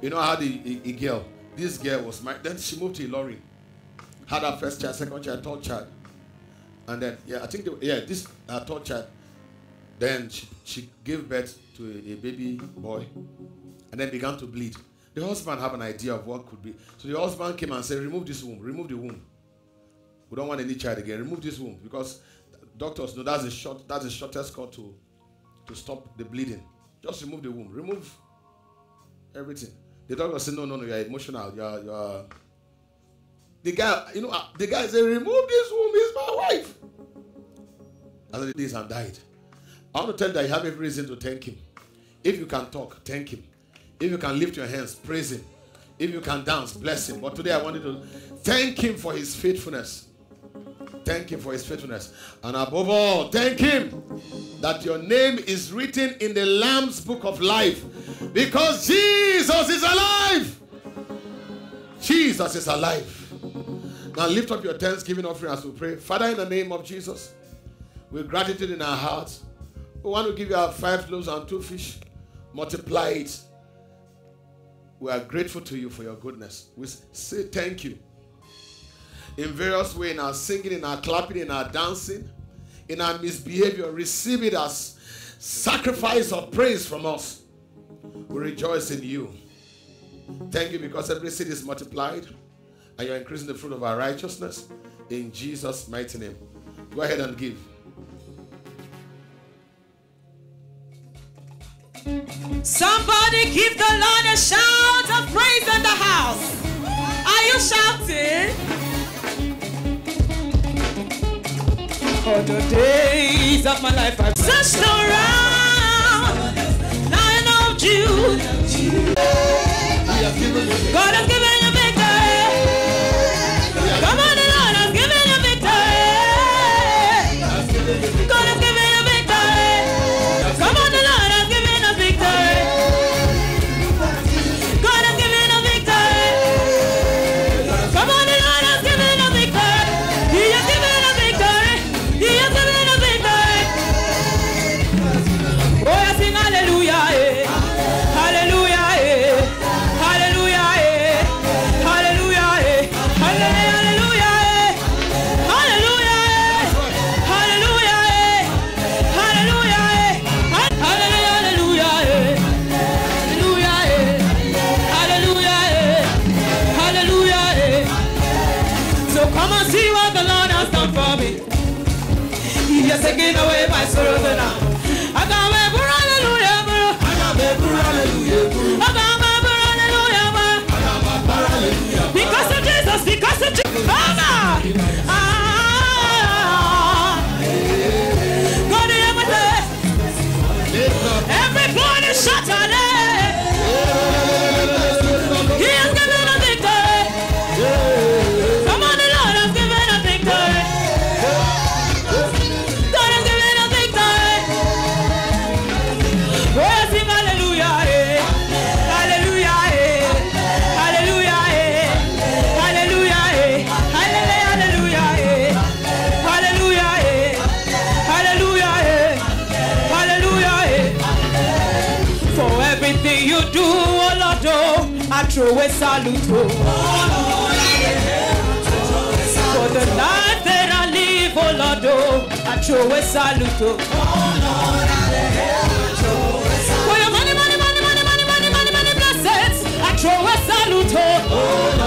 You know, I had a, a, a girl. This girl was married. Then she moved to Ilorin. Had her first child, second child, third child. And then, yeah, I think, they, yeah, this her third. Then she, she gave birth to a, a baby boy and then began to bleed. The husband had an idea of what could be. So the husband came and said, Remove this womb, remove the womb. We don't want any child again. Remove this womb because doctors know that's the short that's the shortest cut to to stop the bleeding. Just remove the womb. Remove everything. The doctor said, No, no, no, you're emotional. You're you're the guy, you know, uh, the guy said, Remove this womb, it's my wife. And then this and died. I want to tell you that you have every reason to thank him. If you can talk, thank him. If you can lift your hands, praise him. If you can dance, bless him. But today I wanted to thank him for his faithfulness. Thank him for his faithfulness. And above all, thank him that your name is written in the Lamb's book of life. Because Jesus is alive. Jesus is alive. Now lift up your thanksgiving offering as we pray. Father, in the name of Jesus, with gratitude in our hearts, we want to give you our five loaves and two fish. Multiply it. We are grateful to you for your goodness. We say thank you. In various ways, in our singing, in our clapping, in our dancing, in our misbehavior, receive it as sacrifice of praise from us. We rejoice in you. Thank you because every seed is multiplied and you're increasing the fruit of our righteousness in Jesus' mighty name. Go ahead and give. Somebody give the Lord a shout of praise in the house. Are you shouting? For the days of my life I've searched around. Lion of Judah. God has given For the life that I live, oh Lord, oh, I throw a salute. Oh. Blessings, I throw. For your money, money, money, money, money, money, money, blessings, I throw a salute. Oh.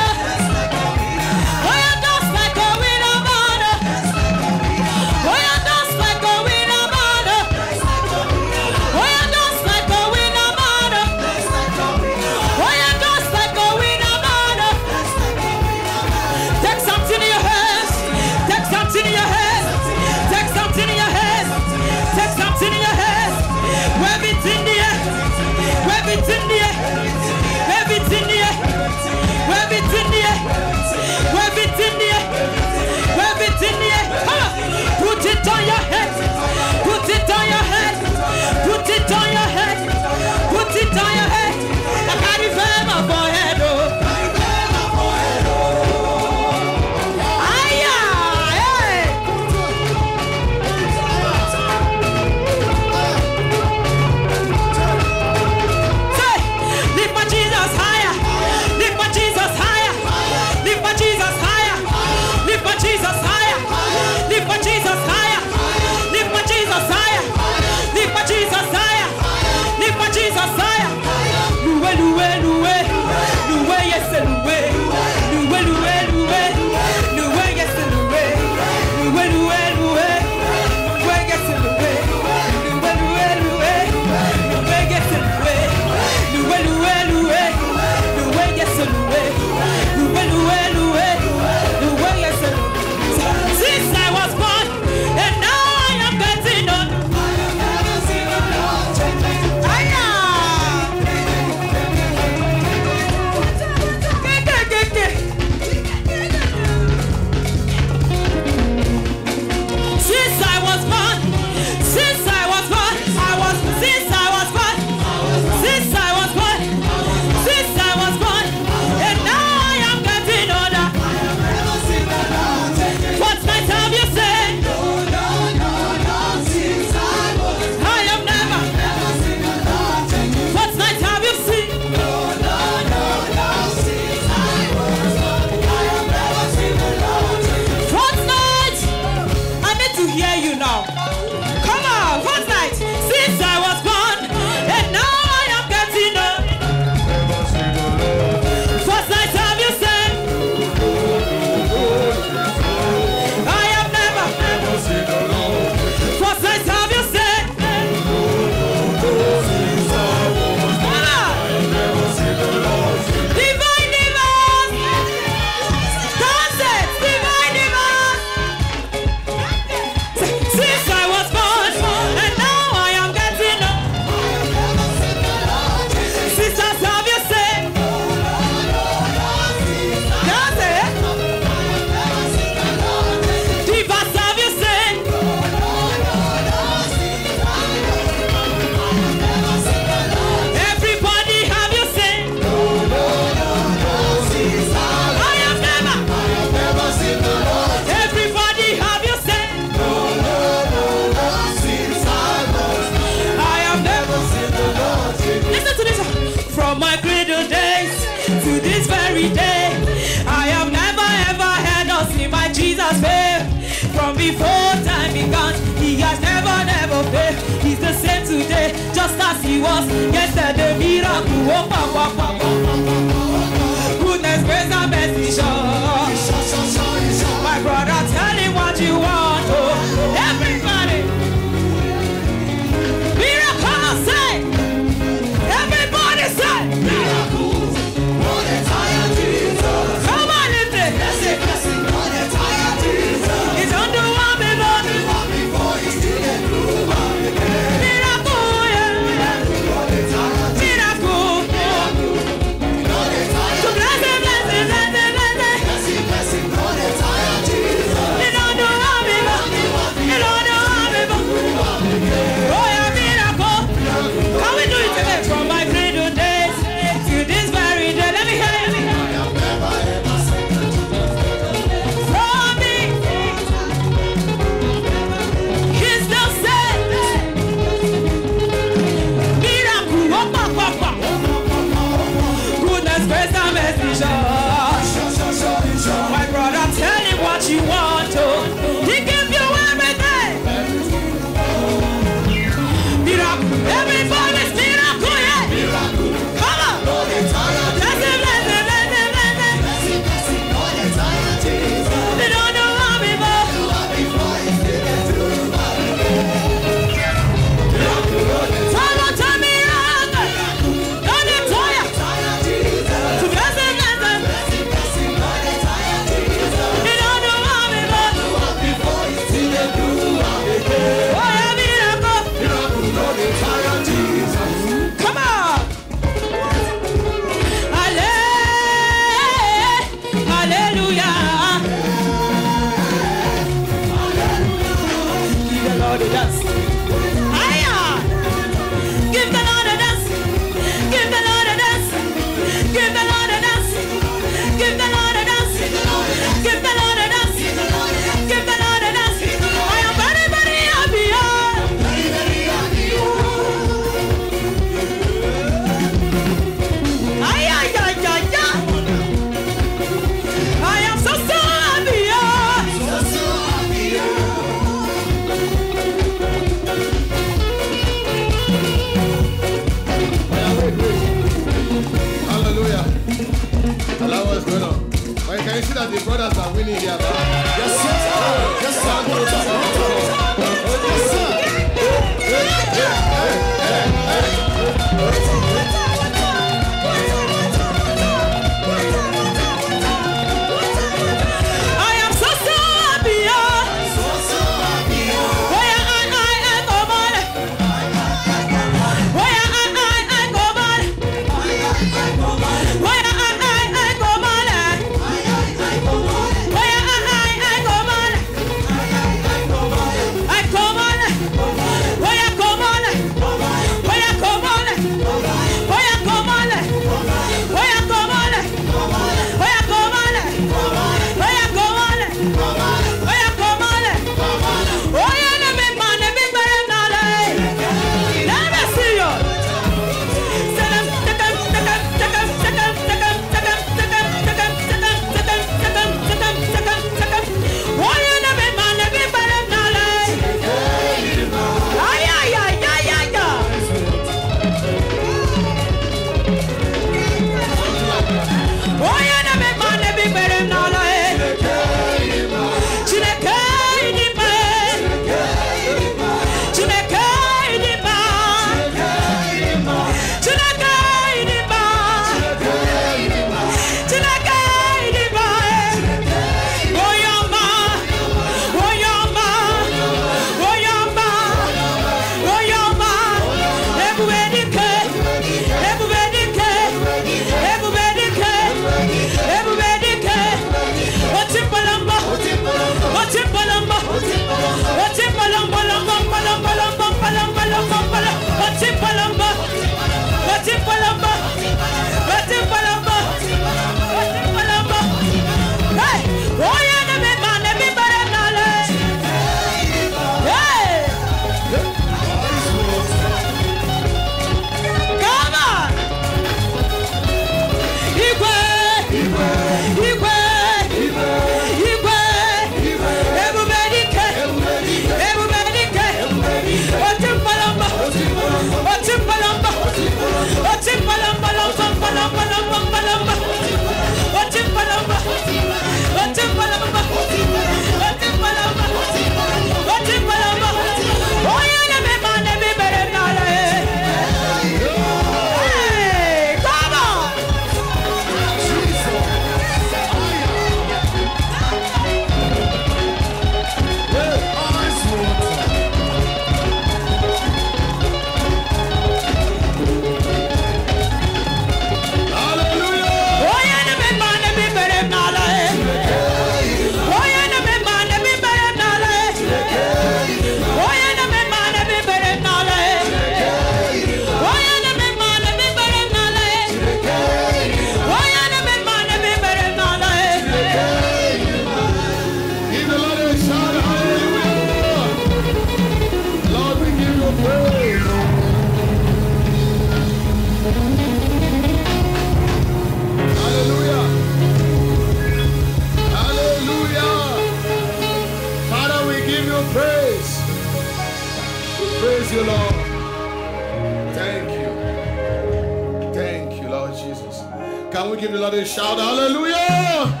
Can we give the Lord a shout? Hallelujah.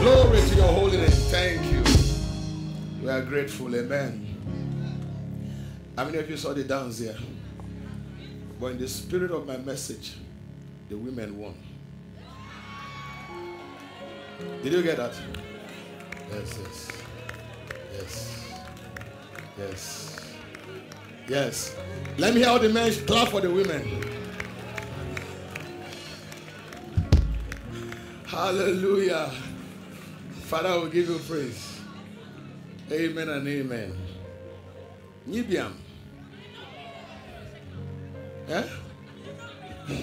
Glory to your holy name. Thank you. We are grateful. Amen. How many of you saw the dance here? But in the spirit of my message, the women won. Did you get that? Yes, yes. Yes. Yes. Yes. Let me hear all the men clap for the women. Hallelujah. Father, we give you praise. Amen and amen. Nibiam. Eh? *laughs*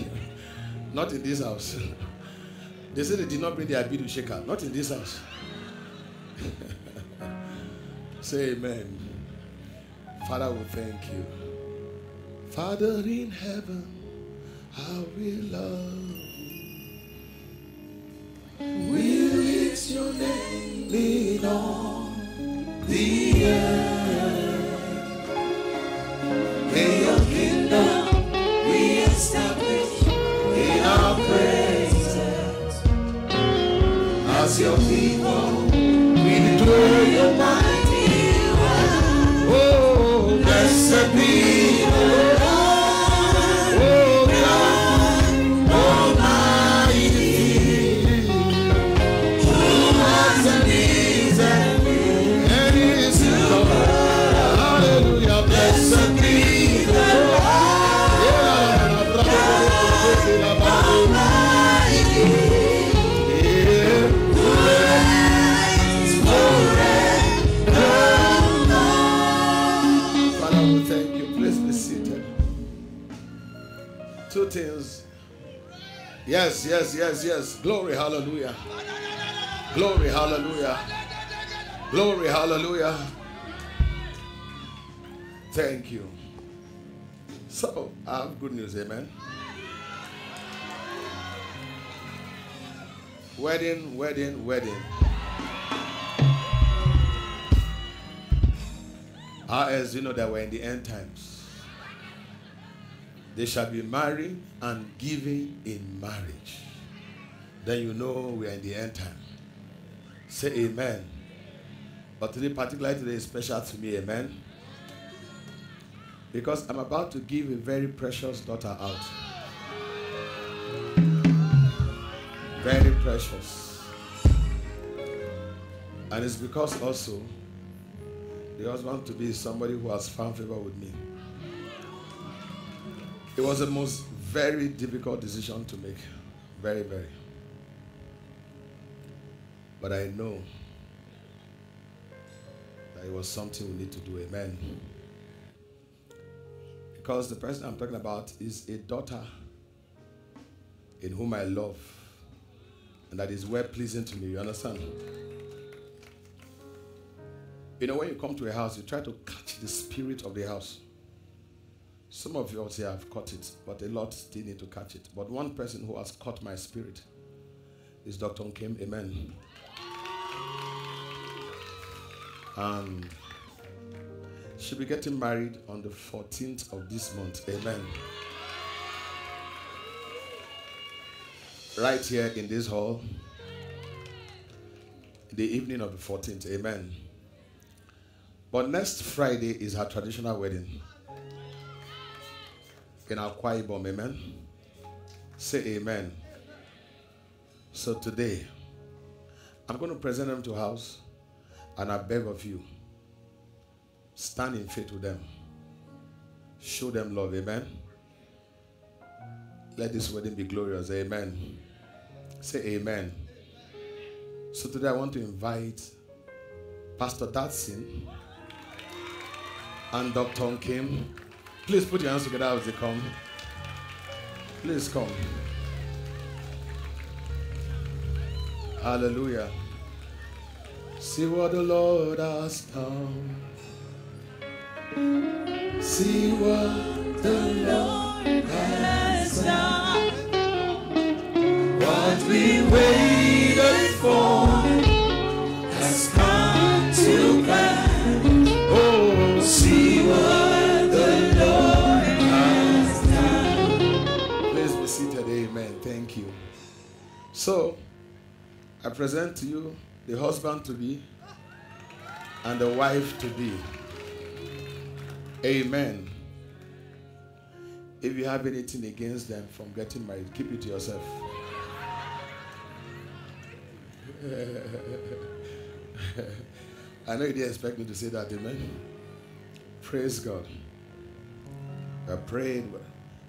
Not in this house. *laughs* They said they did not bring their Abidu shaker. Not in this house. *laughs* Say amen. Father, we thank you. Father in heaven, how we love. We lift your name in all the earth. May your kingdom be established in our praises. As your people, Yes, yes, yes, yes. Glory, hallelujah. Glory, hallelujah. Glory, hallelujah. Thank you. So, I have good news, amen. Wedding, wedding, wedding. Ah, How else you know that we're in the end times? They shall be married and given in marriage. Then you know we are in the end time. Say amen. But today, particularly today, is special to me, amen. Because I'm about to give a very precious daughter out. Very precious. And it's because also the husband to be somebody who has found favor with me. It was the most very difficult decision to make. Very, very. But I know that it was something we need to do. Amen. Because the person I'm talking about is a daughter in whom I love and that is well pleasing to me. You understand? You know, when you come to a house, you try to catch the spirit of the house. Some of you out here have caught it, but a lot still need to catch it. But one person who has caught my spirit is Dr. Nkem. Amen. And she'll be getting married on the 14th of this month. Amen. Right here in this hall, the evening of the 14th. Amen. But next Friday is her traditional wedding in Akwa Ibom. Amen. Say amen. So today, I'm going to present them to house, and I beg of you, stand in faith with them. Show them love. Amen. Let this wedding be glorious. Amen. Say amen. So today I want to invite Pastor Datsin and Dr. Nkem. Please put your hands together as they come. Please come. Hallelujah. See what the Lord has done. See what the Lord has done. What we waited for So, I present to you the husband to be and the wife to be. Amen. If you have anything against them from getting married, keep it to yourself. *laughs* I know you didn't expect me to say that, amen. Praise God. I prayed.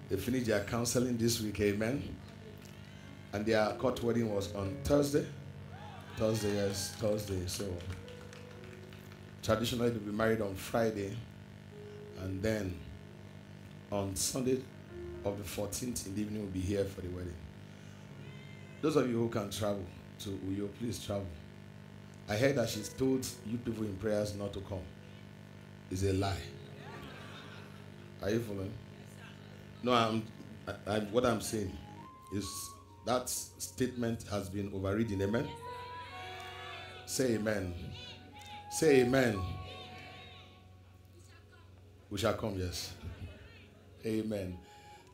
They finished their counseling this week, amen. And their court wedding was on Thursday. Thursday, yes, Thursday. So traditionally they'll be married on Friday. And then on Sunday of the 14th in the evening, we'll be here for the wedding. Those of you who can travel to Uyo, please travel. I heard that she's told you people in prayers not to come. It's a lie. Are you following? No, I'm, I, I, what I'm saying is that statement has been overridden. Amen? Say amen. Say amen. We shall come, yes. Amen.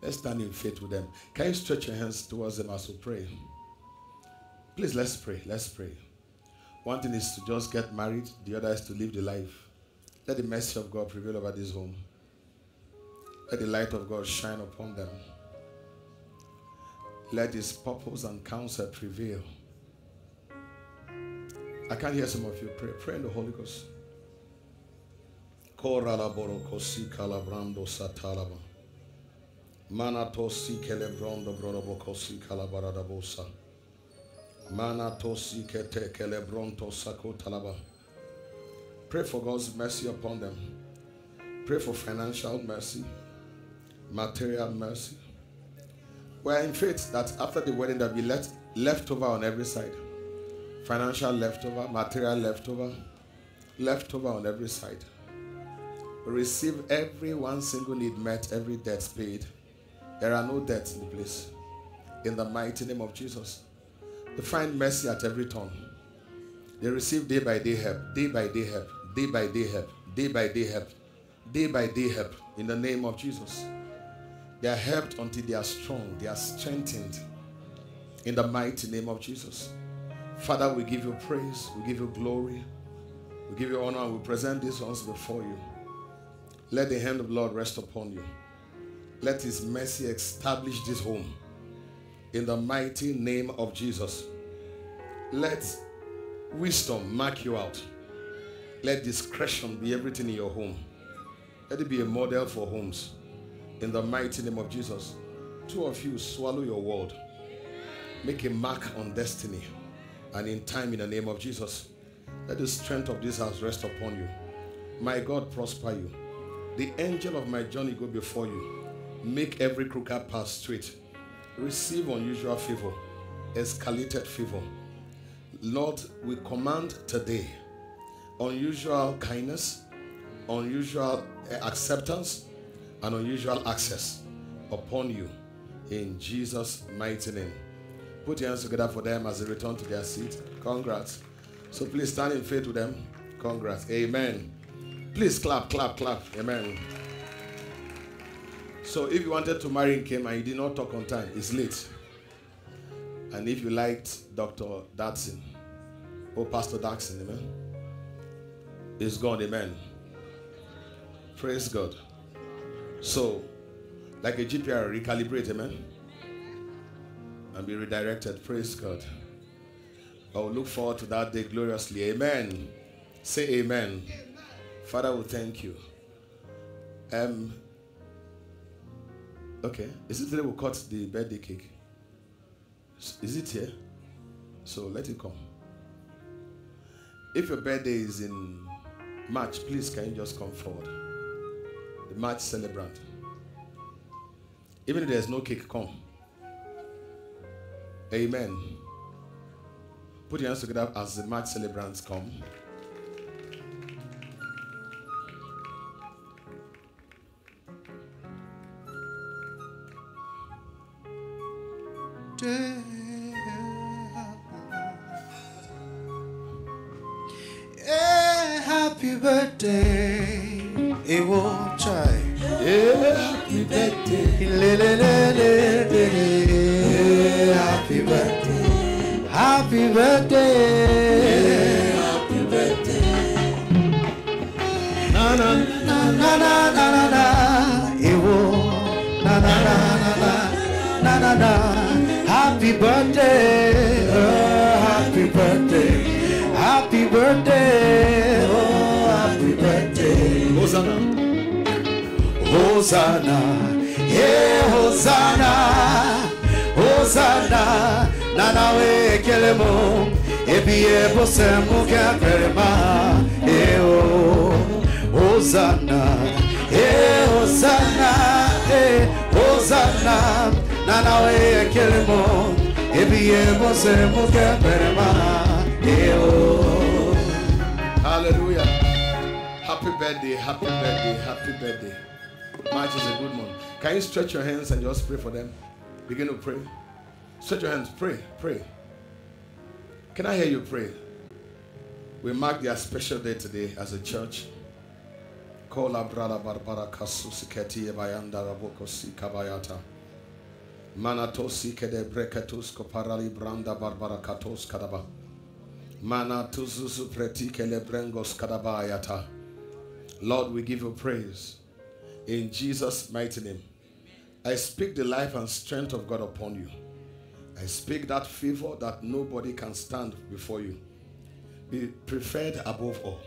Let's stand in faith with them. Can you stretch your hands towards them as we pray? Please, let's pray. Let's pray. One thing is to just get married, the other is to live the life. Let the mercy of God prevail over this home. Let the light of God shine upon them. Let His purpose and counsel prevail. I can't hear some of you pray. Pray in the Holy Ghost. Manatosi kelebrondo brorobokosi kalabaradabosa. Manatosi kete kelebronto sakotalaba. Pray for God's mercy upon them. Pray for financial mercy, material mercy. We're in faith that after the wedding there'll be left, leftover on every side. Financial leftover, material leftover, leftover on every side. We receive every one single need met, every debt paid. There are no debts in the place. In the mighty name of Jesus. They find mercy at every turn. They receive day by day help, day by day help, day by day help, day by day help, day by day help in the name of Jesus. They are helped until they are strong, they are strengthened in the mighty name of Jesus. Father, we give you praise, we give you glory, we give you honor, we present these ones before you. Let the hand of the Lord rest upon you. Let his mercy establish this home in the mighty name of Jesus. Let wisdom mark you out. Let discretion be everything in your home. Let it be a model for homes. In the mighty name of Jesus. Two of you swallow your word. Make a mark on destiny and in time in the name of Jesus. Let the strength of this house rest upon you. My God prosper you. The angel of my journey go before you. Make every crooked path straight. Receive unusual favor, escalated favor. Lord, we command today unusual kindness, unusual eh, acceptance, and unusual access upon you in Jesus' mighty name. Put your hands together for them as they return to their seat. Congrats. So please stand in faith with them. Congrats. Amen. Please clap, clap, clap. Amen. So if you wanted to marry in Came and you did not talk on time, it's late. And if you liked Dr. Datsin or Pastor Datsin, amen. It's gone, amen. Praise God. So, like a GPR, recalibrate, amen. And be redirected. Praise God. I will look forward to that day gloriously. Amen. Say amen. Father, we thank you. Um, okay. Is it today we cut the birthday cake? Is it here? So let it come. If your birthday is in March, please can you just come forward? The March celebrant. Even if there's no cake, come. Amen. Put your hands together as the March celebrants come. Yeah, happy birthday. Try. Happy birthday. Le, le, le, le, le. Happy birthday. happy birthday. Happy birthday. Na na na na na na na na. Ewo. Na na na na na na. Happy birthday. Happy birthday. Happy birthday. Hosanna, yeah, Hosanna, Hosanna, Nana we kelemo, ebie bose muke perema, eh oh, Hosanna, eh Hosanna, eh Hosanna, Nana we kelemo, ebie bose muke perema, eh oh. Hallelujah. Happy birthday, happy birthday, happy birthday. March is a good month. Can you stretch your hands and just pray for them? Begin to pray. Stretch your hands, pray, pray. Can I hear you pray? We mark their special day today as a church. Kola brada barbara kasusi keti bayanda raboko si kabayata. Manatosi kede breketus koparali branda barbara katos kadaba. Mana tuzuzu preti kele brengos kadabayata. Lord, we give you praise. In Jesus' mighty name. I speak the life and strength of God upon you. I speak that favor that nobody can stand before you. Be preferred above all.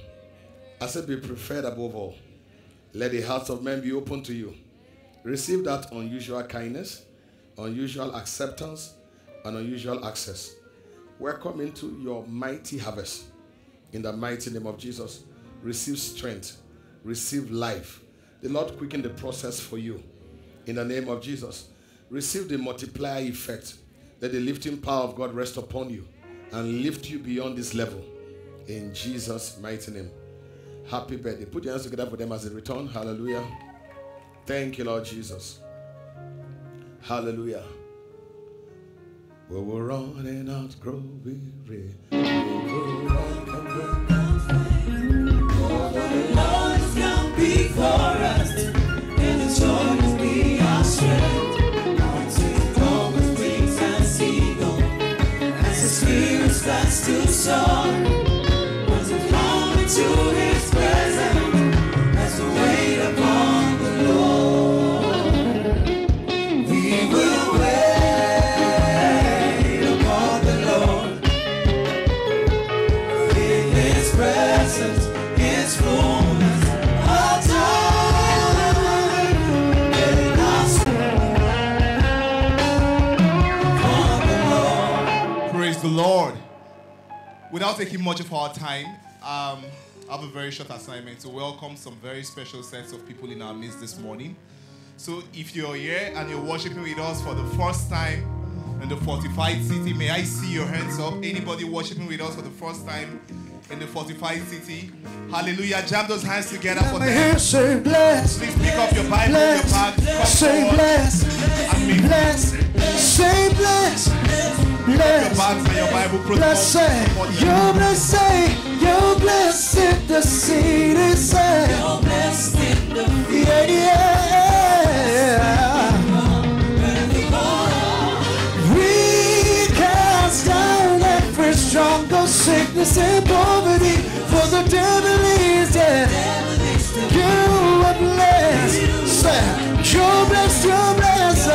I said, be preferred above all. Let the hearts of men be open to you. Receive that unusual kindness, unusual acceptance, and unusual access. Welcome into your mighty harvest. In the mighty name of Jesus, receive strength, receive life. The Lord quicken the process for you. In the name of Jesus, receive the multiplier effect. Let the lifting power of God rest upon you and lift you beyond this level. In Jesus' mighty name. Happy birthday. Put your hands together for them as they return. Hallelujah. Thank you, Lord Jesus. Hallelujah. We will run and not grow weary. We will and starts Without taking much of our time, um, I have a very short assignment to welcome some very special sets of people in our midst this morning. So if you're here and you're worshiping with us for the first time in the fortified city, may I see your hands up? Anybody worshiping with us for the first time in the fortified city? Hallelujah. Jam those hands together for them. say bless. Please pick up your Bible, your Bless. bag, come Say forward. bless. Bless. Say bless. Your Bless. bags and your Bless. protocols. Say support them. you bless. Say you blessed the city. Say You're blessed in the yeah yeah. We cast down every struggle, sickness and poverty, for the devil is dead. You are blessed, say, you're blessed, you're blessed,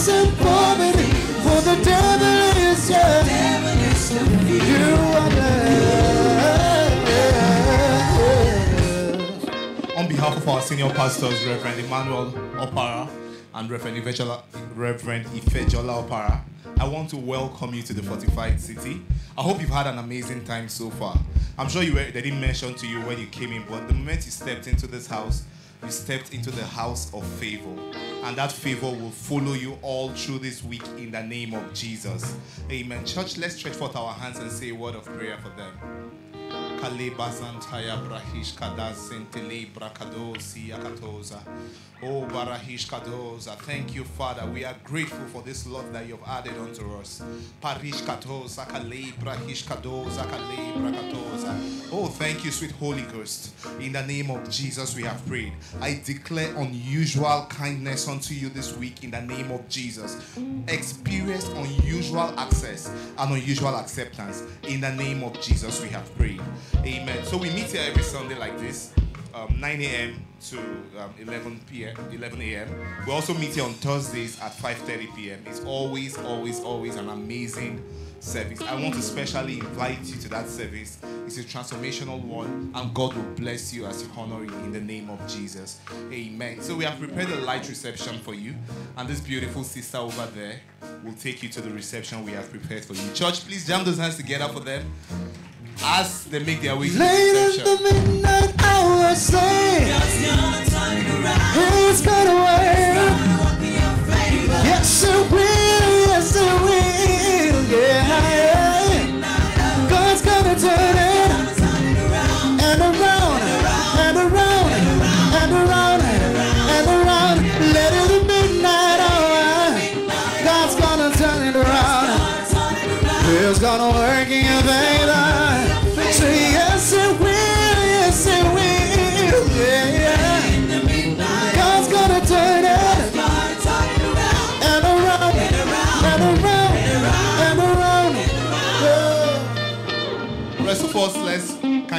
for the devil is dead. You are blessed. On behalf of our senior pastors, Reverend Emmanuel Opara and Reverend Ifejola, Reverend Ifejola Opara, I want to welcome you to the fortified city. I hope you've had an amazing time so far. I'm sure you were, they didn't mention to you when you came in, but the moment you stepped into this house, you stepped into the house of favor. And that favor will follow you all through this week in the name of Jesus. Amen. Church, let's stretch forth our hands and say a word of prayer for them. Bazantaya brahish kada sentele brakadosi yakatoza. Oh barahish kadoza. Thank you, Father. We are grateful for this love that you have added unto us. Parish katoza kale brahish kadoza kale brakatoza. Oh, thank you, sweet Holy Ghost. In the name of Jesus, we have prayed. I declare unusual kindness unto you this week in the name of Jesus. Experience unusual access and unusual acceptance. In the name of Jesus, we have prayed. Amen. So we meet here every Sunday like this. Um, 9 a.m. to um, 11 p.m. 11 a.m. We also meet here on Thursdays at 5:30 p.m. It's always, always, always an amazing service. I want to specially invite you to that service. It's a transformational one, and God will bless you as you honor it in the name of Jesus. Amen. So we have prepared a light reception for you, and this beautiful sister over there will take you to the reception we have prepared for you. Church, please jam those hands together for them as they make their way to the Late in the midnight hour, say it's gonna work. Yes, it will. Yes, it will. Yeah.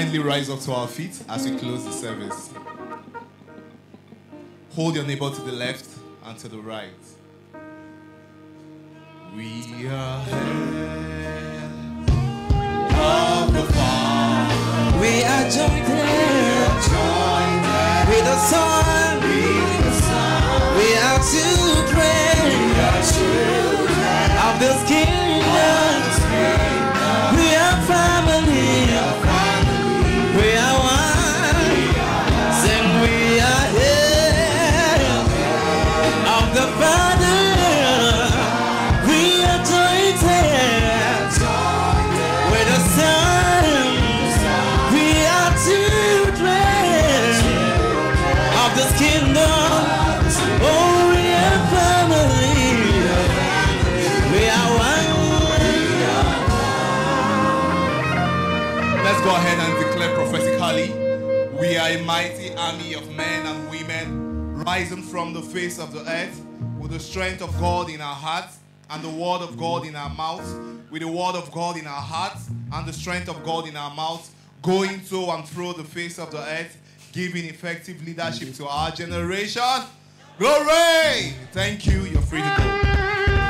Kindly rise up to our feet as we close the service. Hold your neighbor to the left and to the right. We are hands of the Father. We are joined here with the Son. We are children of this kingdom. We are family. We are a mighty army of men and women rising from the face of the earth with the strength of God in our hearts and the word of God in our mouths, with the word of God in our hearts and the strength of God in our mouths, going to and through the face of the earth, giving effective leadership to our generation. Glory! Thank you. You're free to go.